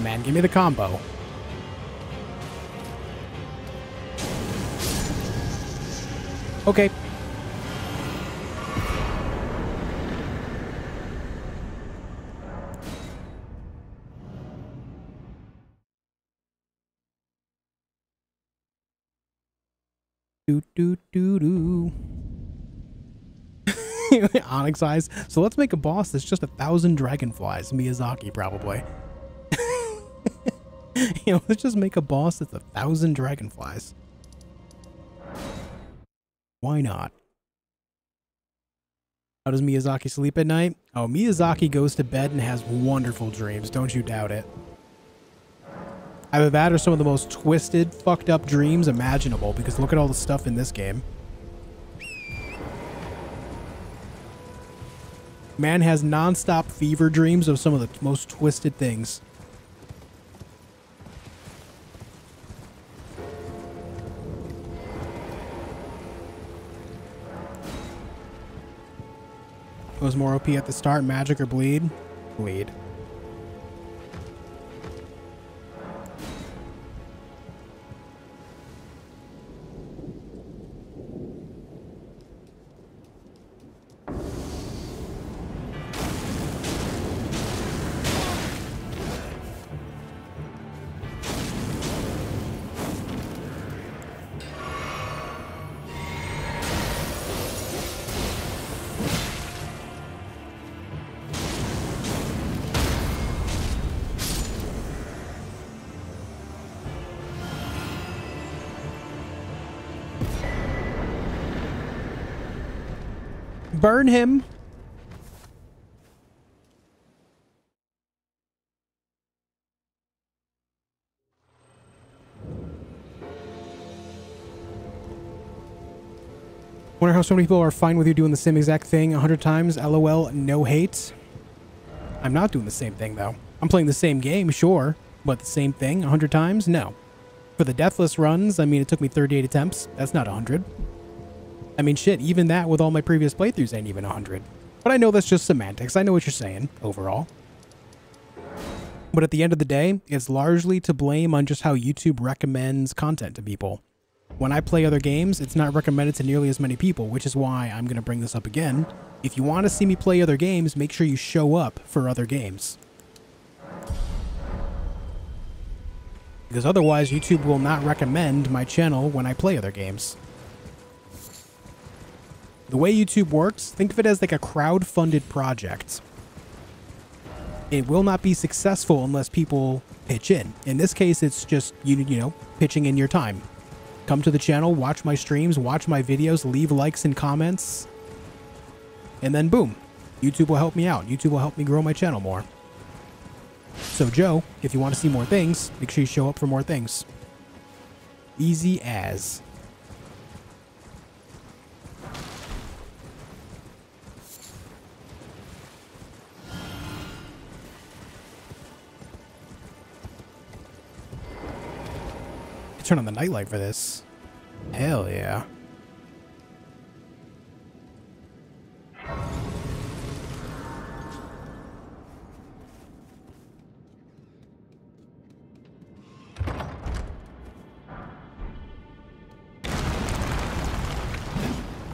On, man. Give me the combo. Okay. Do do do do. Onyx eyes. So let's make a boss that's just a thousand dragonflies. Miyazaki, probably. you know, let's just make a boss that's a thousand dragonflies. Why not? How does Miyazaki sleep at night? Oh, Miyazaki goes to bed and has wonderful dreams. Don't you doubt it. That or some of the most twisted, fucked up dreams imaginable because look at all the stuff in this game. Man has non-stop fever dreams of some of the most twisted things. More OP at the start, magic or bleed? Bleed. Burn him. Wonder how so many people are fine with you doing the same exact thing a hundred times. LOL, no hate. I'm not doing the same thing though. I'm playing the same game, sure, but the same thing a hundred times? No. For the deathless runs, I mean, it took me 38 attempts. That's not a hundred. I mean, shit, even that with all my previous playthroughs ain't even a hundred. But I know that's just semantics. I know what you're saying overall. But at the end of the day, it's largely to blame on just how YouTube recommends content to people. When I play other games, it's not recommended to nearly as many people, which is why I'm going to bring this up again. If you want to see me play other games, make sure you show up for other games. Because otherwise, YouTube will not recommend my channel when I play other games. The way YouTube works, think of it as like a crowd-funded project. It will not be successful unless people pitch in. In this case, it's just, you, you know, pitching in your time. Come to the channel, watch my streams, watch my videos, leave likes and comments, and then boom, YouTube will help me out. YouTube will help me grow my channel more. So Joe, if you want to see more things, make sure you show up for more things. Easy as. Turn on the nightlight for this. Hell yeah.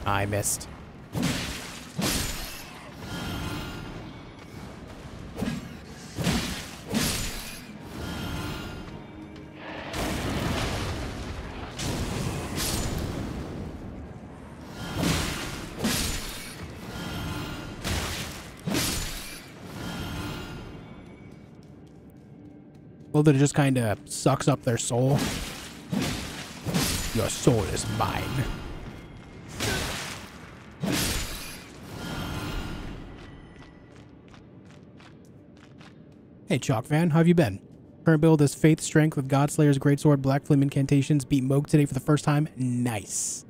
I missed. That just kind of sucks up their soul. Your soul is mine. Hey, Chalk Fan, how have you been? Current build is Faith Strength with Godslayer's Greatsword, Black Flame Incantations. Beat Mohg today for the first time. Nice.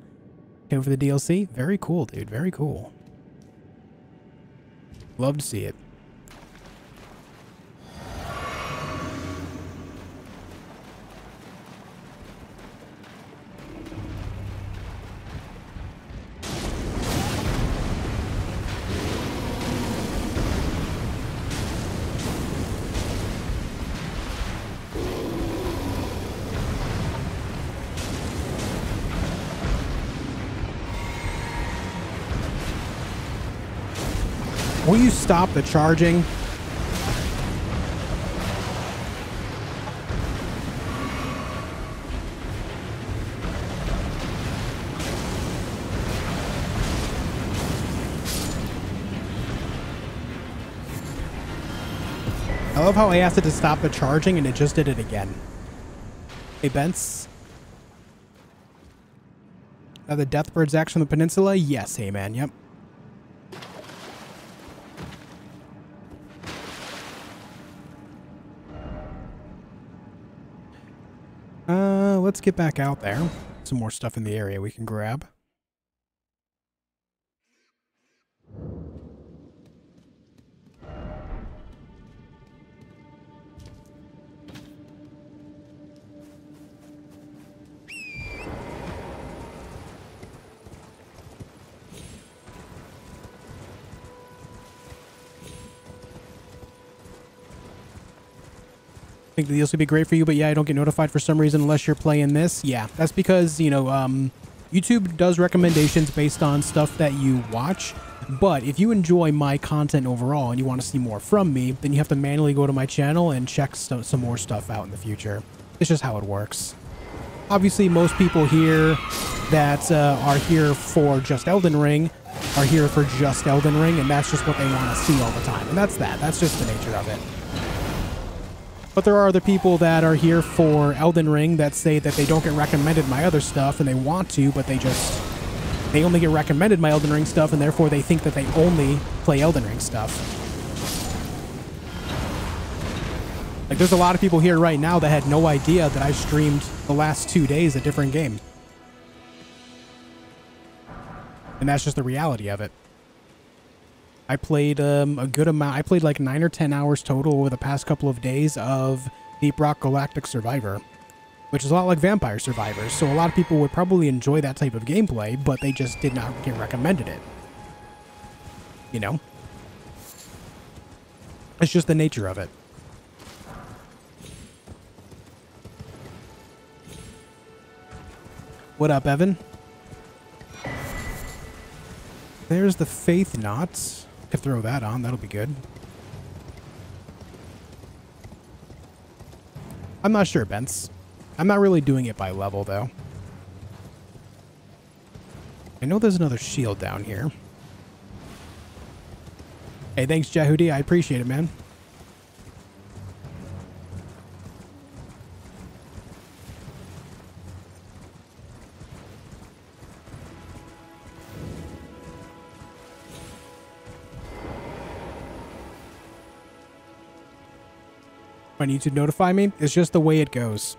Came for the DLC? Very cool, dude. Very cool. Love to see it. Stop the charging? I love how I asked it to stop the charging and it just did it again. Hey, Bence. Are the Deathbirds action on the peninsula? Yes, hey man, yep. Let's get back out there. Some more stuff in the area we can grab. Think the DLC would be great for you, but yeah, I don't get notified for some reason unless you're playing this. Yeah, that's because, you know, um, YouTube does recommendations based on stuff that you watch. But if you enjoy my content overall and you want to see more from me, then you have to manually go to my channel and check some more stuff out in the future. It's just how it works. Obviously, most people here that uh, are here for just Elden Ring are here for just Elden Ring, and that's just what they want to see all the time. And that's that. That's just the nature of it. But there are other people that are here for Elden Ring that say that they don't get recommended my other stuff and they want to, but they just they only get recommended my Elden Ring stuff and therefore they think that they only play Elden Ring stuff. Like there's a lot of people here right now that had no idea that I streamed the last two days a different game. And that's just the reality of it. I played um, a good amount. I played like 9 or 10 hours total over the past couple of days of Deep Rock Galactic Survivor, which is a lot like Vampire Survivors. So a lot of people would probably enjoy that type of gameplay, but they just did not get recommended it. You know? It's just the nature of it. What up, Evan? There's the Faith Knots. Could throw that on. That'll be good. I'm not sure, Bence. I'm not really doing it by level, though. I know there's another shield down here. Hey, thanks, Jahudi. I appreciate it, man. I need to notify me. It's just the way it goes.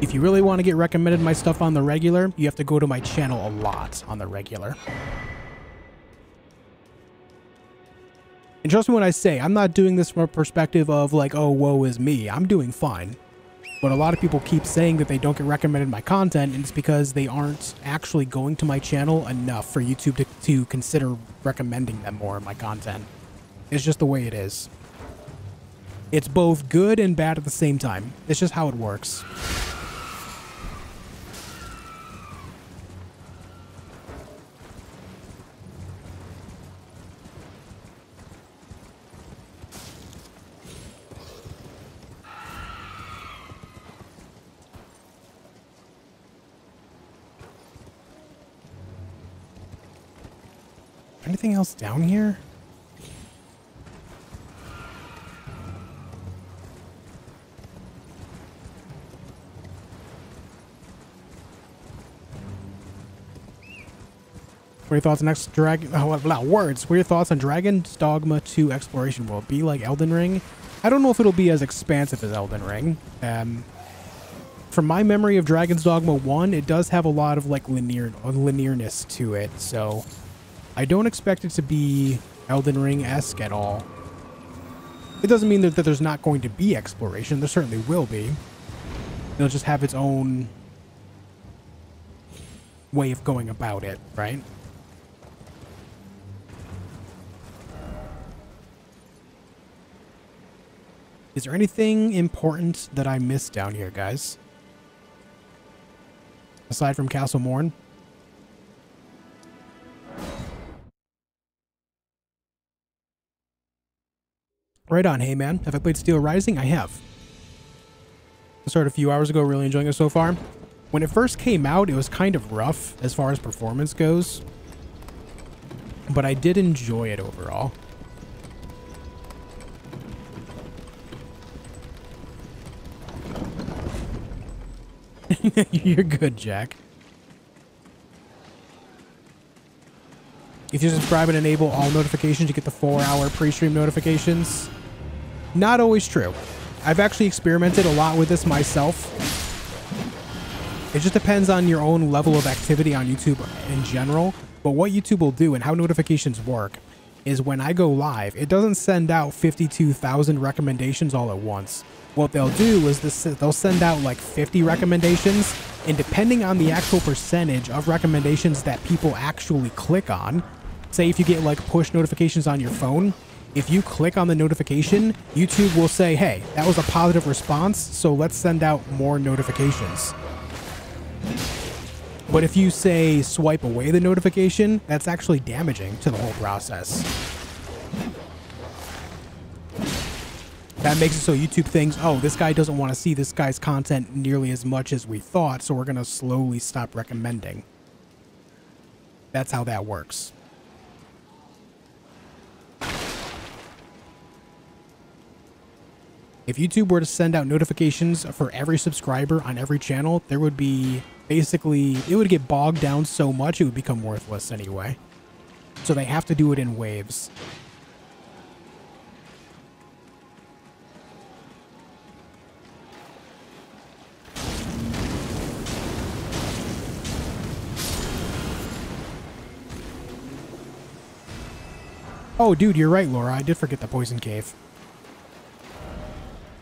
If you really want to get recommended my stuff on the regular, you have to go to my channel a lot on the regular. And trust me when I say, I'm not doing this from a perspective of like, oh, woe is me. I'm doing fine. But a lot of people keep saying that they don't get recommended my content, and it's because they aren't actually going to my channel enough for YouTube to, to consider recommending them more of my content. It's just the way it is. It's both good and bad at the same time. It's just how it works. Anything else down here? What are your thoughts on next Dragon? Oh, words. What are your thoughts on Dragon's Dogma 2 Exploration World? Be like Elden Ring? I don't know if it'll be as expansive as Elden Ring. Um, from my memory of Dragon's Dogma 1, it does have a lot of like linear linearness to it, so I don't expect it to be Elden Ring-esque at all. It doesn't mean that, that there's not going to be exploration. There certainly will be. It'll just have its own way of going about it, right? Is there anything important that I missed down here, guys? Aside from Castle Morn? Right on, hey man. Have I played Steel Rising? I have. I started a few hours ago, really enjoying it so far. When it first came out, it was kind of rough as far as performance goes. But I did enjoy it overall. You're good, Jack. If you subscribe and enable all notifications, you get the four-hour pre-stream notifications. Not always true. I've actually experimented a lot with this myself. It just depends on your own level of activity on YouTube in general. But what YouTube will do and how notifications work is when I go live, it doesn't send out 52,000 recommendations all at once. What they'll do is this, they'll send out like 50 recommendations, and depending on the actual percentage of recommendations that people actually click on, say if you get like push notifications on your phone, if you click on the notification, YouTube will say, hey, that was a positive response, so let's send out more notifications. But if you say swipe away the notification, that's actually damaging to the whole process. That makes it so YouTube thinks, oh, this guy doesn't want to see this guy's content nearly as much as we thought, so we're going to slowly stop recommending. That's how that works. If YouTube were to send out notifications for every subscriber on every channel, there would be basically, it would get bogged down so much it would become worthless anyway. So they have to do it in waves. Oh, dude, you're right, Laura. I did forget the poison cave.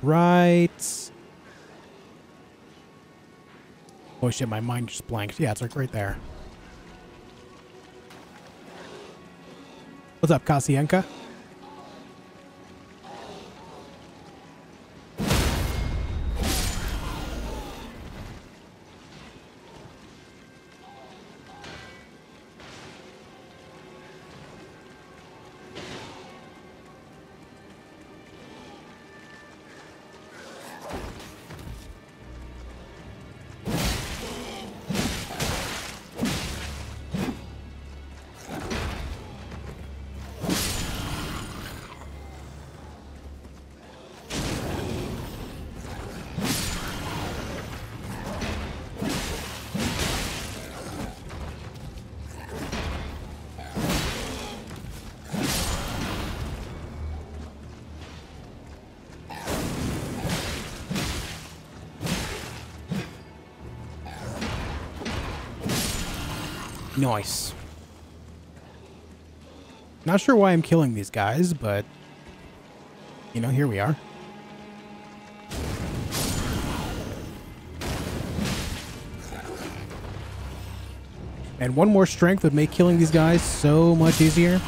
Right. Oh shit, my mind just blanked. Yeah, it's like right there. What's up, Kasienka? Nice. Not sure why I'm killing these guys, but... You know, here we are. And one more strength would make killing these guys so much easier.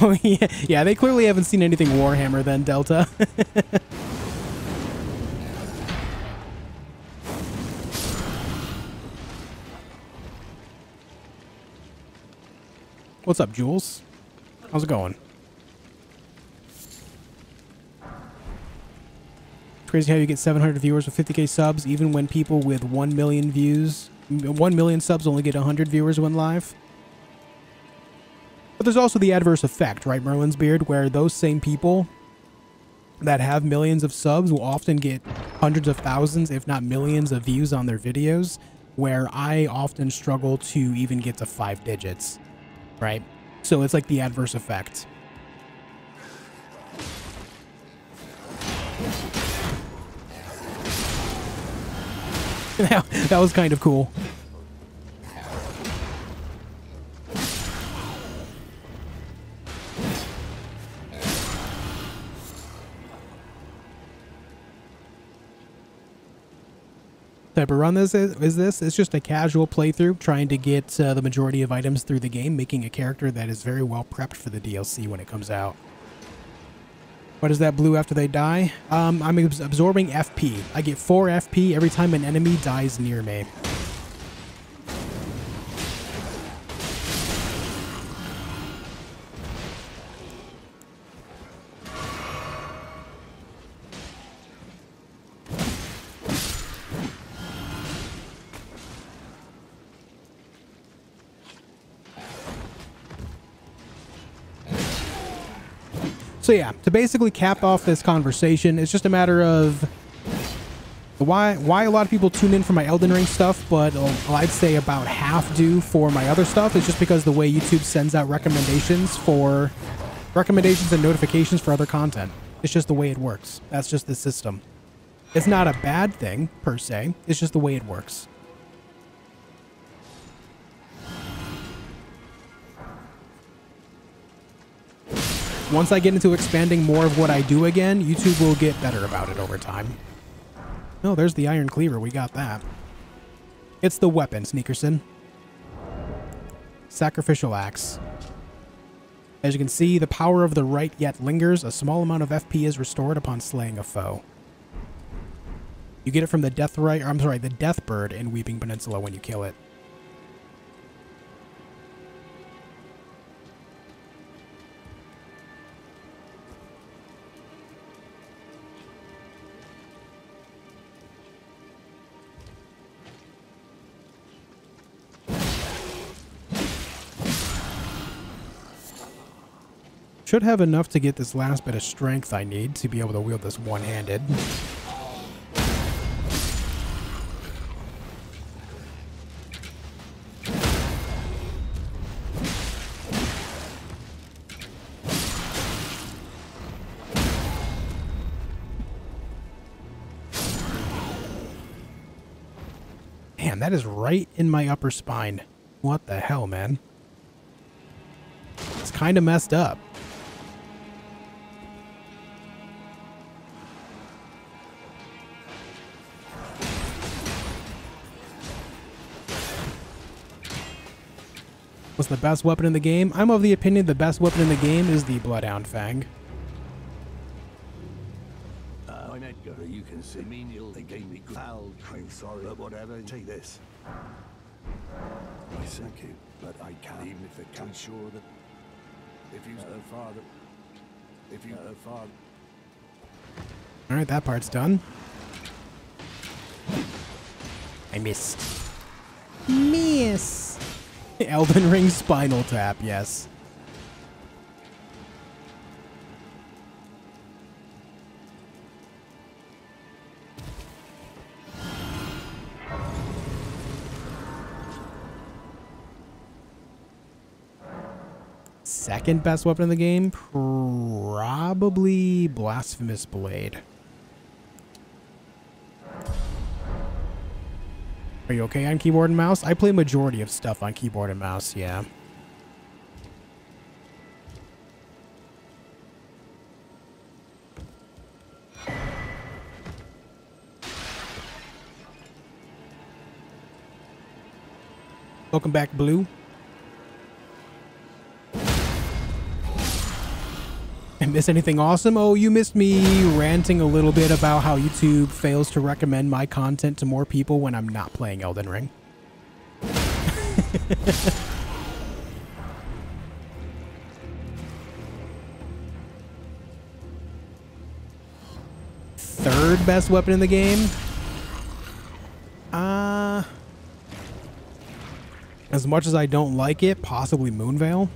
Oh yeah, yeah. They clearly haven't seen anything Warhammer then, Delta. What's up, Jules? How's it going? Crazy how you get 700 viewers with 50k subs, even when people with 1 million views, 1 million subs only get 100 viewers when live. But there's also the adverse effect, right, Merlin's Beard, where those same people that have millions of subs will often get hundreds of thousands, if not millions of views on their videos, where I often struggle to even get to five digits, right? So it's like the adverse effect. that was kind of cool. Type of run this is, is this. It's just a casual playthrough, trying to get uh, the majority of items through the game, making a character that is very well prepped for the DLC when it comes out. What is that blue after they die? Um, I'm absorbing FP. I get 4 FP every time an enemy dies near me. So yeah, to basically cap off this conversation, it's just a matter of why why a lot of people tune in for my Elden Ring stuff, but uh, I'd say about half do for my other stuff. It's just because the way YouTube sends out recommendations for recommendations and notifications for other content. It's just the way it works. That's just the system. It's not a bad thing per se. It's just the way it works. Once I get into expanding more of what I do again, YouTube will get better about it over time. Oh, there's the Iron Cleaver. We got that. It's the weapon, Sneakerson. Sacrificial Axe. As you can see, the power of the rite yet lingers. A small amount of FP is restored upon slaying a foe. You get it from the Death Rite, I'm sorry, the Death Bird in Weeping Peninsula when you kill it. Should have enough to get this last bit of strength I need to be able to wield this one-handed. Damn, that is right in my upper spine. What the hell, man? It's kind of messed up. What's the best weapon in the game? I'm of the opinion the best weapon in the game is the Bloodhound Fang. Uh, I'm Edgar. You can see menial. They gave me foul. I'm sorry, but whatever. Take this. I thank you, but I can't. Even if they can, sure that if you her father, if you her father. All right, that part's done. I missed. Miss. Elden Ring Spinal Tap, yes. Second best weapon in the game? Probably Blasphemous Blade. Are you okay on keyboard and mouse? I play majority of stuff on keyboard and mouse, yeah. Welcome back, Blue. Miss anything awesome? Oh, you missed me ranting a little bit about how YouTube fails to recommend my content to more people when I'm not playing Elden Ring. Third best weapon in the game? Uh, as much as I don't like it, possibly Moonveil.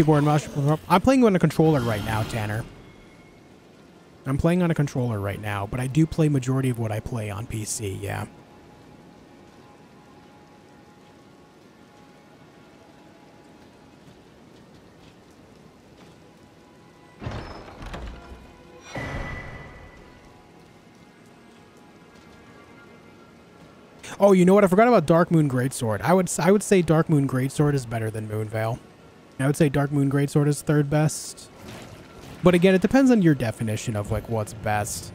Keyboard mouse. I'm playing on a controller right now, Tanner. I'm playing on a controller right now, but I do play majority of what I play on PC, yeah. Oh, you know what? I forgot about Dark Moon Greatsword. I would I would say Dark Moon Greatsword is better than Moonveil. I would say Dark Moon Greatsword is third best. But again, it depends on your definition of like what's best.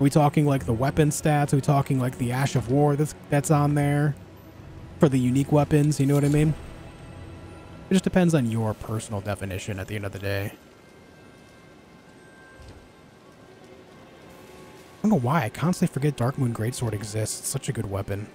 Are we talking like the weapon stats? Are we talking like the Ash of War that's that's on there for the unique weapons? You know what I mean? It just depends on your personal definition at the end of the day. I don't know why. I constantly forget Dark Moon Greatsword exists. It's such a good weapon.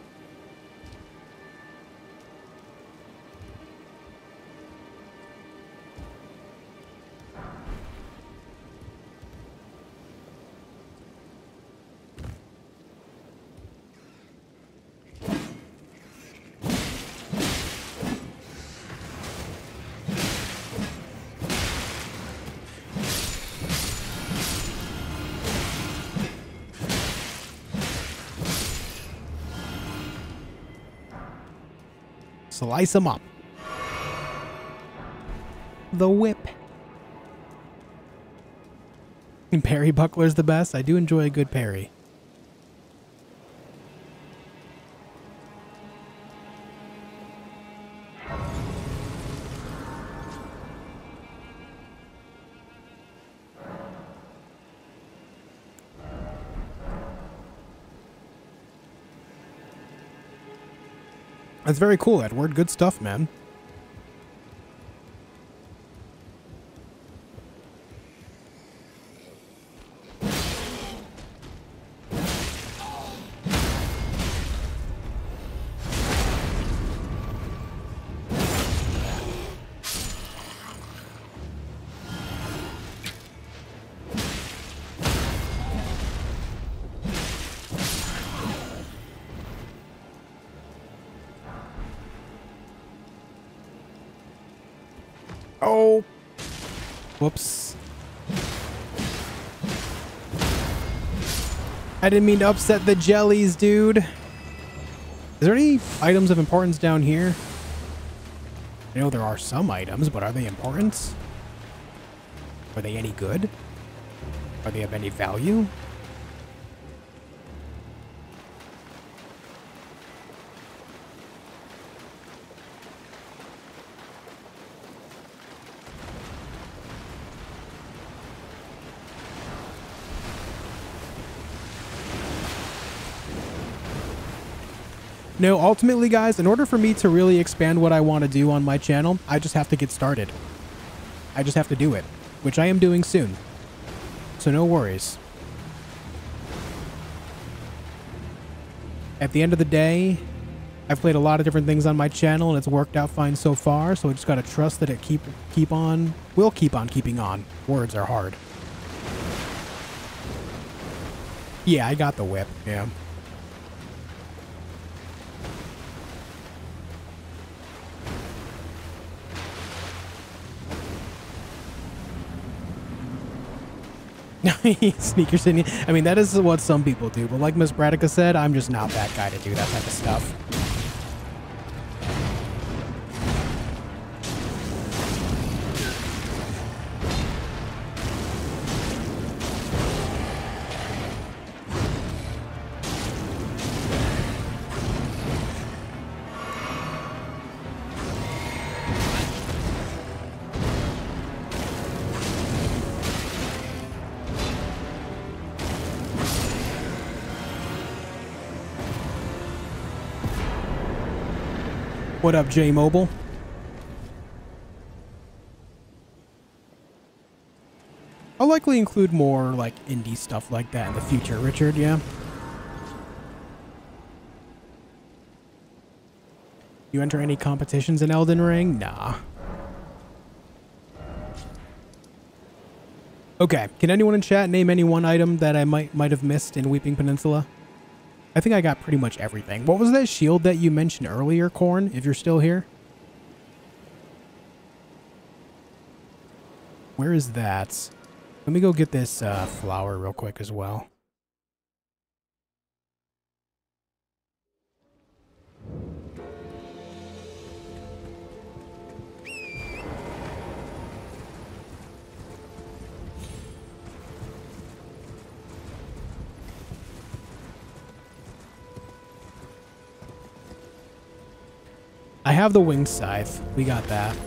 Slice them up. The whip. And parry buckler's the best. I do enjoy a good parry. That's very cool, Edward. Good stuff, man. Didn't mean to upset the jellies, dude. Is there any items of importance down here? I know there are some items, but are they important? Are they any good? Are they of any value? No, ultimately, guys, in order for me to really expand what I want to do on my channel, I just have to get started. I just have to do it, which I am doing soon. So no worries. At the end of the day, I've played a lot of different things on my channel and it's worked out fine so far, so I just gotta trust that it keep keep on will keep on keeping on. Words are hard. Yeah, I got the whip, yeah. Sneakers in. you. I mean, that is what some people do. But like Miss Bradica said, I'm just not that guy to do that type of stuff. What up, J Mobile? I'll likely include more like indie stuff like that in the future, Richard, yeah? You enter any competitions in Elden Ring? Nah. Okay, can anyone in chat name any one item that I might might have missed in Weeping Peninsula? I think I got pretty much everything. What was that shield that you mentioned earlier, Corn, if you're still here? Where is that? Let me go get this uh, flower real quick as well. Have the winged scythe. We got that.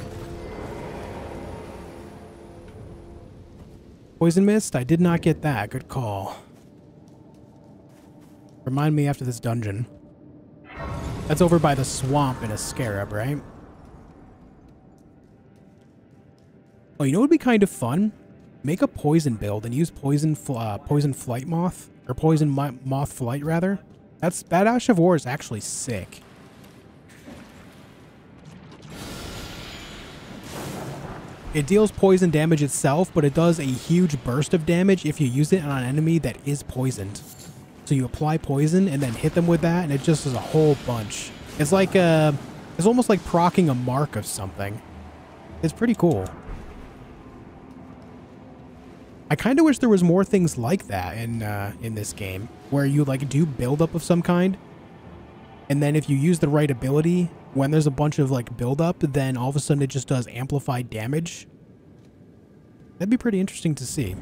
Poison mist? I did not get that. Good call. Remind me after this dungeon. That's over by the swamp in a scarab, right? Oh, you know what would be kind of fun? Make a poison build and use poison uh, poison flight moth or poison moth flight rather. That's that ash of war is actually sick. It deals poison damage itself, but it does a huge burst of damage if you use it on an enemy that is poisoned. So you apply poison and then hit them with that, and it just does a whole bunch. It's like a, uh, it's almost like procking a mark of something. It's pretty cool. I kind of wish there was more things like that in uh, in this game, where you like do buildup of some kind, and then if you use the right ability, when there's a bunch of like buildup, then all of a sudden it just does amplified damage. That'd be pretty interesting to see.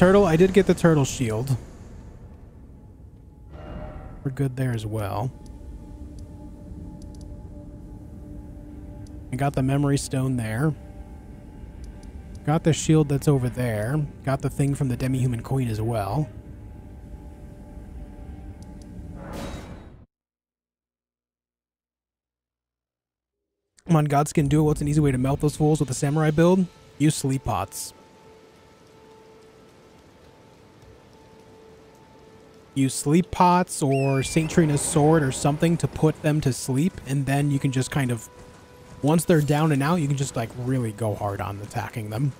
Turtle, I did get the turtle shield. We're good there as well. I got the memory stone there. Got the shield that's over there. Got the thing from the demi-human queen as well. Come on, Godskin, do it. What's an easy way to melt those fools with a samurai build? Use sleep pots. Use sleep pots or St. Trina's sword or something to put them to sleep, and then you can just kind of Once they're down and out, you can just like really go hard on attacking them.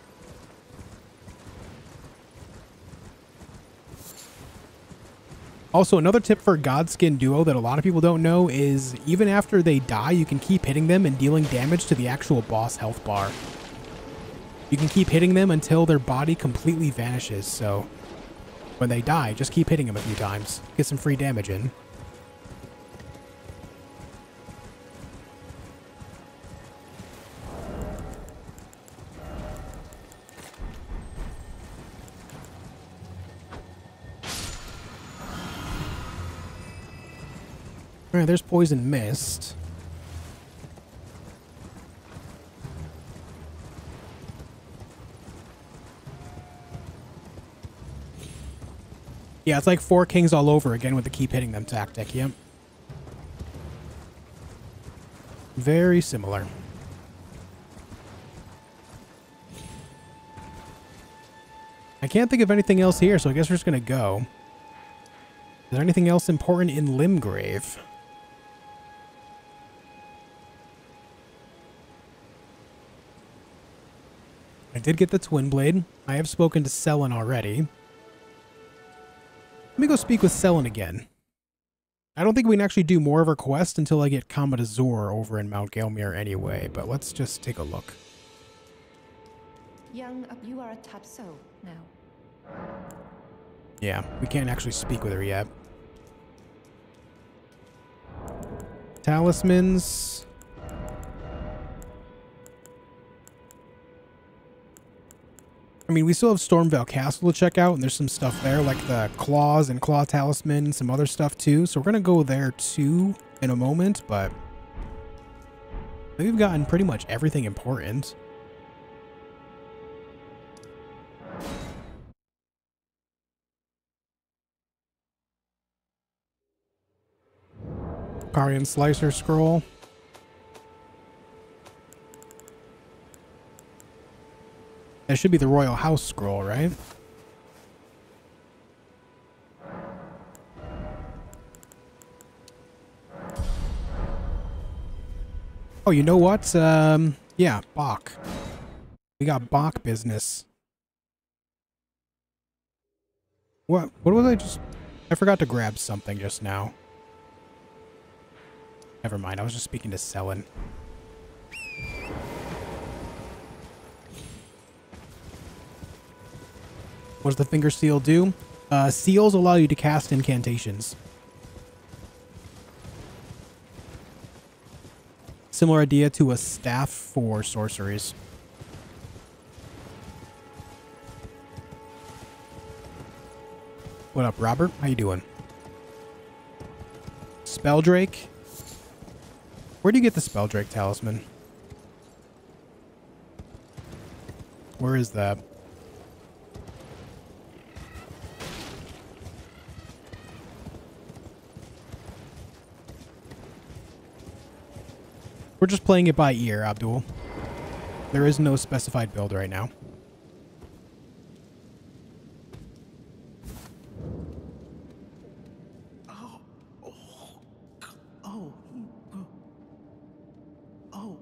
Also, another tip for Godskin Duo that a lot of people don't know is even after they die, you can keep hitting them and dealing damage to the actual boss health bar. You can keep hitting them until their body completely vanishes, so when they die, just keep hitting them a few times. Get some free damage in. Alright, there's Poison Mist. Yeah, it's like four kings all over again with the keep hitting them tactic, yep. Very similar. I can't think of anything else here, so I guess we're just gonna go. Is there anything else important in Limgrave? I did get the Twin Blade. I have spoken to Sellen already. Let me go speak with Sellen again. I don't think we can actually do more of our quest until I get Comet Azur over in Mount Gelmir anyway, but let's just take a look. Young, you are a Tapso now. Yeah, we can't actually speak with her yet. Talismans. I mean, we still have Stormveil Castle to check out, and there's some stuff there, like the claws and claw talisman, and some other stuff too. So we're gonna go there too in a moment, but we've gotten pretty much everything important. Carian Slicer Scroll. That should be the Royal House Scroll, right? Oh, you know what? Um, yeah, Boc. We got Boc business. What? What was I just... I forgot to grab something just now. Never mind, I was just speaking to Sellen. What does the finger seal do? Uh, seals allow you to cast incantations. Similar idea to a staff for sorceries. What up, Robert? How you doing? Spelldrake. Where do you get the Spelldrake talisman? Where is that? We're just playing it by ear, Abdul. There is no specified build right now. Oh, oh, oh.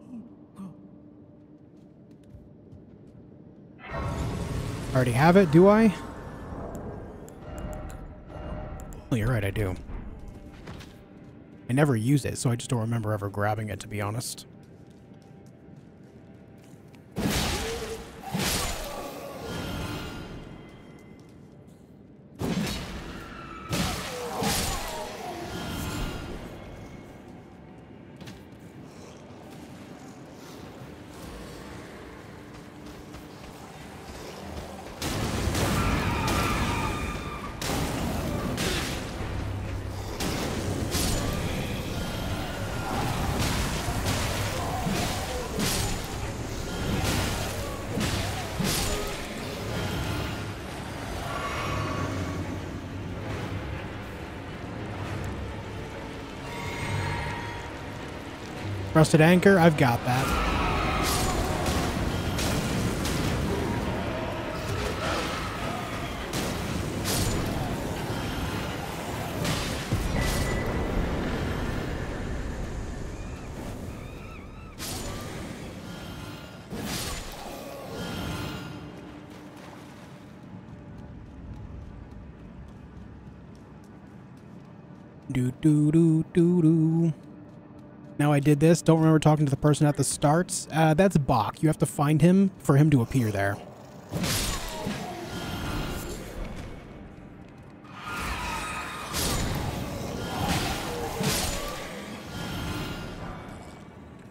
Already have it, do I? Oh, you're right, I do. I never use it, so I just don't remember ever grabbing it, to be honest. Rusted anchor, I've got that. I did this. Don't remember talking to the person at the start. Uh, that's Boc. You have to find him for him to appear there.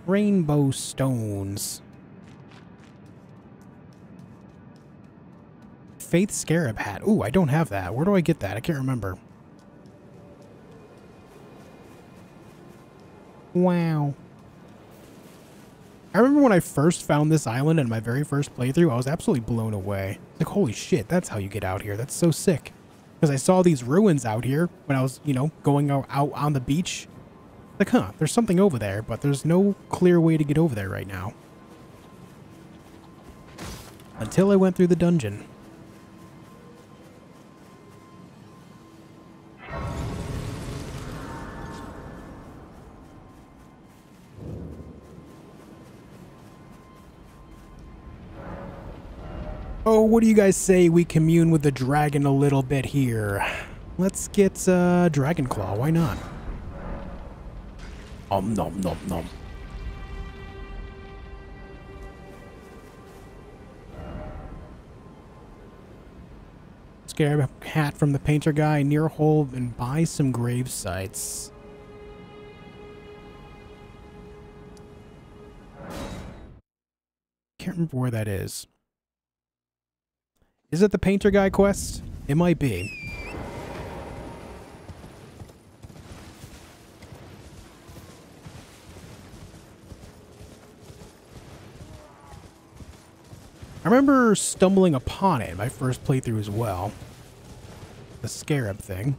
Rainbow stones. Faith Scarab hat. Ooh, I don't have that. Where do I get that? I can't remember. Wow. I remember when I first found this island in my very first playthrough, I was absolutely blown away. Like, holy shit, that's how you get out here. That's so sick. Because I saw these ruins out here when I was, you know, going out, on the beach. Like, huh, there's something over there, but there's no clear way to get over there right now. Until I went through the dungeon. What do you guys say we commune with the dragon a little bit here? Let's get uh, Dragon Claw, why not? Om nom nom nom. Scarab hat from the painter guy near hole and buy some grave sites. Can't remember where that is. Is it the painter guy quest? It might be. I remember stumbling upon it in my first playthrough as well. The scarab thing.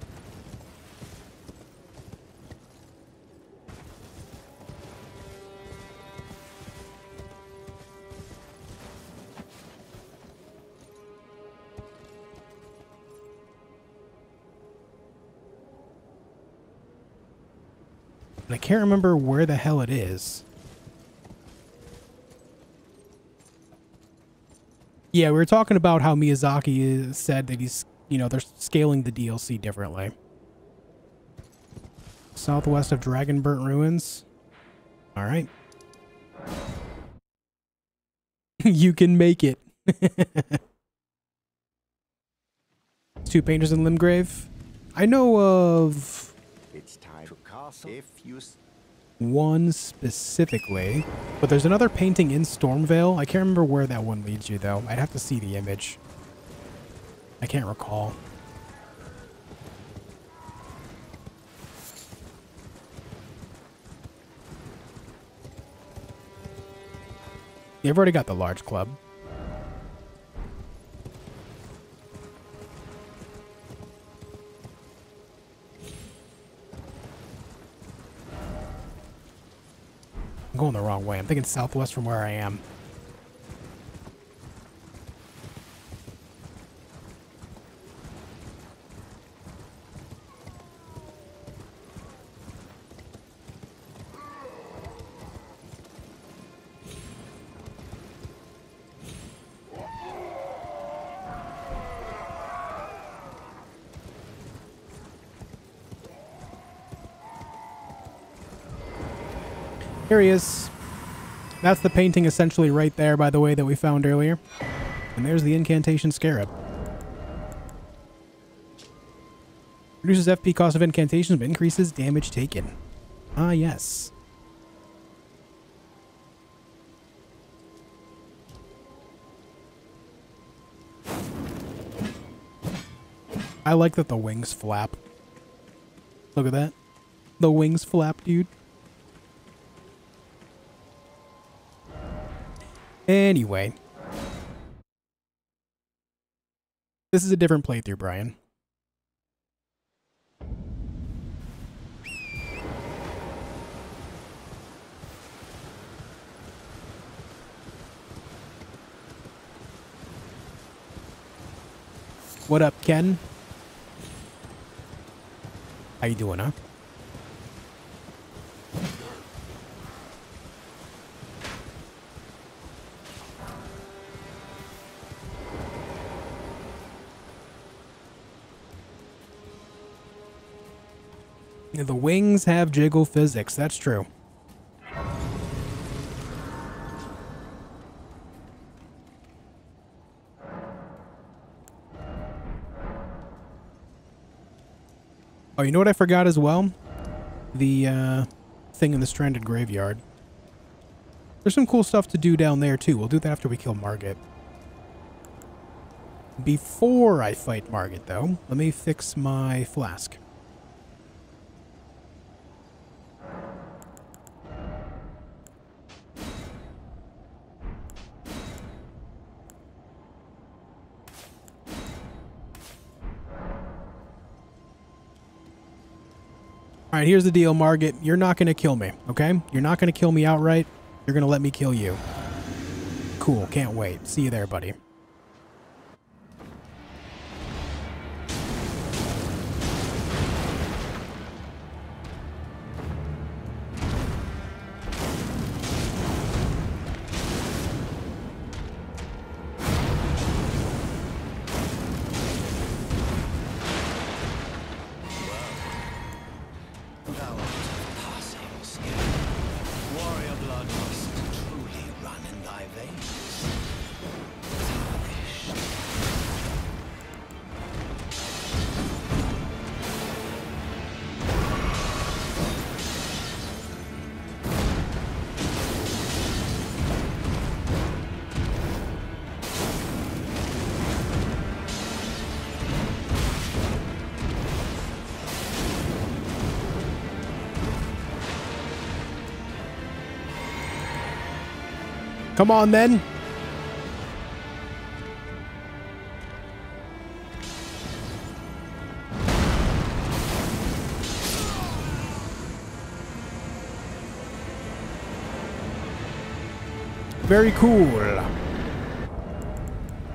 And I can't remember where the hell it is. Yeah, we were talking about how Miyazaki said that he's, you know, they're scaling the DLC differently. Southwest of Dragonburnt Ruins. All right. you can make it. Two painters in Limgrave. I know of It's time to castle. If you one specifically, but there's another painting in Stormveil. I can't remember where that one leads you, though. I'd have to see the image. I can't recall. You've already got the large club. I'm going the wrong way. I'm thinking southwest from where I am. That's the painting essentially right there, by the way, that we found earlier. And there's the incantation scarab. Reduces FP cost of incantations, but increases damage taken. Ah, yes. I like that the wings flap. Look at that. The wings flap, dude. Anyway. This is a different playthrough, Brian. What up, Ken? How you doing, huh? The wings have jiggle physics. That's true. Oh, you know what I forgot as well? The uh, thing in the stranded graveyard. There's some cool stuff to do down there too. We'll do that after we kill Margit. Before I fight Margit, though, let me fix my flask. All right, here's the deal, Margit. You're not going to kill me, okay? You're not going to kill me outright. You're going to let me kill you. Cool, can't wait. See you there, buddy. Come on, then. Very cool.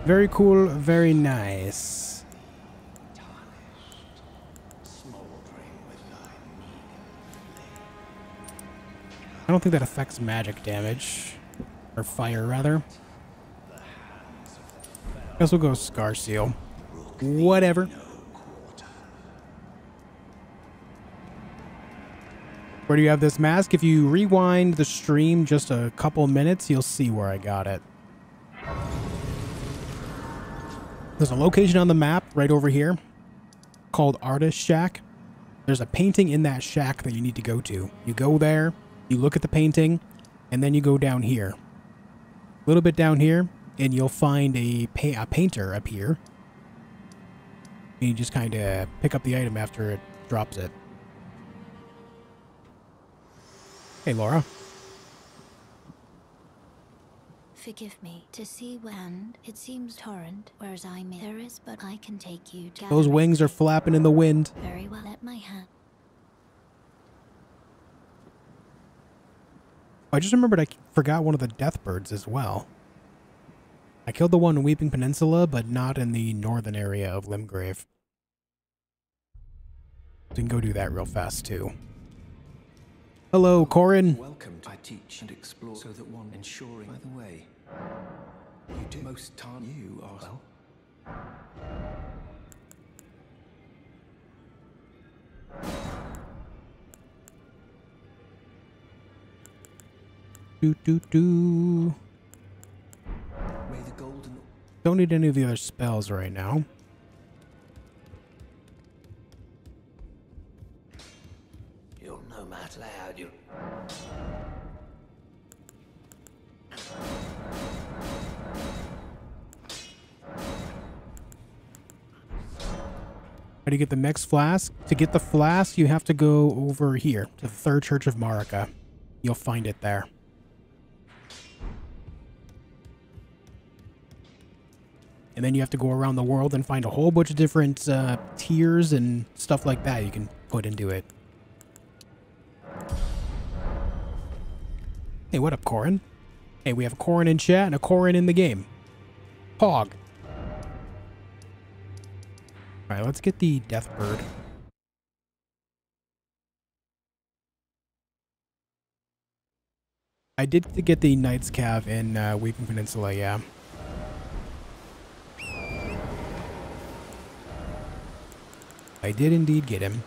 Very cool, very nice. I don't think that affects magic damage. Or fire, rather. Guess we'll go Scar Seal. Whatever. Where do you have this mask? If you rewind the stream just a couple minutes, you'll see where I got it. There's a location on the map right over here called Artist Shack. There's a painting in that shack that you need to go to. You go there, you look at the painting, and then you go down here. A little bit down here, and you'll find a, pa a painter up here. And you just kind of pick up the item after it drops it. Hey, Laura. Forgive me. To see when it seems torrent, whereas I may there is, but I can take you. Those wings are flapping in the wind. Very well. Let my hand. I just remembered I forgot one of the death birds as well. I killed the one in Weeping Peninsula, but not in the northern area of Limgrave. So you can go do that real fast, too. Hello, Corin. Welcome. to I teach and explore so that one ensuring. By the way, you do most time you are well. Do, do, do. Golden Don't need any of the other spells right now. You'll no matter how you. How do you get the next flask? To get the flask, you have to go over here to the Third Church of Marika. You'll find it there. And then you have to go around the world and find a whole bunch of different uh, tiers and stuff like that you can put into it. Hey, what up, Corin? Hey, we have a Corin in chat and a Corin in the game. Pog. Alright, let's get the Death Bird. I did get the Night's Cav in uh, Weeping Peninsula, yeah. I did indeed get him.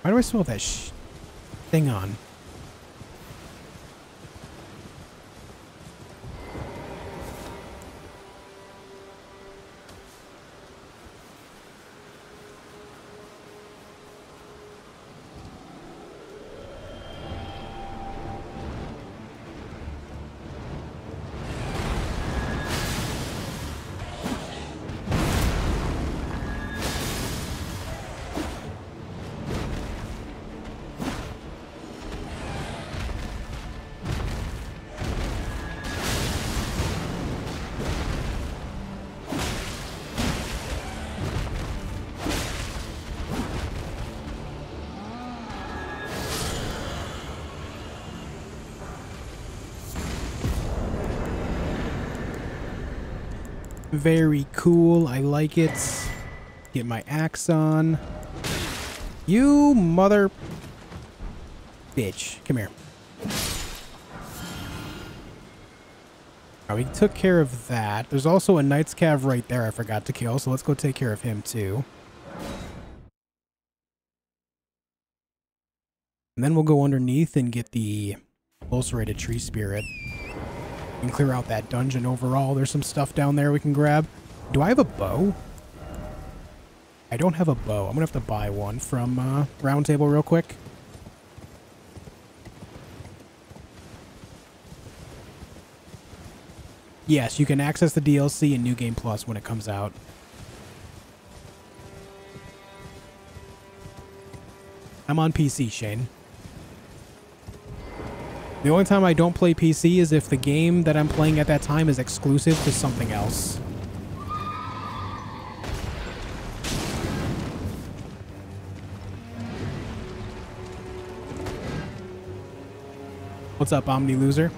Why do I still have that thing on? Very cool. I like it. Get my axe on. You mother... Bitch. Come here. We took care of that. There's also a Night's Cav right there I forgot to kill, so let's go take care of him too. And then we'll go underneath and get the ulcerated tree spirit and clear out that dungeon overall. There's some stuff down there we can grab. Do I have a bow? I don't have a bow. I'm going to have to buy one from uh, Roundtable real quick. Yes, you can access the DLC in New Game Plus when it comes out. I'm on PC, Shane. The only time I don't play PC is if the game that I'm playing at that time is exclusive to something else. What's up, Omni Loser?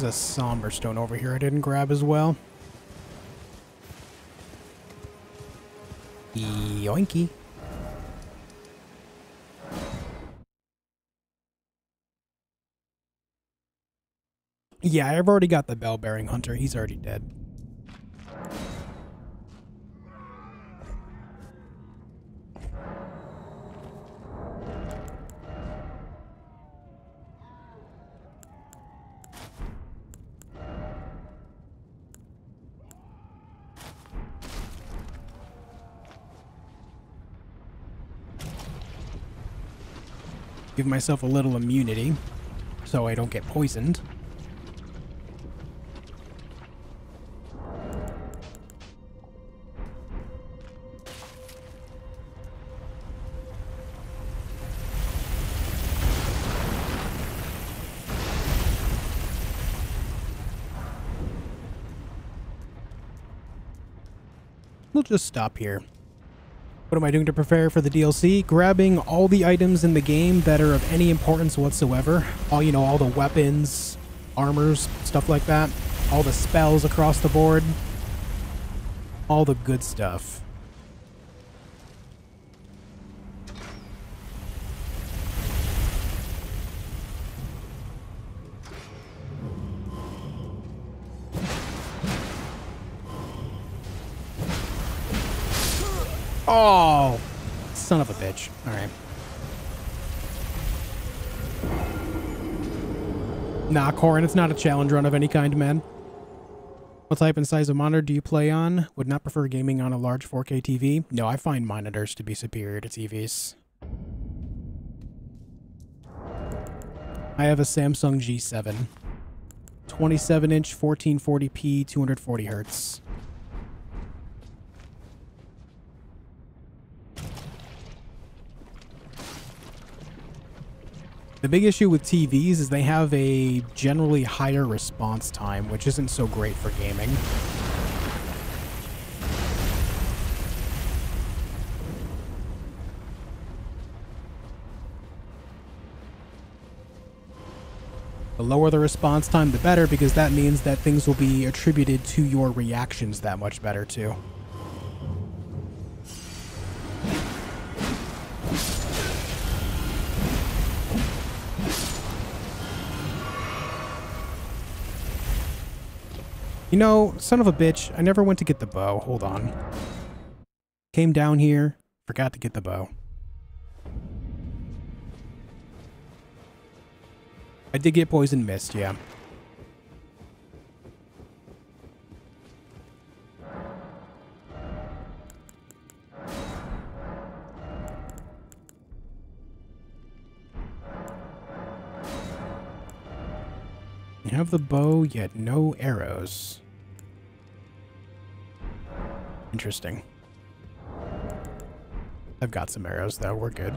There's a somber stone over here I didn't grab as well. Yoinky. Yeah, I've already got the bell-bearing hunter. He's already dead. Myself a little immunity so I don't get poisoned. We'll just stop here. What am I doing to prepare for the DLC? Grabbing all the items in the game that are of any importance whatsoever. All, you know, all the weapons, armors, stuff like that. All the spells across the board. All the good stuff. Oh, son of a bitch. All right. Nah, Corin, it's not a challenge run of any kind, man. What type and size of monitor do you play on? Would not prefer gaming on a large 4K TV? No, I find monitors to be superior to TVs. I have a Samsung G7. 27 inch 1440p 240 hertz. The big issue with TVs is they have a generally higher response time, which isn't so great for gaming. The lower the response time, the better, because that means that things will be attributed to your reactions that much better, too. You know, son of a bitch, I never went to get the bow. Hold on. Came down here, forgot to get the bow. I did get poison mist, yeah. You have the bow, yet no arrows. Interesting. I've got some arrows, though. We're good.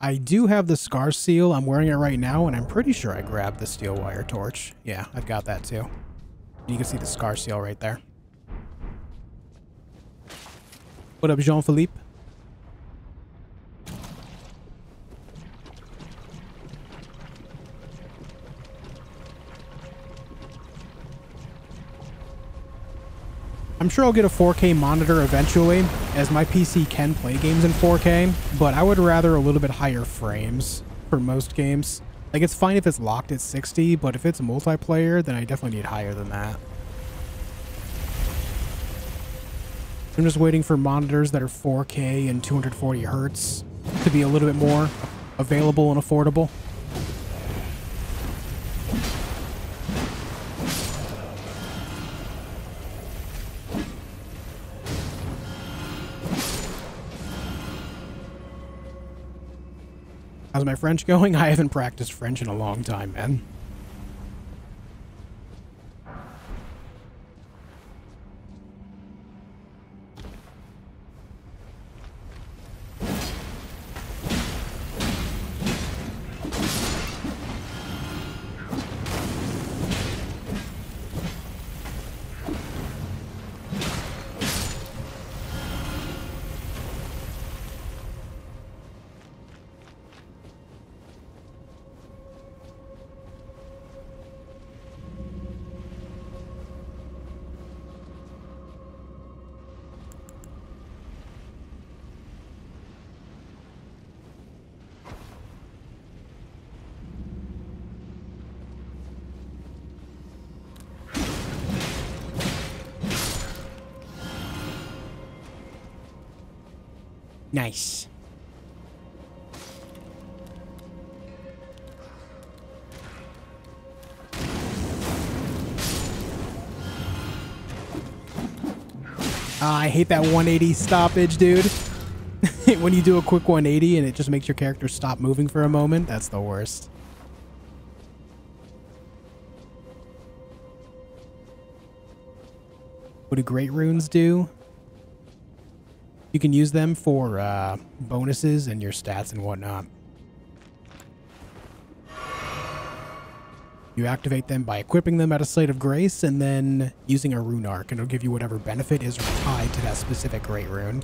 I do have the scar seal. I'm wearing it right now, and I'm pretty sure I grabbed the steel wire torch. Yeah, I've got that too. You can see the scar seal right there. What up, Jean-Philippe? I'm sure I'll get a 4K monitor eventually, as my PC can play games in 4K, but I would rather a little bit higher frames for most games. Like, it's fine if it's locked at 60, but if it's multiplayer, then I definitely need higher than that. I'm just waiting for monitors that are 4K and 240 hertz to be a little bit more available and affordable. How's my French going? I haven't practiced French in a long time, man. Nice. Ah, I hate that 180 stoppage, dude. when you do a quick 180 and it just makes your character stop moving for a moment, that's the worst. What do great runes do? You can use them for uh, bonuses and your stats and whatnot. You activate them by equipping them at a Site of Grace and then using a rune arc, and it'll give you whatever benefit is tied to that specific great rune.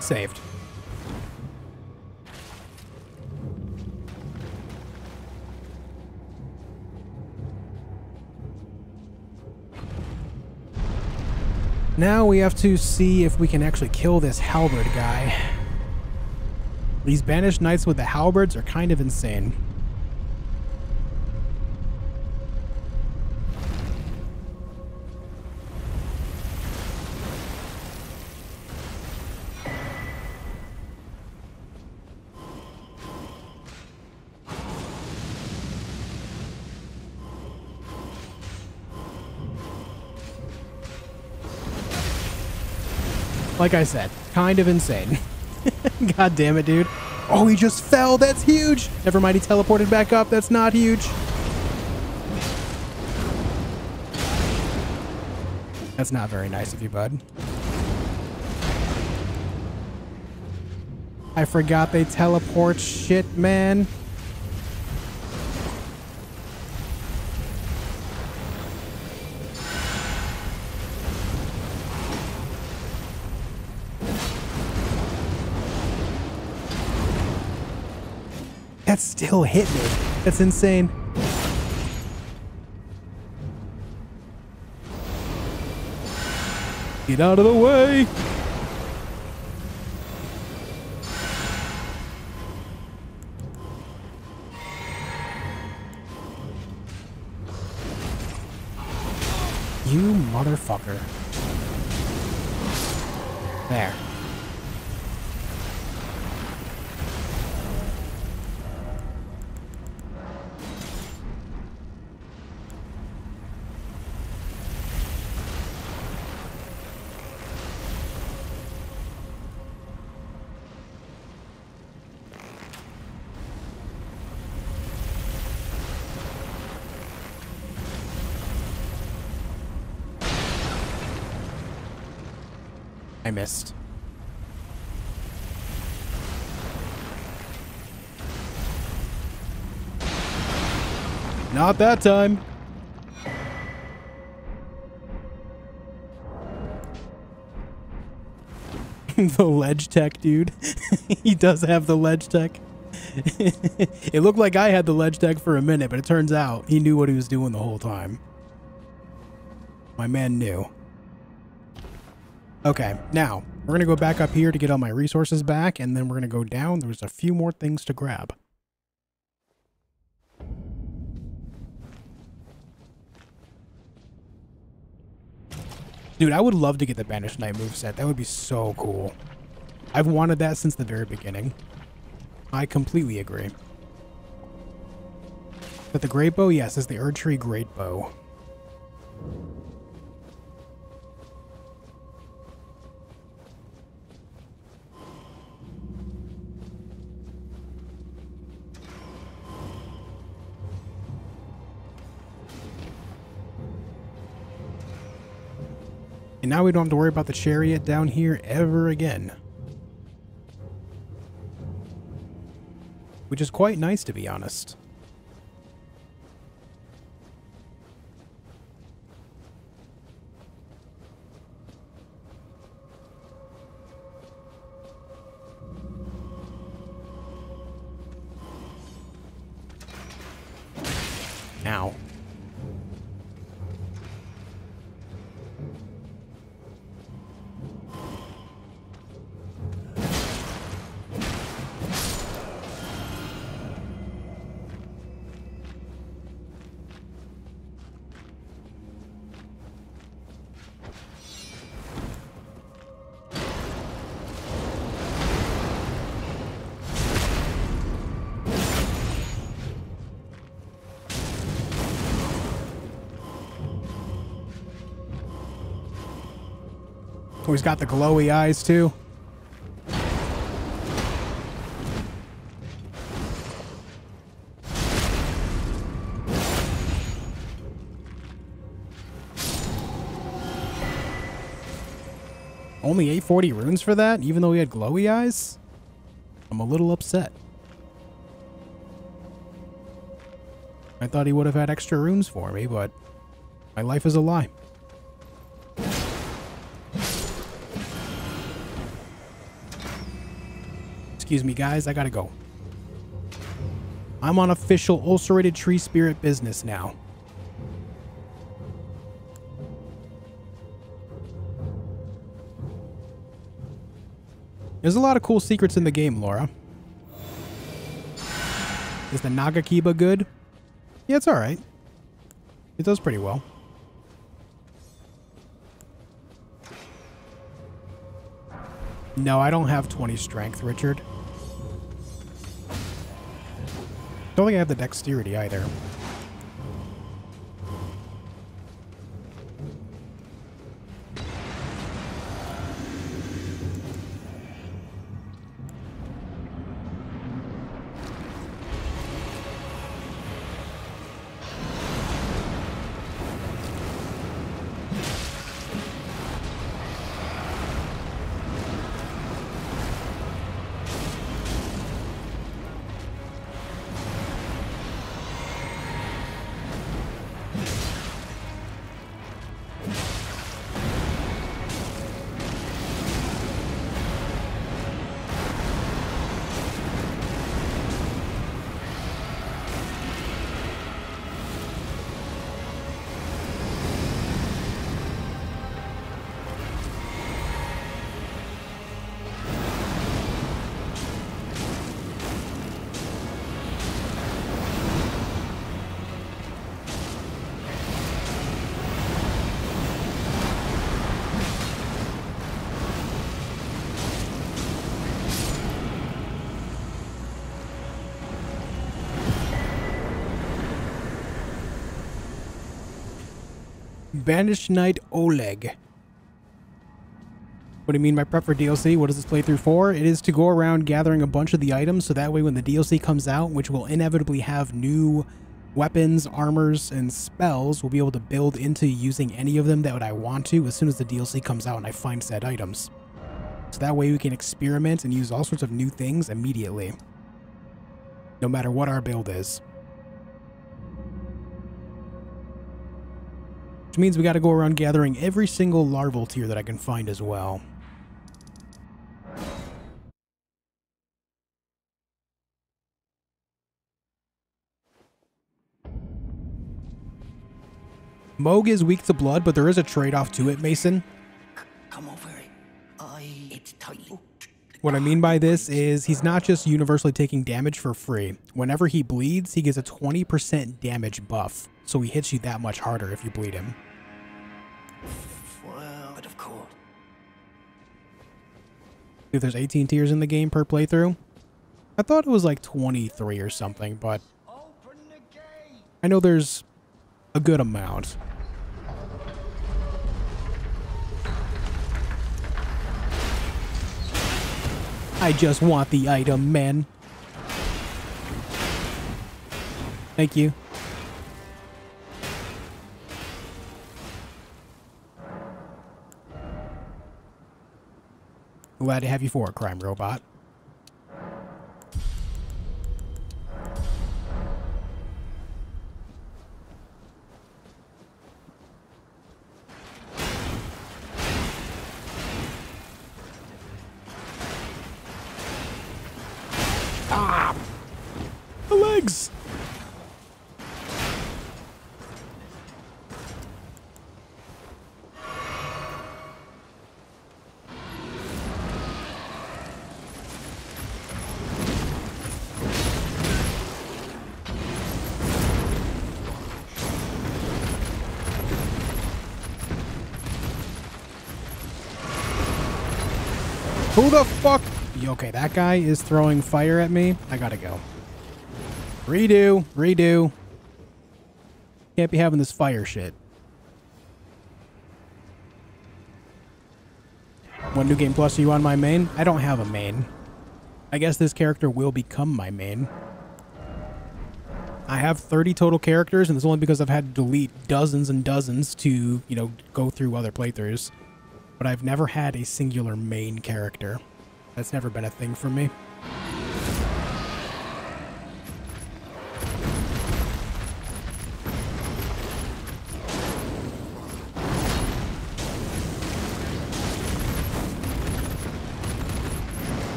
Saved. Now we have to see if we can actually kill this halberd guy. These banished knights with the halberds are kind of insane. Like I said, kind of insane. God damn it, dude. Oh, he just fell. That's huge. Never mind, he teleported back up. That's not huge. That's not very nice of you, bud. I forgot they teleport shit, man. Still hit me. That's insane. Get out of the way. You motherfucker. I missed. Not that time. the ledge tech, dude. he does have the ledge tech. it looked like I had the ledge tech for a minute, but it turns out he knew what he was doing the whole time. My man knew. Okay, now we're going to go back up here to get all my resources back, and then we're going to go down. There's a few more things to grab. Dude, I would love to get the Banished Knight moveset. That would be so cool. I've wanted that since the very beginning. I completely agree. But the Great Bow, yes, is the Erdtree Great Bow. And now we don't have to worry about the chariot down here ever again. Which is quite nice, to be honest. He's got the glowy eyes too. Only 840 runes for that, even though he had glowy eyes? I'm a little upset. I thought he would have had extra runes for me, but my life is a lie. Excuse me, guys. I gotta go. I'm on official ulcerated tree spirit business now. There's a lot of cool secrets in the game, Laura. Is the Nagakiba good? Yeah, it's alright. It does pretty well. No, I don't have 20 strength, Richard. Don't think I have the dexterity either. Banished Knight Oleg. What do you mean by prep for DLC? What is this playthrough for? It is to go around gathering a bunch of the items so that way when the DLC comes out, which will inevitably have new weapons, armors, and spells, we'll be able to build into using any of them that I want to as soon as the DLC comes out and I find said items. So that way we can experiment and use all sorts of new things immediately. No matter what our build is. Means we gotta go around gathering every single larval tear that I can find as well. Mohg is weak to blood, but there is a trade-off to it, Mason. Come over. I. What I mean by this is he's not just universally taking damage for free. Whenever he bleeds, he gets a 20% damage buff, so he hits you that much harder if you bleed him. Well, but of course. If there's 18 tears in the game per playthrough, I thought it was like 23 or something, but I know there's a good amount. I just want the item, man. Thank you. Glad to have you for crime robot. Okay, that guy is throwing fire at me. I gotta go. Redo, redo. Can't be having this fire shit. One new game plus are you on my main? I don't have a main. I guess this character will become my main. I have 30 total characters, and it's only because I've had to delete dozens and dozens to, you know, go through other playthroughs. But I've never had a singular main character. That's never been a thing for me.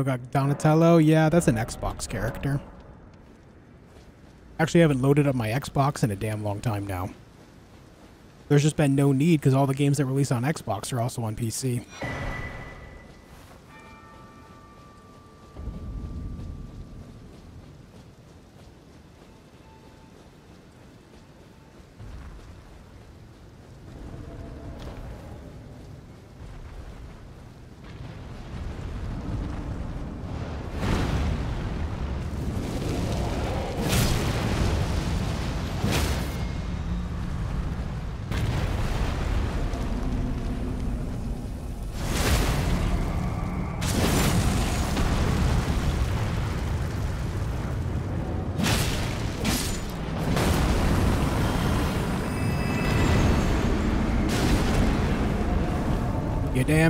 So got Donatello. Yeah, that's an Xbox character. Actually, I haven't loaded up my Xbox in a damn long time now. There's just been no need because all the games that release on Xbox are also on PC.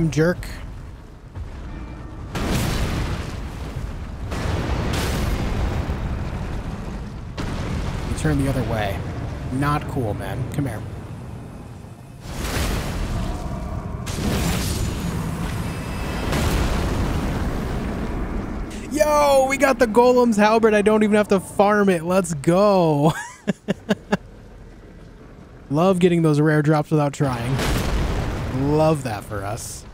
Damn jerk. You turn the other way. Not cool, man. Come here. Yo, we got the Golem's Halberd. I don't even have to farm it. Let's go. Love getting those rare drops without trying. Love that for us.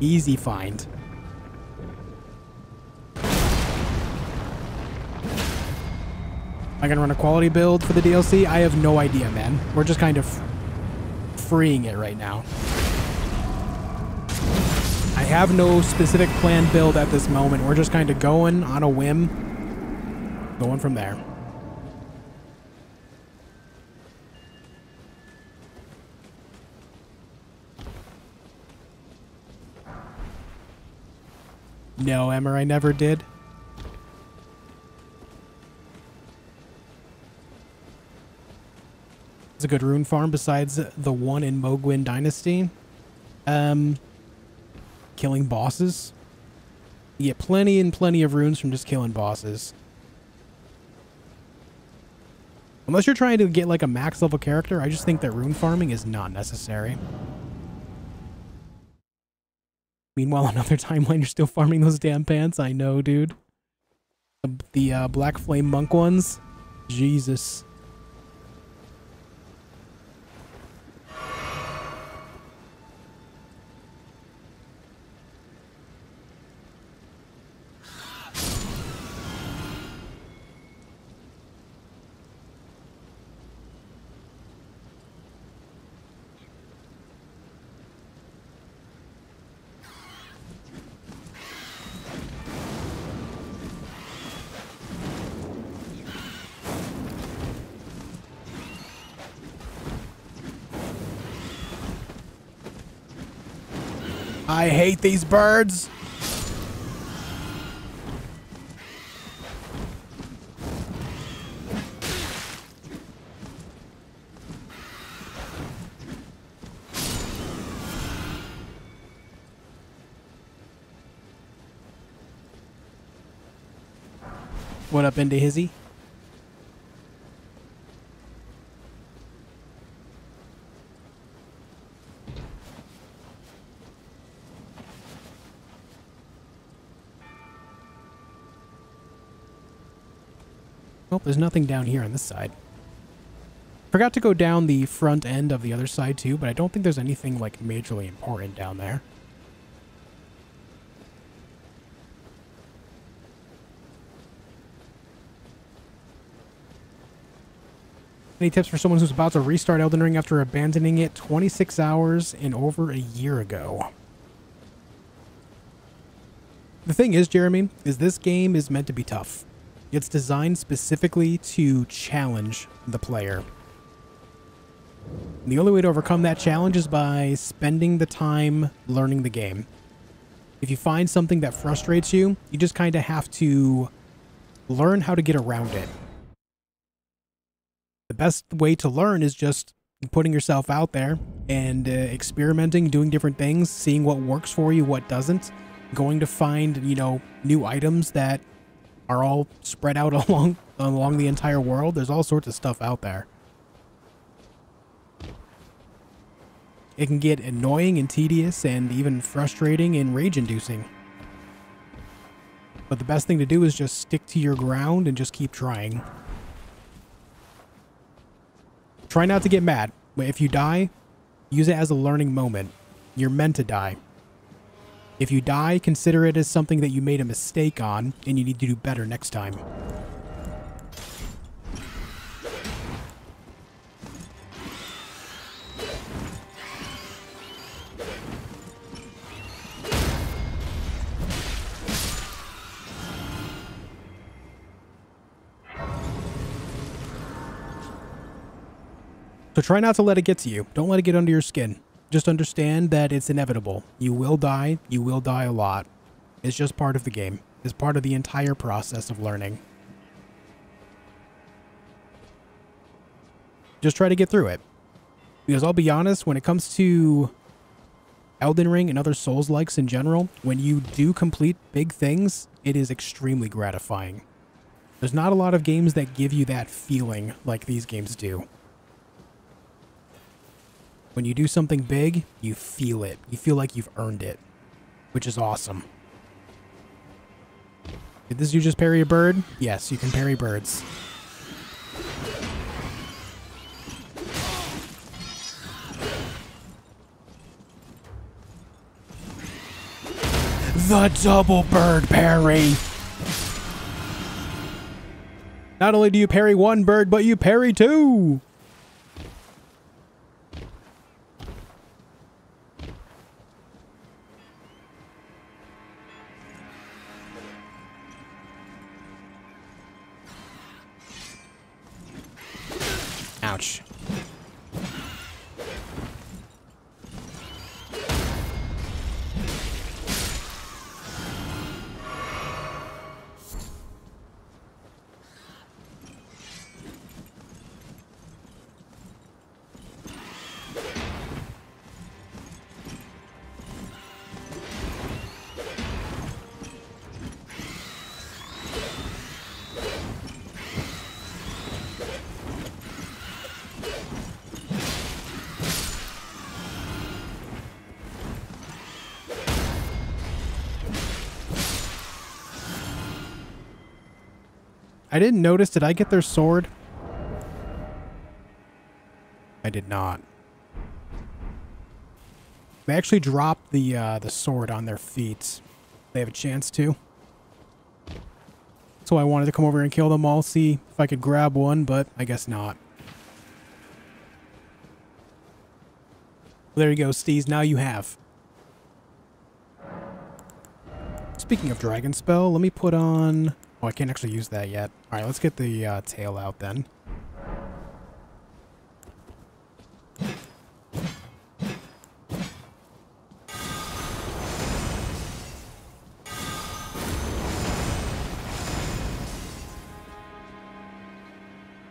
Easy find. Am I gonna run a quality build for the DLC? I have no idea, man. We're just kind of freeing it right now. I have no specific planned build at this moment. We're just kind of going on a whim, going from there. No, Emma, I never did. It's a good rune farm besides the one in Mohgwyn Dynasty. Um, killing bosses. You get plenty and plenty of runes from just killing bosses. Unless you're trying to get like a max level character, I just think that rune farming is not necessary. Meanwhile, another timeline, you're still farming those damn pants. I know, dude. The, the uh, Black Flame Monk ones. Jesus. These birds. What up, into Hizzy? There's nothing down here on this side. Forgot to go down the front end of the other side too, but I don't think there's anything like majorly important down there. Any tips for someone who's about to restart Elden Ring after abandoning it 26 hours and over a year ago? The thing is, Jeremy, is this game is meant to be tough. It's designed specifically to challenge the player. The only way to overcome that challenge is by spending the time learning the game. If you find something that frustrates you, you just kind of have to learn how to get around it. The best way to learn is just putting yourself out there and uh, experimenting, doing different things, seeing what works for you, what doesn't, going to find, you know, new items that are all spread out along along the entire world. There's all sorts of stuff out there. It can get annoying and tedious and even frustrating and rage-inducing. But the best thing to do is just stick to your ground and just keep trying. Try not to get mad. If you die, use it as a learning moment. You're meant to die. If you die, consider it as something that you made a mistake on, and you need to do better next time. So try not to let it get to you. Don't let it get under your skin. Just understand that it's inevitable. You will die. You will die a lot. It's just part of the game. It's part of the entire process of learning. Just try to get through it. Because I'll be honest, when it comes to Elden Ring and other Souls-likes in general, when you do complete big things, it is extremely gratifying. There's not a lot of games that give you that feeling like these games do. When you do something big, you feel it. You feel like you've earned it, which is awesome. Did this you just parry a bird? Yes, you can parry birds. The double bird parry. Not only do you parry one bird, but you parry two. Ouch. I didn't notice. Did I get their sword? I did not. They actually dropped the uh, the sword on their feet. They have a chance to. So I wanted to come over and kill them all, see if I could grab one, but I guess not. There you go, Steez. Now you have. Speaking of Dragon Spell, let me put on... Oh, I can't actually use that yet. Alright, let's get the uh, tail out then.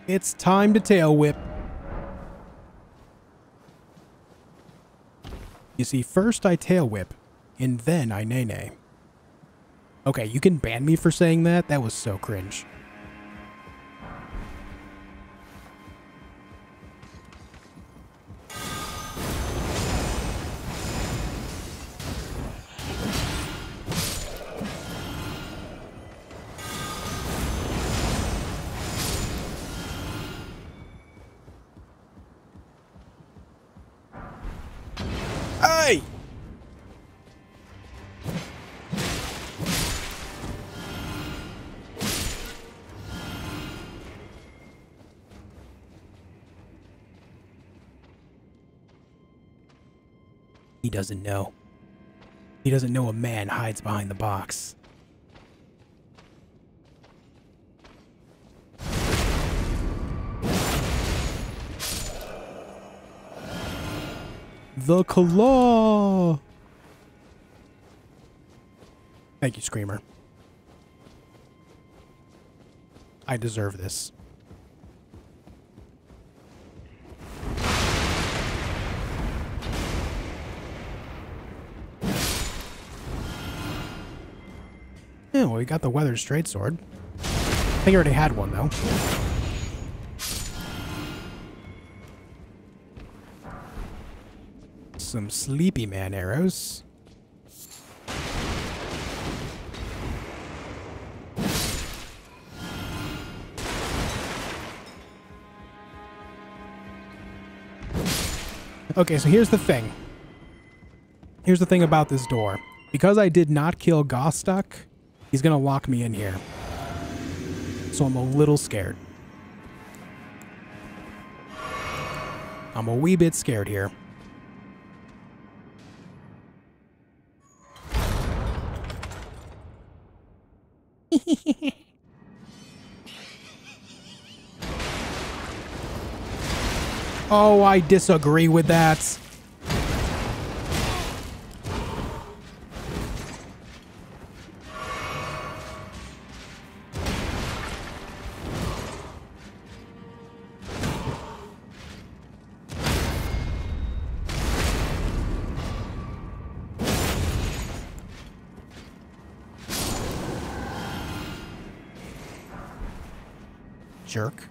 It's time to tail whip. You see, first I tail whip, and then I nay nay. Okay, you can ban me for saying that? That was so cringe. Doesn't know. He doesn't know a man hides behind the box. The claw! Thank you, Screamer. I deserve this. We got the weathered straight sword. I think I already had one, though. Some sleepy man arrows. Okay, so here's the thing. Here's the thing about this door. Because I did not kill Gostoc, he's going to lock me in here. So I'm a little scared. I'm a wee bit scared here. oh, I disagree with that. Jerk.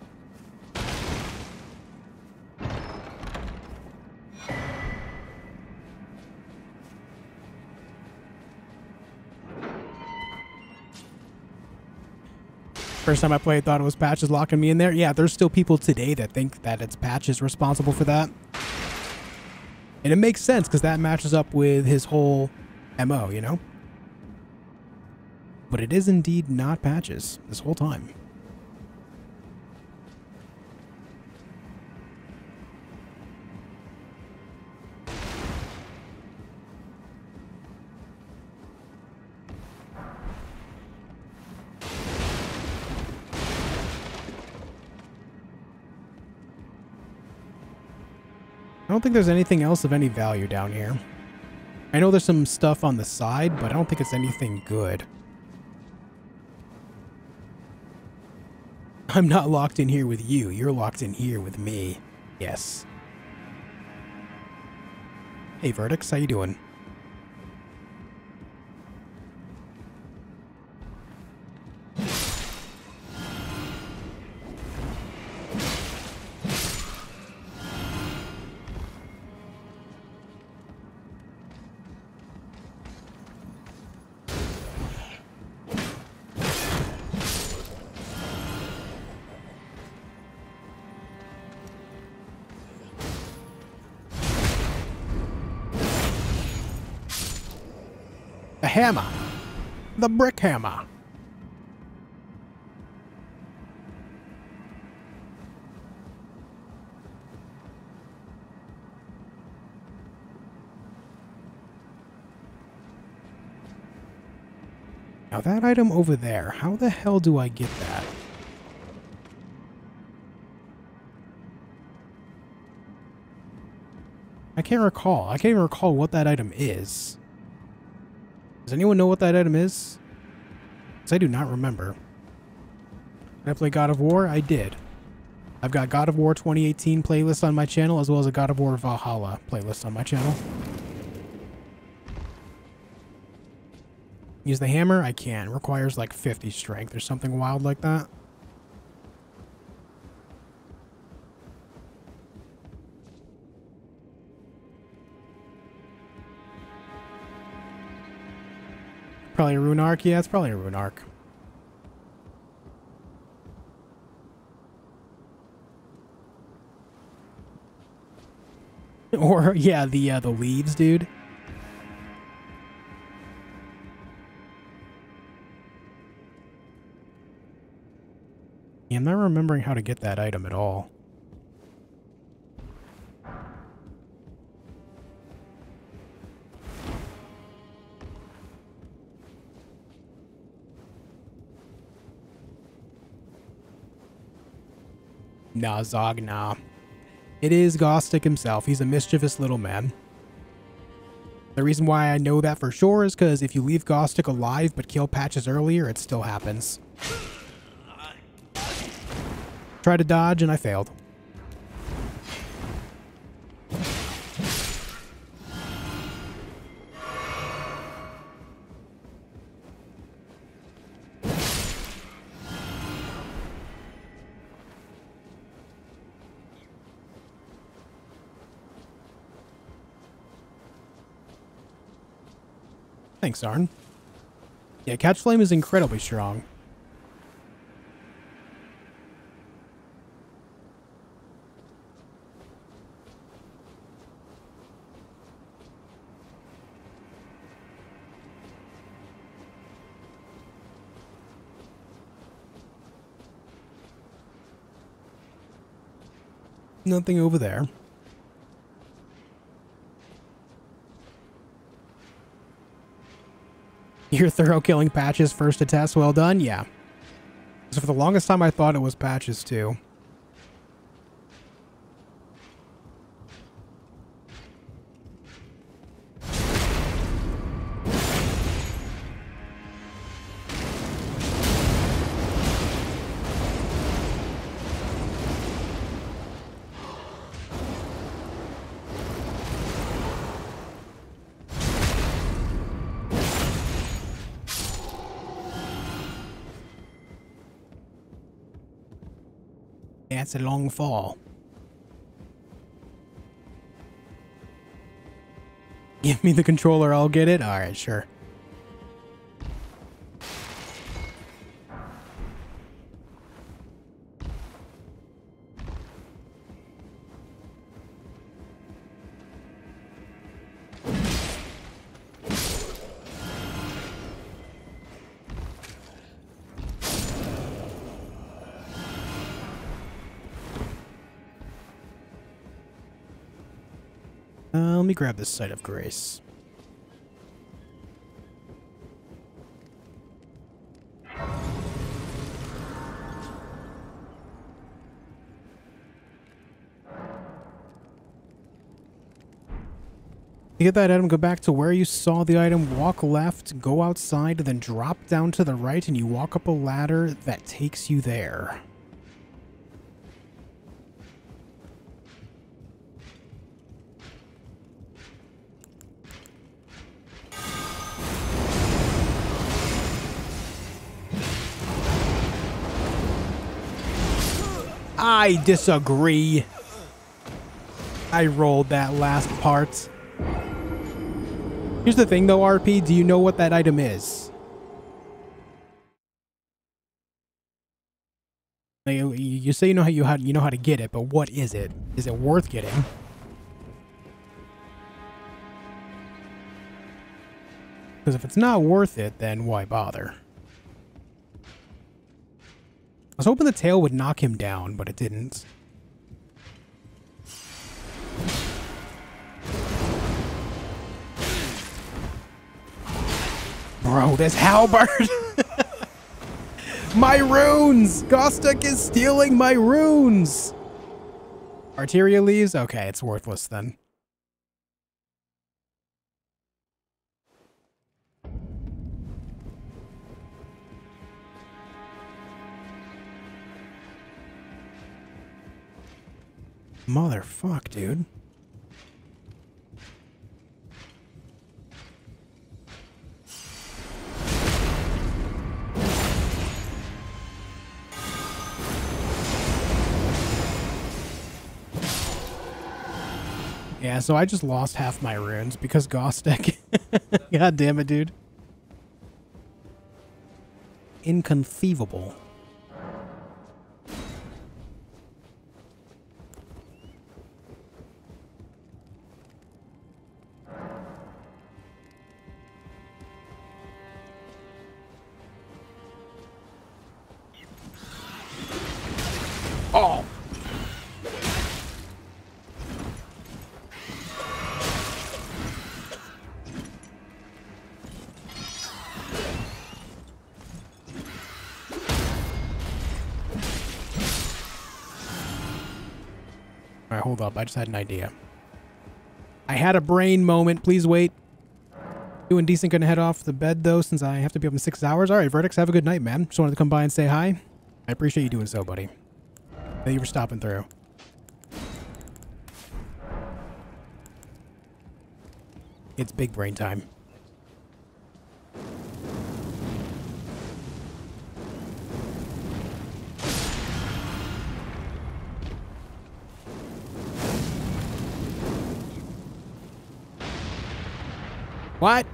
First time I played, thought it was Patches locking me in there. Yeah, there's still people today that think that it's Patches responsible for that. And it makes sense because that matches up with his whole MO, you know? but it is indeed not patches this whole time. Think there's anything else of any value down here. I know there's some stuff on the side, but I don't think it's anything good. I'm not locked in here with you. You're locked in here with me. Yes. Hey, Verdicts, how you doing? The brick hammer. Now that item over there, how the hell do I get that? I can't recall. I can't even recall what that item is. Does anyone know what that item is? Because I do not remember. Did I play God of War? I did. I've got God of War 2018 playlist on my channel, as well as a God of War Valhalla playlist on my channel. Use the hammer? I can. Requires like 50 strength or something wild like that. Probably a rune arc. Yeah, it's probably a rune arc. Or yeah, the uh, the leaves, dude. I'm not remembering how to get that item at all. Nah, Zog, nah. It is Gostoc himself. He's a mischievous little man. The reason why I know that for sure is because if you leave Gostoc alive but kill Patches earlier, it still happens. Tried to dodge and I failed. Thanks, Arn. Yeah, Catch Flame is incredibly strong. Nothing over there. You're thorough killing Patches first to test. Well done. Yeah. So for the longest time, I thought it was Patches too. It's a long fall. Give me the controller, I'll get it? Alright, sure. Grab this site of grace. You get that item, go back to where you saw the item, walk left, go outside, then drop down to the right, and you walk up a ladder that takes you there. I disagree. I rolled that last part. Here's the thing though, RP, do you know what that item is? You- say you know how you how you know how to get it, but what is it? Is it worth getting? Because if it's not worth it, then why bother? I was hoping the tail would knock him down, but it didn't. Bro, this halberd! my runes! Gostoc is stealing my runes! Arteria leaves? Okay, it's worthless then. Motherfuck, dude. Yeah, so I just lost half my runes because Gostoc. God damn it, dude. Inconceivable. Up. I just had an idea. I had a brain moment. Please wait. Doing decent. Gonna head off the bed though, since I have to be up in six hours. All right, Vertex, have a good night, man. Just wanted to come by and say hi. I appreciate you doing so, buddy. Thank you for stopping through. It's big brain time. What?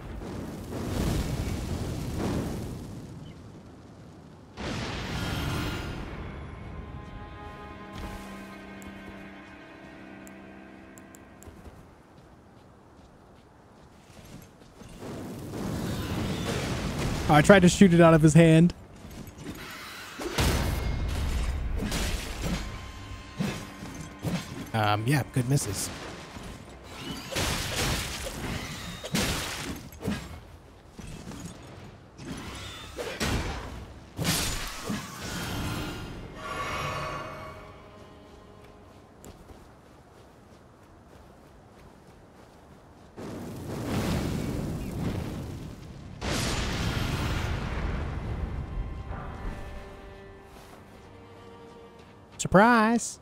Oh, I tried to shoot it out of his hand. Um, yeah, good misses. Surprise!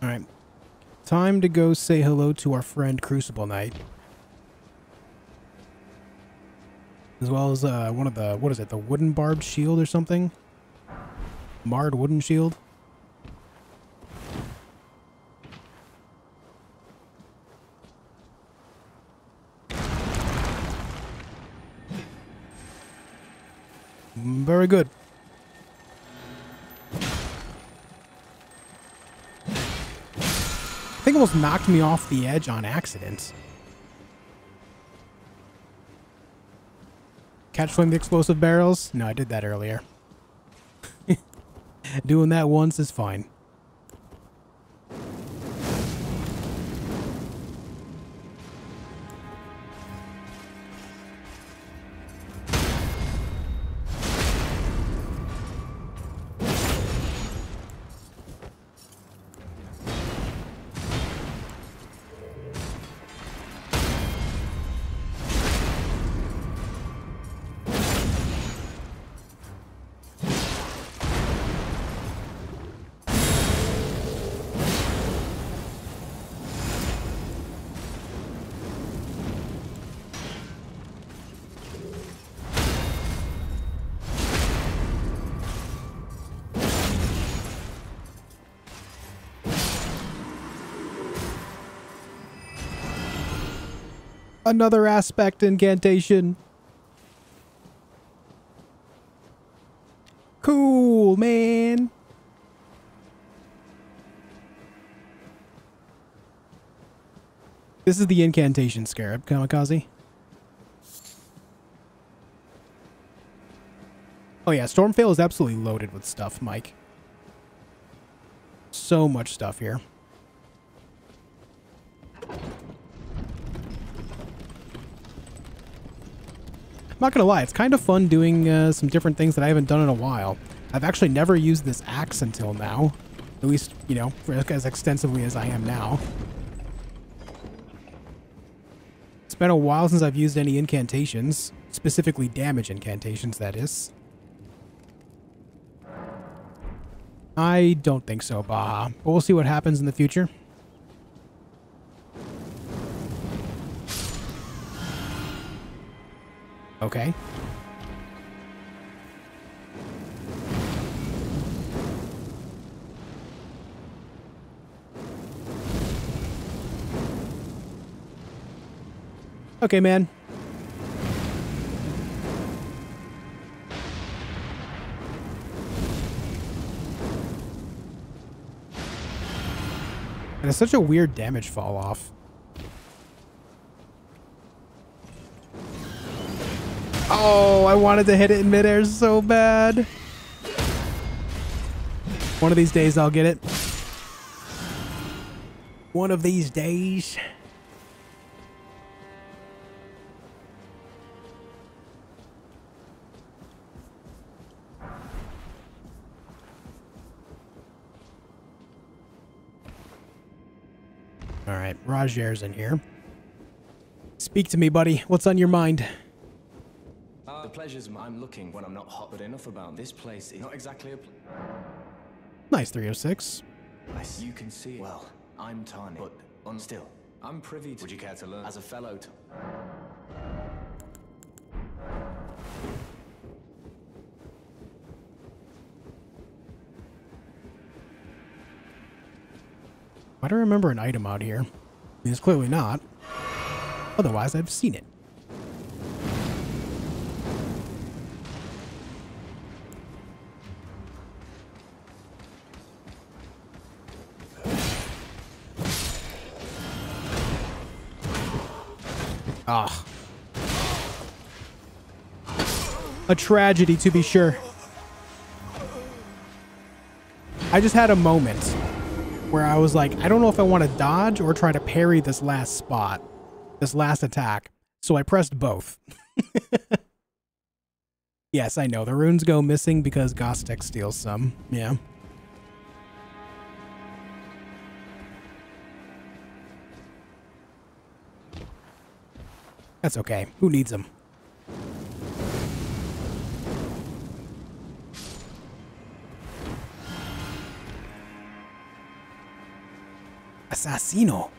Alright. Time to go say hello to our friend Crucible Knight. As well as uh, one of the, what is it, the wooden barbed shield or something? Marred wooden shield? Mm, Very good. I think it almost knocked me off the edge on accident. Catch flame the explosive barrels? No, I did that earlier. Doing that once is fine. Another aspect incantation. Cool, man. This is the incantation scarab, Kamikaze. Oh yeah, Stormveil is absolutely loaded with stuff, Mike. So much stuff here. Not gonna lie, it's kind of fun doing uh, some different things that I haven't done in a while. I've actually never used this axe until now. At least, you know, as extensively as I am now. It's been a while since I've used any incantations. Specifically damage incantations, that is. I don't think so, Baha. But we'll see what happens in the future. Okay. Okay, man. And it's such a weird damage fall off. Oh, I wanted to hit it in midair so bad. One of these days I'll get it. One of these days. All right, Roger's in here. Speak to me, buddy. What's on your mind? The pleasure's m- I'm looking when I'm not hot but enough about this place is not exactly a Nice 306. place you can see. Well, I'm tiny, but on still, I'm privy to. Would you care to learn as a fellow? T- Why do I remember an item out here? It's clearly not. Otherwise, I've seen it. Ah. A tragedy, to be sure. I just had a moment where I was like, I don't know if I want to dodge or try to parry this last spot, this last attack. So I pressed both. yes, I know. The runes go missing because Gostoc steals some. Yeah. That's okay. Who needs them? Assassino.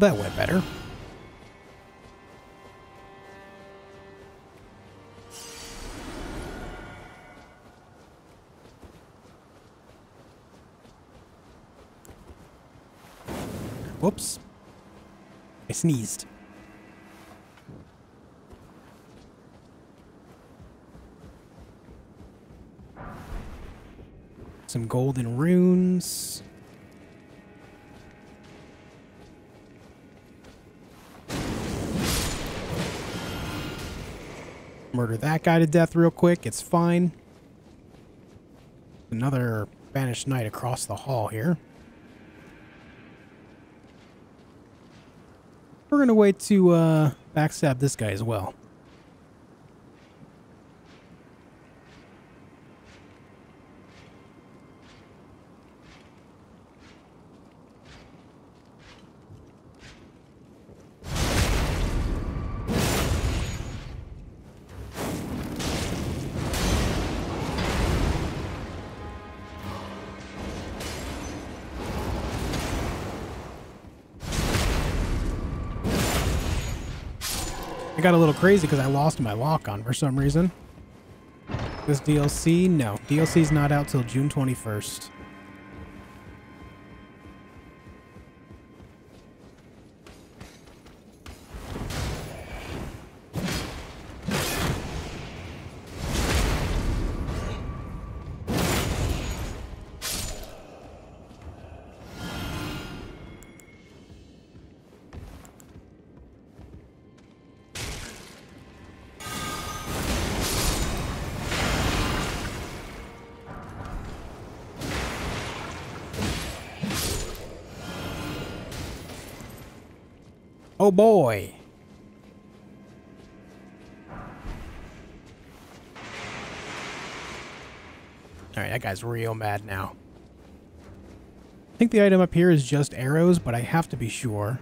Well, that went better. Whoops. I sneezed. Some golden runes. That guy to death real quick. It's fine. Another banished knight across the hall here. We're going to wait to uh, backstab this guy as well. Crazy because I lost my lock on for some reason. This DLC? No. DLC's not out till June 21st. That guy's real mad now. I think the item up here is just arrows, but I have to be sure.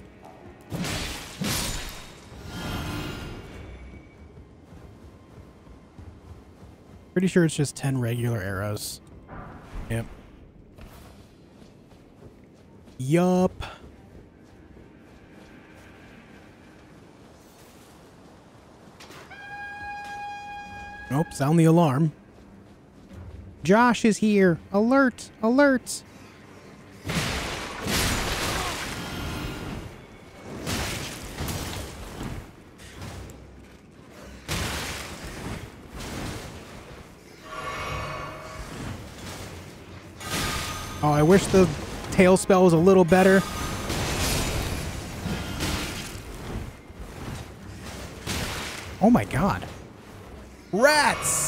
Pretty sure it's just 10 regular arrows. Yep. Yup. Nope, sound the alarm. Josh is here. Alert! Alert! Oh, I wish the tail spell was a little better. Oh my god. Rats!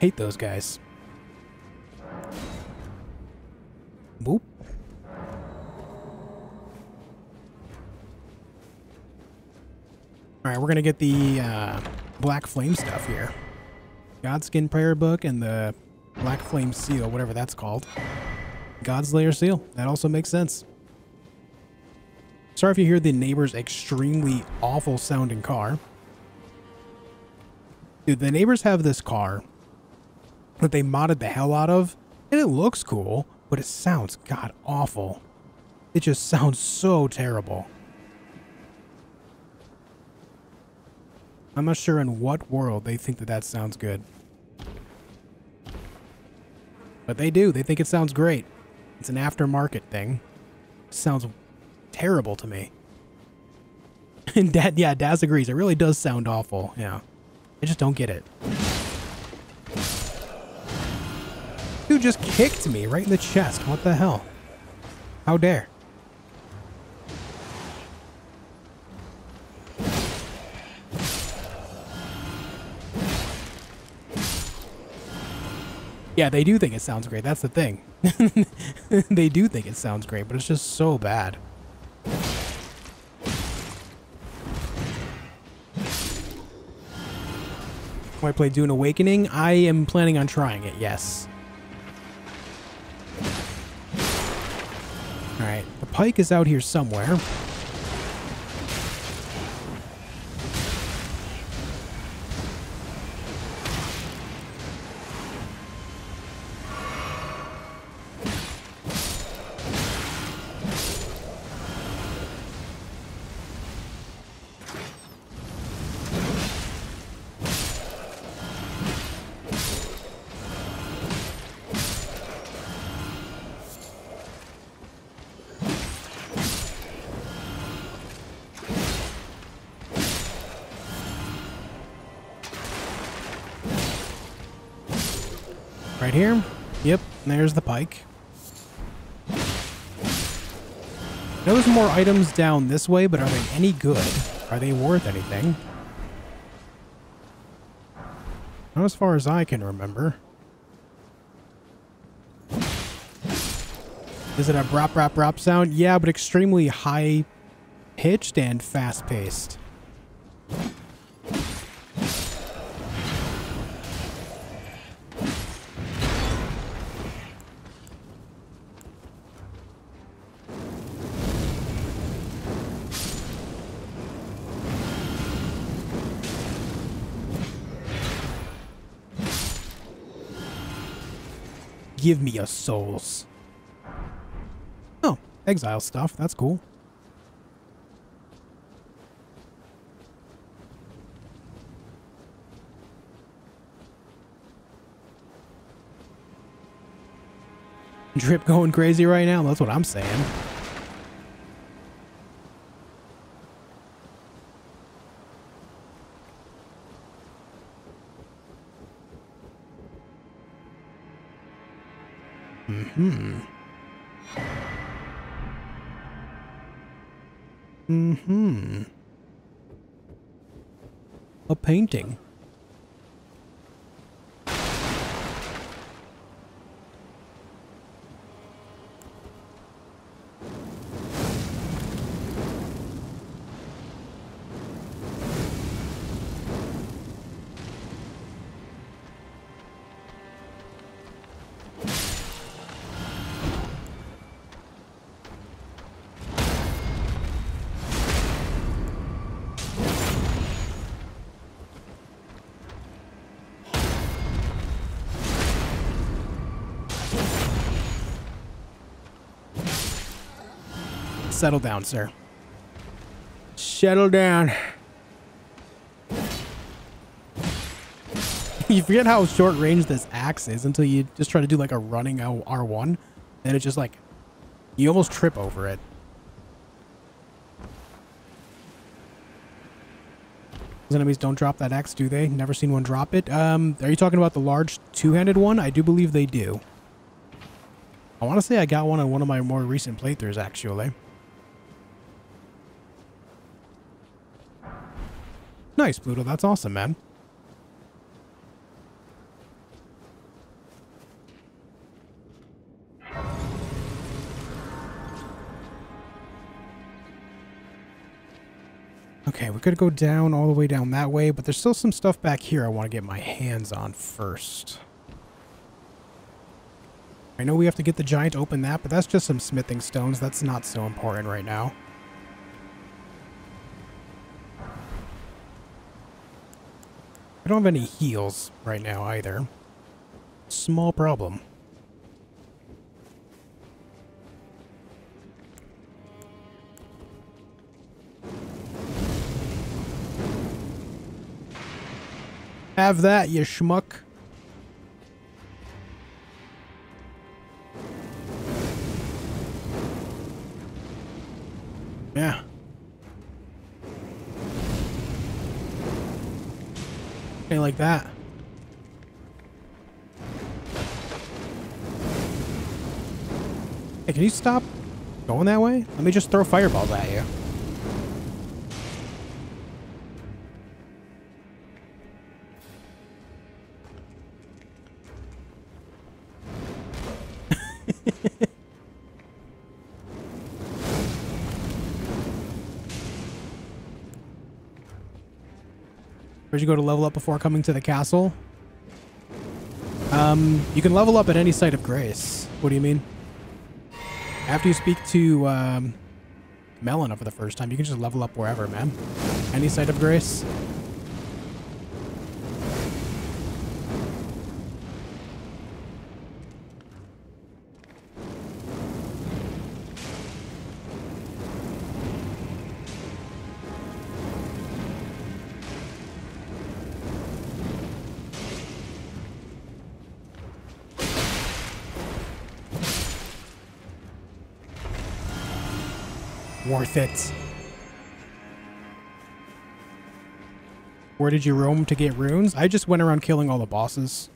Hate those guys. Boop. Alright, we're gonna get the uh, Black Flame stuff here. Godskin Prayer Book and the Black Flame Seal, whatever that's called. Godslayer Seal. That also makes sense. Sorry if you hear the neighbor's extremely awful sounding car. Dude, the neighbors have this car that they modded the hell out of, and it looks cool, but it sounds god awful. It just sounds so terrible. I'm not sure in what world they think that that sounds good. But they do. They think it sounds great. It's an aftermarket thing. sounds terrible to me. And Dad, yeah, Daz agrees. It really does sound awful. Yeah. I just don't get it. Dude just kicked me right in the chest. What the hell? How dare? Yeah, they do think it sounds great. That's the thing. they do think it sounds great, but it's just so bad. Will I play Dune Awakening? I am planning on trying it, yes. Alright, the pike is out here somewhere. Know there's more items down this way, but are they any good? Are they worth anything? Not as far as I can remember. Is it a brop brop brop sound? Yeah, but extremely high pitched and fast paced. Give me your souls. Oh, exile stuff. That's cool. Drip going crazy right now. That's what I'm saying. Hmm. Hmm. A painting. Settle down, sir. Settle down. you forget how short range this axe is until you just try to do like a running R1. And it's just like, you almost trip over it. Those enemies don't drop that axe, do they? Never seen one drop it. Um, are you talking about the large two-handed one? I do believe they do. I want to say I got one on one of my more recent playthroughs, actually. Nice, Pluto. That's awesome, man. Okay, we're going to go down all the way down that way, but there's still some stuff back here I want to get my hands on first. I know we have to get the giant open that, but that's just some smithing stones. That's not so important right now. I don't have any heals right now either. Small problem. Have that, you schmuck. Yeah. Like that. Hey, can you stop going that way? Let me just throw fireballs at you. You go to level up before coming to the castle? Um, you can level up at any site of grace. What do you mean? After you speak to um, Melina for the first time, you can just level up wherever, man. Any site of grace. worth it. Where did you roam to get runes? I just went around killing all the bosses.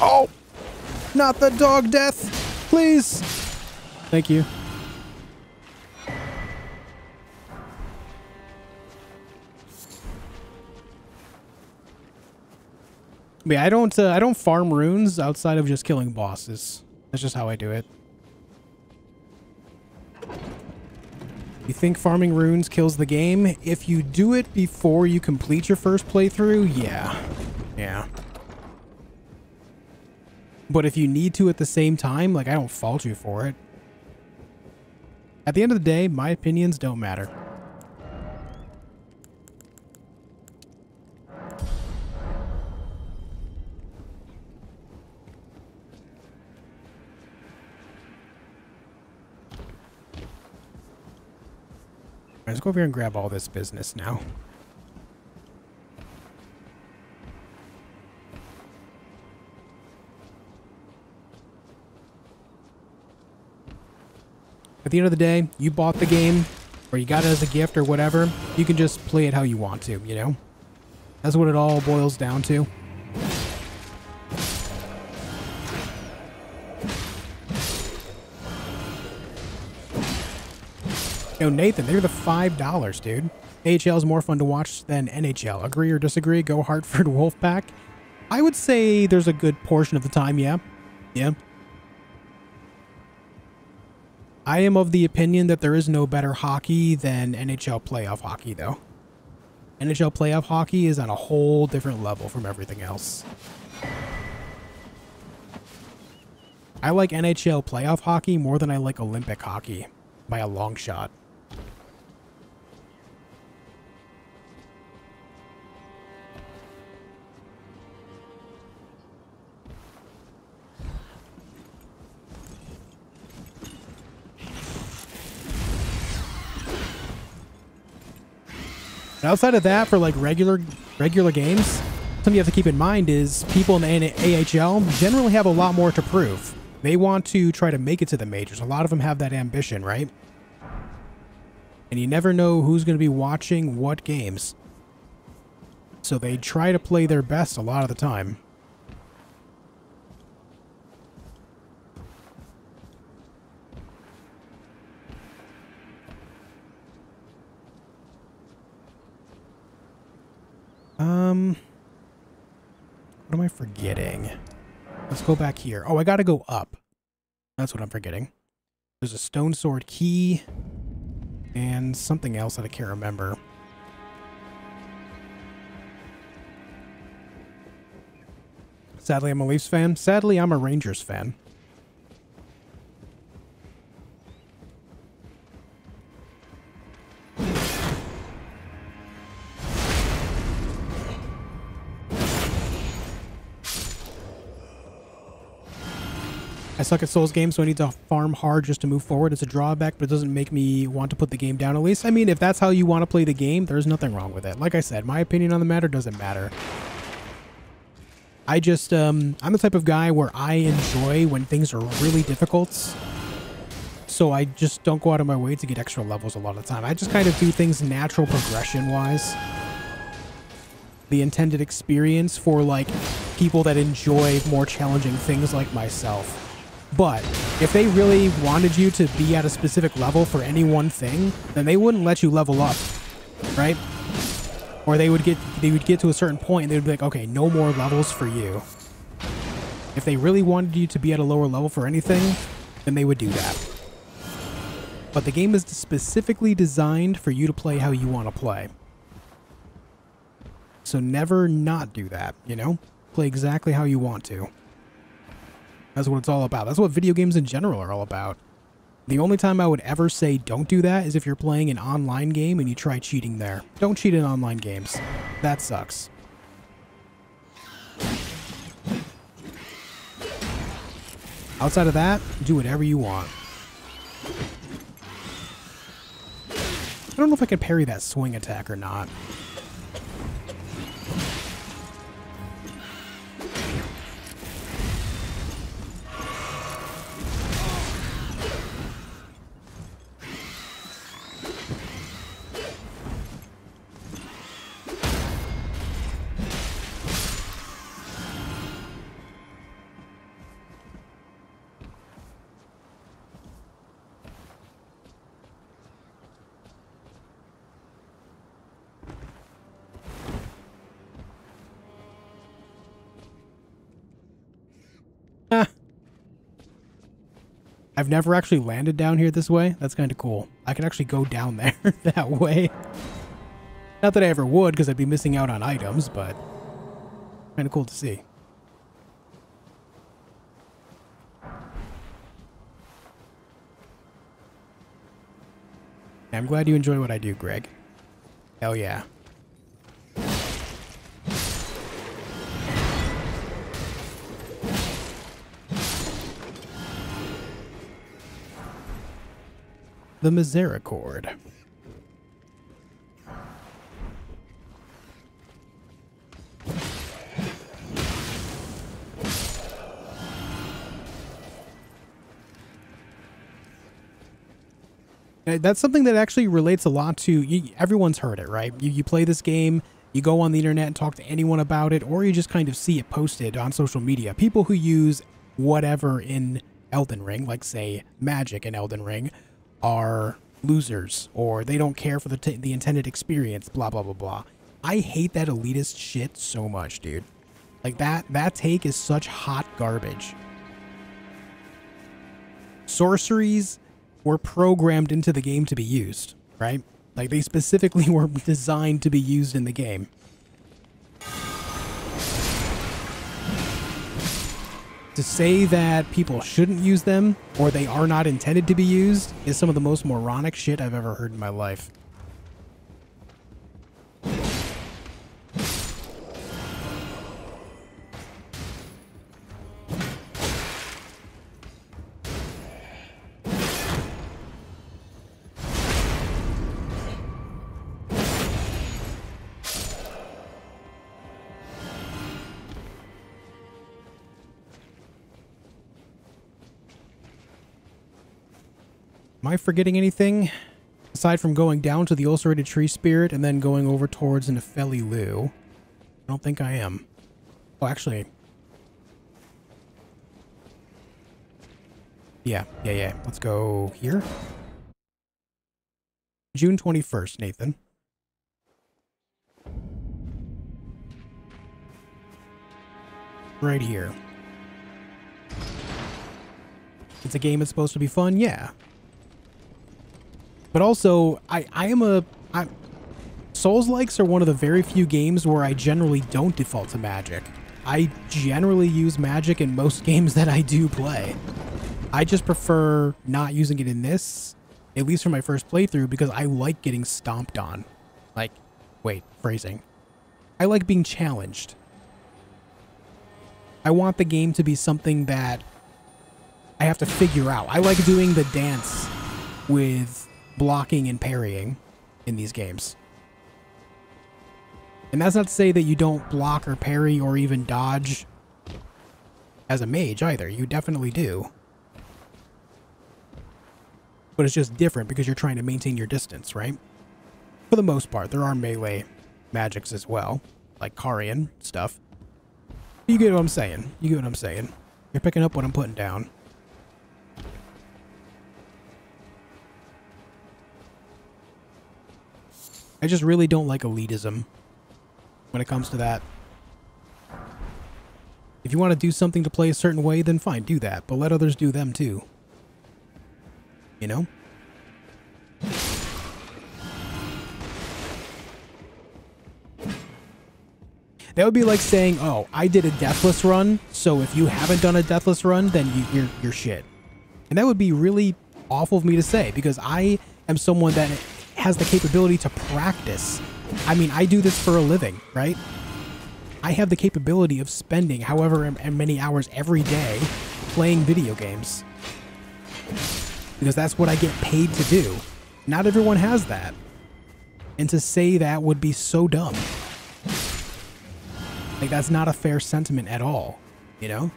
Oh! Not the dog death! Please! Thank you. I don't uh, I don't farm runes outside of just killing bosses. That's just how I do it. You think farming runes kills the game? If you do it before you complete your first playthrough, yeah. Yeah. But if you need to at the same time, like, I don't fault you for it. At the end of the day, my opinions don't matter. Let's go over here and grab all this business now. At the end of the day, you bought the game, or you got it as a gift or whatever, you can just play it how you want to, you know? That's what it all boils down to. Nathan, they're the $5, dude. AHL is more fun to watch than NHL. Agree or disagree? Go Hartford Wolfpack. I would say there's a good portion of the time, yeah. Yeah. I am of the opinion that there is no better hockey than NHL playoff hockey, though. NHL playoff hockey is on a whole different level from everything else. I like NHL playoff hockey more than I like Olympic hockey by a long shot. And outside of that, for like regular regular games, something you have to keep in mind is people in the AHL generally have a lot more to prove. They want to try to make it to the majors. A lot of them have that ambition, right? And you never know who's going to be watching what games. So they try to play their best a lot of the time. Um, what am I forgetting? Let's go back here. Oh, I gotta go up. That's what I'm forgetting. There's a stone sword key and something else that I can't remember. Sadly, I'm a Leafs fan. Sadly, I'm a Rangers fan. I suck at Souls games, so I need to farm hard just to move forward. It's a drawback, but it doesn't make me want to put the game down at least. I mean, if that's how you want to play the game, there's nothing wrong with it. Like I said, my opinion on the matter doesn't matter. I just, um, I'm the type of guy where I enjoy when things are really difficult. So I just don't go out of my way to get extra levels a lot of the time. I just kind of do things natural progression-wise. The intended experience for, like, people that enjoy more challenging things like myself. But if they really wanted you to be at a specific level for any one thing, then they wouldn't let you level up, right? Or they would get they would get to a certain point and they would be like, okay, no more levels for you. If they really wanted you to be at a lower level for anything, then they would do that. But the game is specifically designed for you to play how you want to play. So never not do that, you know? Play exactly how you want to. That's what it's all about. That's what video games in general are all about. The only time I would ever say don't do that is if you're playing an online game and you try cheating there. Don't cheat in online games. That sucks. Outside of that, do whatever you want. I don't know if I can parry that swing attack or not. I've never actually landed down here this way. That's kind of cool. I could actually go down there that way. Not that I ever would, because I'd be missing out on items, but kind of cool to see. I'm glad you enjoy what I do, Greg. Hell yeah. The Misericorde. That's something that actually relates a lot to you, everyone's heard it, right? You, you play this game, you go on the internet and talk to anyone about it, or you just kind of see it posted on social media. People who use whatever in Elden Ring, like say magic in Elden Ring, are losers or they don't care for the, the intended experience, blah, blah, blah, blah. I hate that elitist shit so much, dude. Like that, that take is such hot garbage. Sorceries were programmed into the game to be used, right? Like they specifically were designed to be used in the game. To say that people shouldn't use them or they are not intended to be used is some of the most moronic shit I've ever heard in my life. I forgetting anything? Aside from going down to the ulcerated tree spirit and then going over towards Nepheli Loux. I don't think I am. Oh, actually. Yeah, yeah, yeah. Let's go here. June 21st, Nathan. Right here. It's a game that's supposed to be fun, yeah. But also, I, I am a... I, Souls-likes are one of the very few games where I generally don't default to magic. I generally use magic in most games that I do play. I just prefer not using it in this, at least for my first playthrough, because I like getting stomped on. Like, wait, phrasing. I like being challenged. I want the game to be something that I have to figure out. I like doing the dance with blocking and parrying in these games. And that's not to say that you don't block or parry or even dodge as a mage either. You definitely do. But it's just different because you're trying to maintain your distance, right? For the most part, there are melee magics as well, like Carian stuff. You get what I'm saying. You get what I'm saying. You're picking up what I'm putting down. I just really don't like elitism when it comes to that. If you want to do something to play a certain way, then fine, do that. But let others do them too. You know? That would be like saying, "Oh, I did a deathless run, so if you haven't done a deathless run, then you, you're you're shit." And that would be really awful of me to say because I am someone that has the capability to practice. I mean, I do this for a living, right? I have the capability of spending however many hours every day playing video games because that's what I get paid to do. Not everyone has that. And to say that would be so dumb. Like, that's not a fair sentiment at all, you know?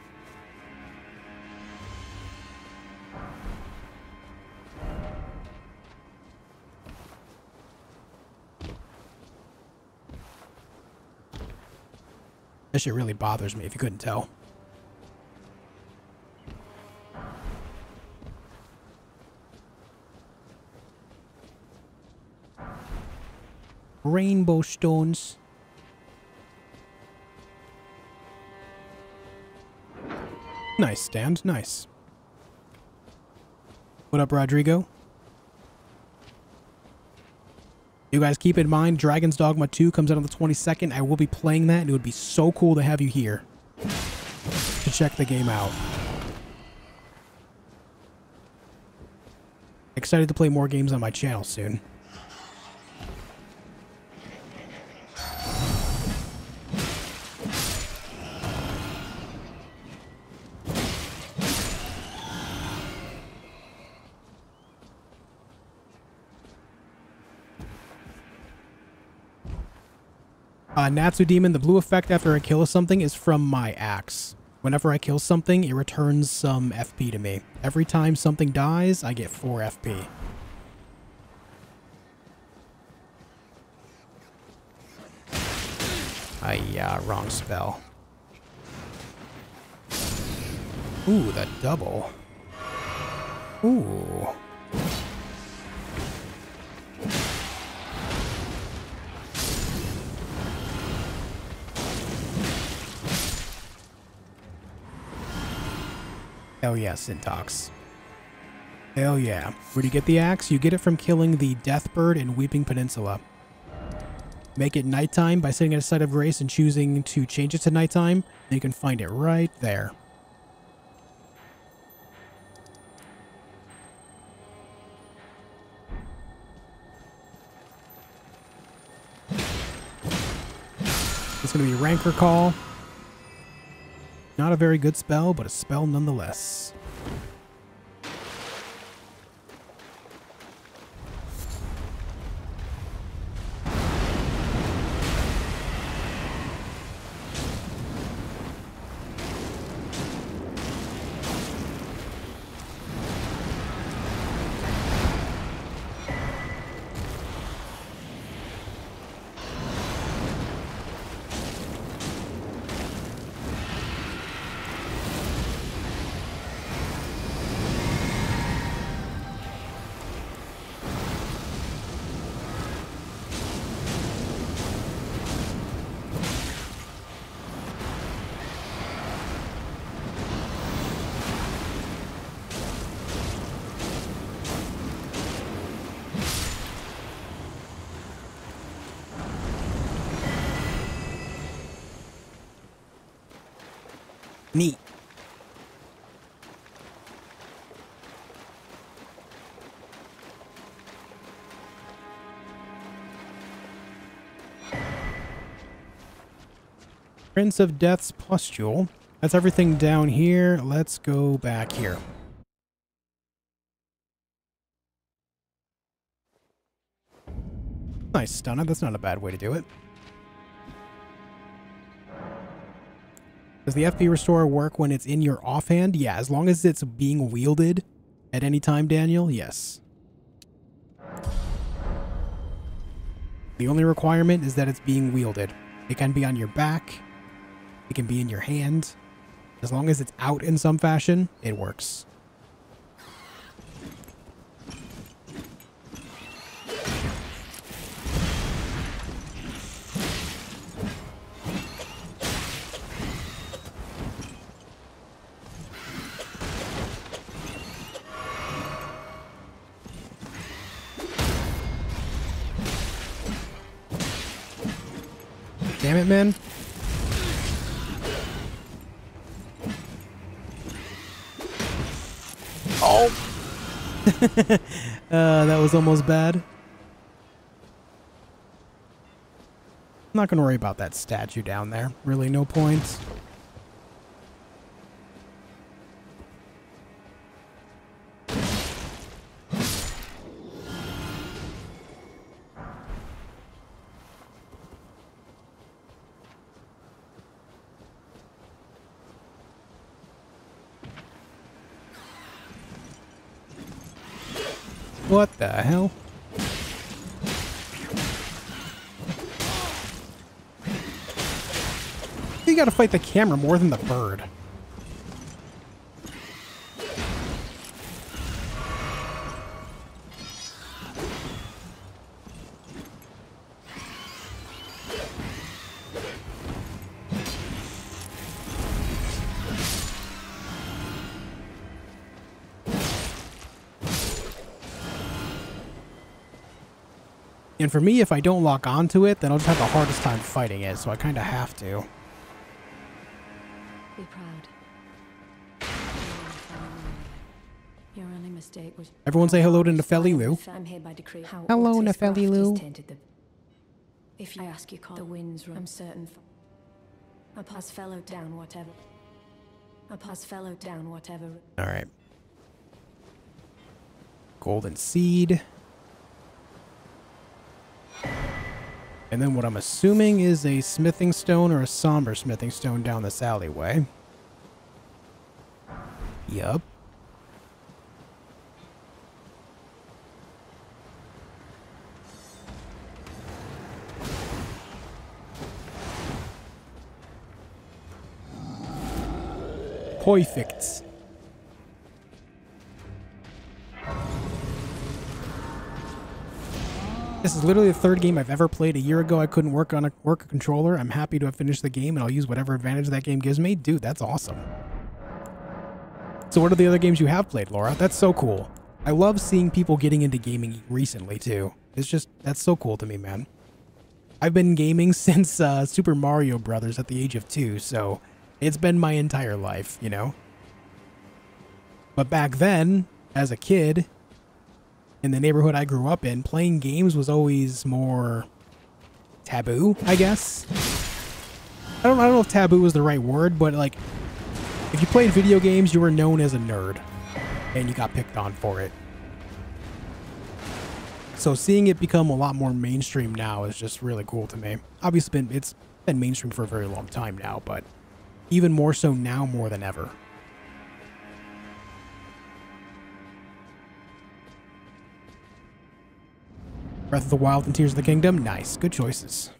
Shit really bothers me if you couldn't tell. Rainbow stones. Nice stand, nice. What up, Rodrigo? You guys keep in mind, Dragon's Dogma 2 comes out on the 22nd. I will be playing that, and it would be so cool to have you here to check the game out. Excited to play more games on my channel soon. Uh, Natsu Demon, the blue effect after I kill something is from my axe. Whenever I kill something, it returns some FP to me. Every time something dies, I get 4 FP. Ah, yeah, wrong spell. Ooh, that double. Ooh. Hell yeah, Syntax. Hell yeah. Where do you get the axe? You get it from killing the Deathbird in Weeping Peninsula. Make it nighttime by sitting at a site of grace and choosing to change it to nighttime. You can find it right there. It's going to be Rancorcall. Not a very good spell, but a spell nonetheless. Prince of Death's Pustule. That's everything down here. Let's go back here. Nice stunner. That's not a bad way to do it. Does the FP Restore work when it's in your offhand? Yeah, as long as it's being wielded at any time, Daniel, yes. The only requirement is that it's being wielded. It can be on your back. It can be in your hand. As long as it's out in some fashion, it works. Damn it, man. uh, that was almost bad. I'm not going to worry about that statue down there. Really, no point. The hell? You gotta fight the camera more than the bird. For me, if I don't lock onto it, then I'll just have the hardest time fighting it, so I kind of have to. Be proud. Your only mistake was. Everyone say hello to Nepheli Loux. I'm here by decree. How Hello, Ortiz Nepheli Raft Lou. has tainted the- If you ask your call, the winds run. I'm certain. A pass fellow down, whatever. A pass fellow down, whatever. All right. Golden seed. And then what I'm assuming is a smithing stone or a somber smithing stone down this alleyway. Yup. Perfect. This is literally the third game I've ever played. A year ago, I couldn't work on a work a controller. I'm happy to have finished the game, and I'll use whatever advantage that game gives me. Dude, that's awesome. So, what are the other games you have played, Laura? That's so cool. I love seeing people getting into gaming recently too. It's just that's so cool to me, man. I've been gaming since uh, Super Mario Brothers at the age of two, so it's been my entire life, you know. But back then, as a kid, in the neighborhood I grew up in, playing games was always more taboo, I guess. I don't, I don't know if taboo was the right word, but like, if you played video games, you were known as a nerd, and you got picked on for it. So seeing it become a lot more mainstream now is just really cool to me. Obviously, it's been mainstream for a very long time now, but even more so now more than ever. Breath of the Wild and Tears of the Kingdom. Nice. Good choices.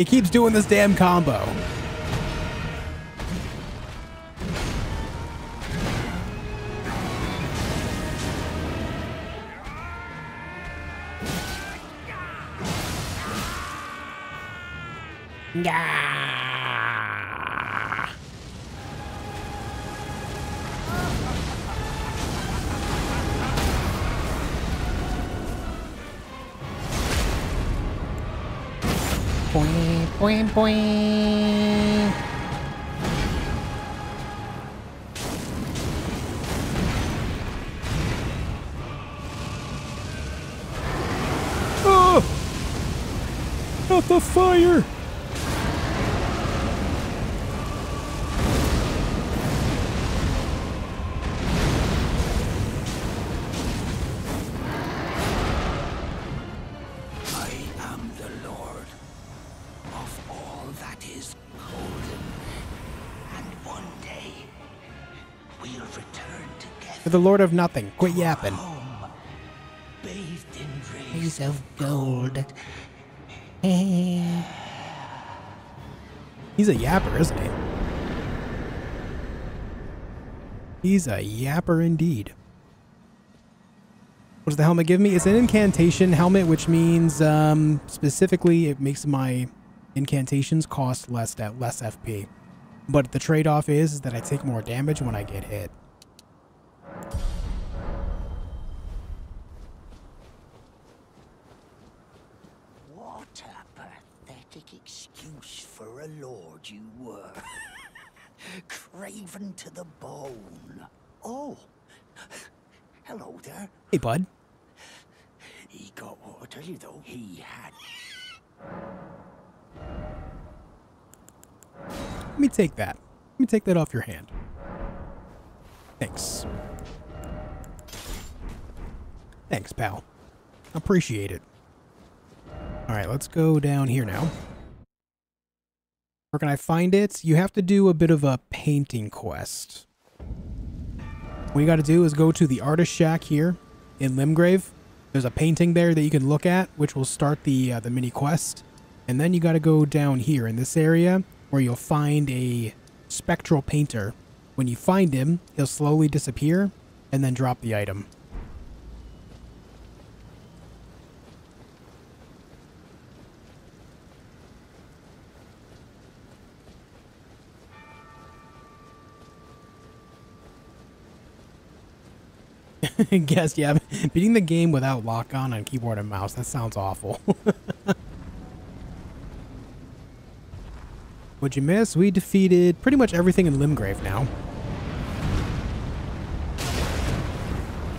He keeps doing this damn combo. Yeah. Boing, boing. Oh! Not the fire! For the Lord of Nothing. Quit yapping. Home, bathed in rays of gold. He's a yapper, isn't he? He's a yapper indeed. What does the helmet give me? It's an incantation helmet, which means um, specifically it makes my incantations cost less at less FP. But the trade-off is, is that I take more damage when I get hit. Craven to the bone. Oh, hello there. Hey, bud. He got what I tell you though. He had. Let me take that. Let me take that off your hand. Thanks. Thanks, pal. Appreciate it. Alright, let's go down here now. Where can I find it? You have to do a bit of a painting quest. What you gotta do is go to the artist shack here in Limgrave. There's a painting there that you can look at, which will start the uh, the mini quest. And then you gotta go down here in this area where you'll find a spectral painter. When you find him, he'll slowly disappear and then drop the item. Guess, yeah, beating the game without lock on on keyboard and mouse, that sounds awful. What'd you miss? We defeated pretty much everything in Limgrave now.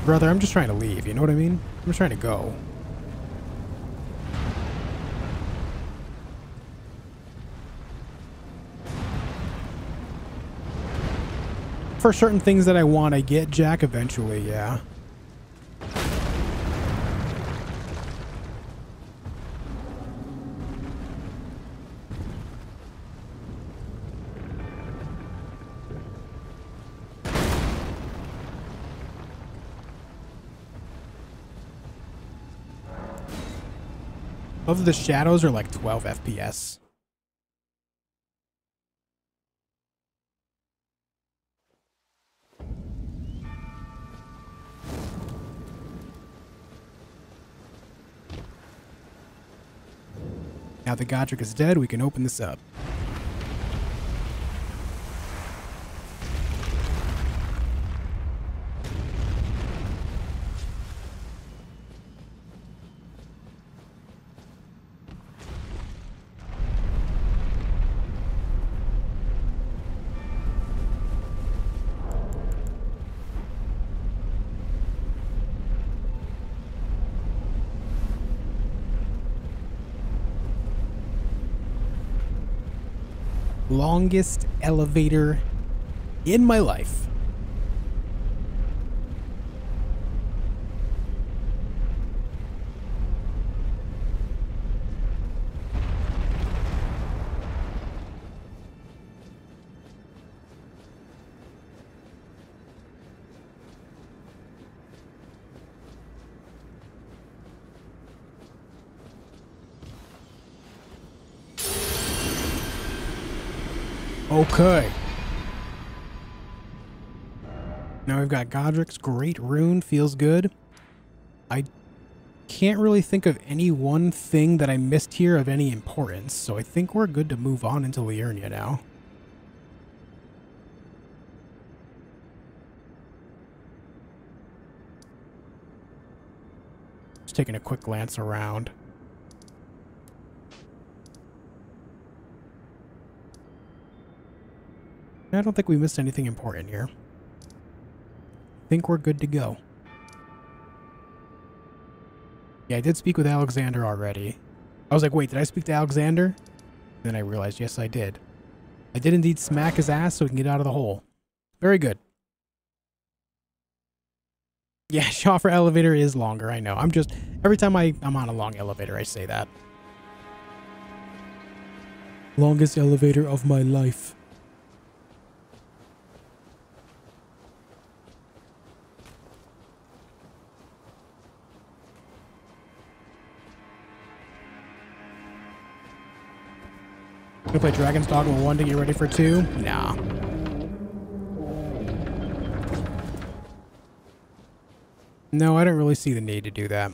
Brother, I'm just trying to leave, you know what I mean? I'm just trying to go. For certain things that I want, I get Jack eventually, yeah. Of the shadows are like 12 FPS. Now that Godrick is dead, we can open this up. Longest elevator in my life. Okay. Now we've got Godrick's Great Rune. Feels good. I can't really think of any one thing that I missed here of any importance, so I think we're good to move on into Liurnia now. Just taking a quick glance around. I don't think we missed anything important here. I think we're good to go. Yeah, I did speak with Alexander already. I was like, wait, did I speak to Alexander? Then I realized, yes, I did. I did indeed smack his ass so he can get out of the hole. Very good. Yeah, Shoffer elevator is longer, I know. I'm just, every time I, I'm on a long elevator, I say that. Longest elevator of my life. Gonna play Dragon's Dogma 1 to get ready for 2? Nah. No, I don't really see the need to do that.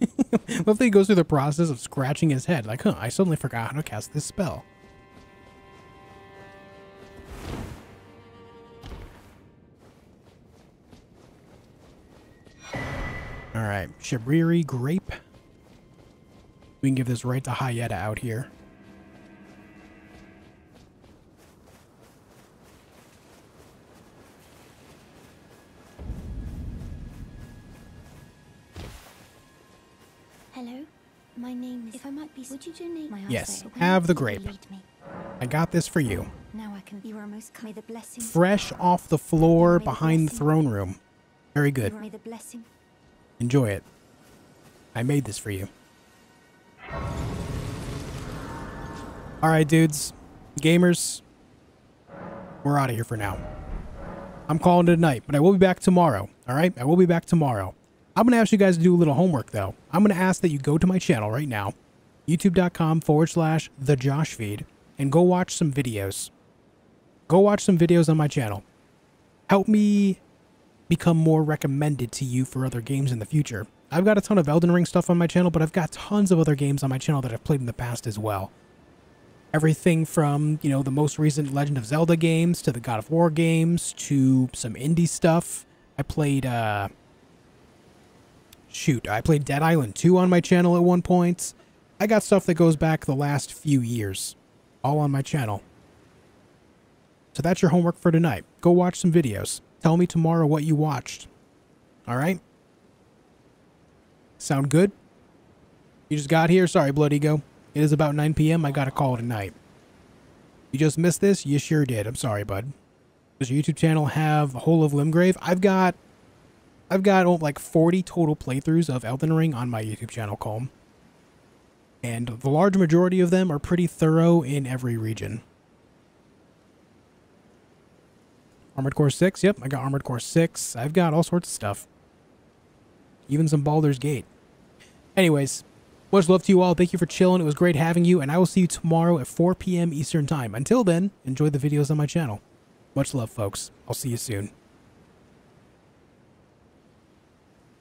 Hopefully he goes through the process of scratching his head, like, huh, I suddenly forgot how to cast this spell. All right, Shabriri Grape. We can give this right to Hyetta out here. Hello, my name is. If I might be, would you donate my Yes, have the grape. I got this for you. Now I can. You are most. May the blessing. Fresh off the floor behind the throne room. Very good. May the blessing. Enjoy it. I made this for you. Alright, dudes. Gamers. We're out of here for now. I'm calling it a night, but I will be back tomorrow. Alright? I will be back tomorrow. I'm going to ask you guys to do a little homework, though. I'm going to ask that you go to my channel right now, youtube.com forward slash the Josh feed, and go watch some videos. Go watch some videos on my channel. Help me become more recommended to you for other games in the future. I've got a ton of Elden Ring stuff on my channel, but I've got tons of other games on my channel that I've played in the past as well. Everything from, you know, the most recent Legend of Zelda games to the God of War games to some indie stuff. I played, uh... Shoot, I played Dead Island 2 on my channel at one point. I got stuff that goes back the last few years. All on my channel. So that's your homework for tonight. Go watch some videos. Tell me tomorrow what you watched. Alright? Sound good? You just got here? Sorry, Blood Ego. It is about 9 p.m. I got a call tonight. You just missed this? You sure did. I'm sorry, bud. Does your YouTube channel have Whole of Limgrave? I've got... I've got oh, like 40 total playthroughs of Elden Ring on my YouTube channel, Calm. And the large majority of them are pretty thorough in every region. Armored Core 6? Yep, I got Armored Core 6. I've got all sorts of stuff. Even some Baldur's Gate. Anyways, much love to you all. Thank you for chilling. It was great having you, and I will see you tomorrow at 4 p.m. Eastern Time. Until then, enjoy the videos on my channel. Much love, folks. I'll see you soon.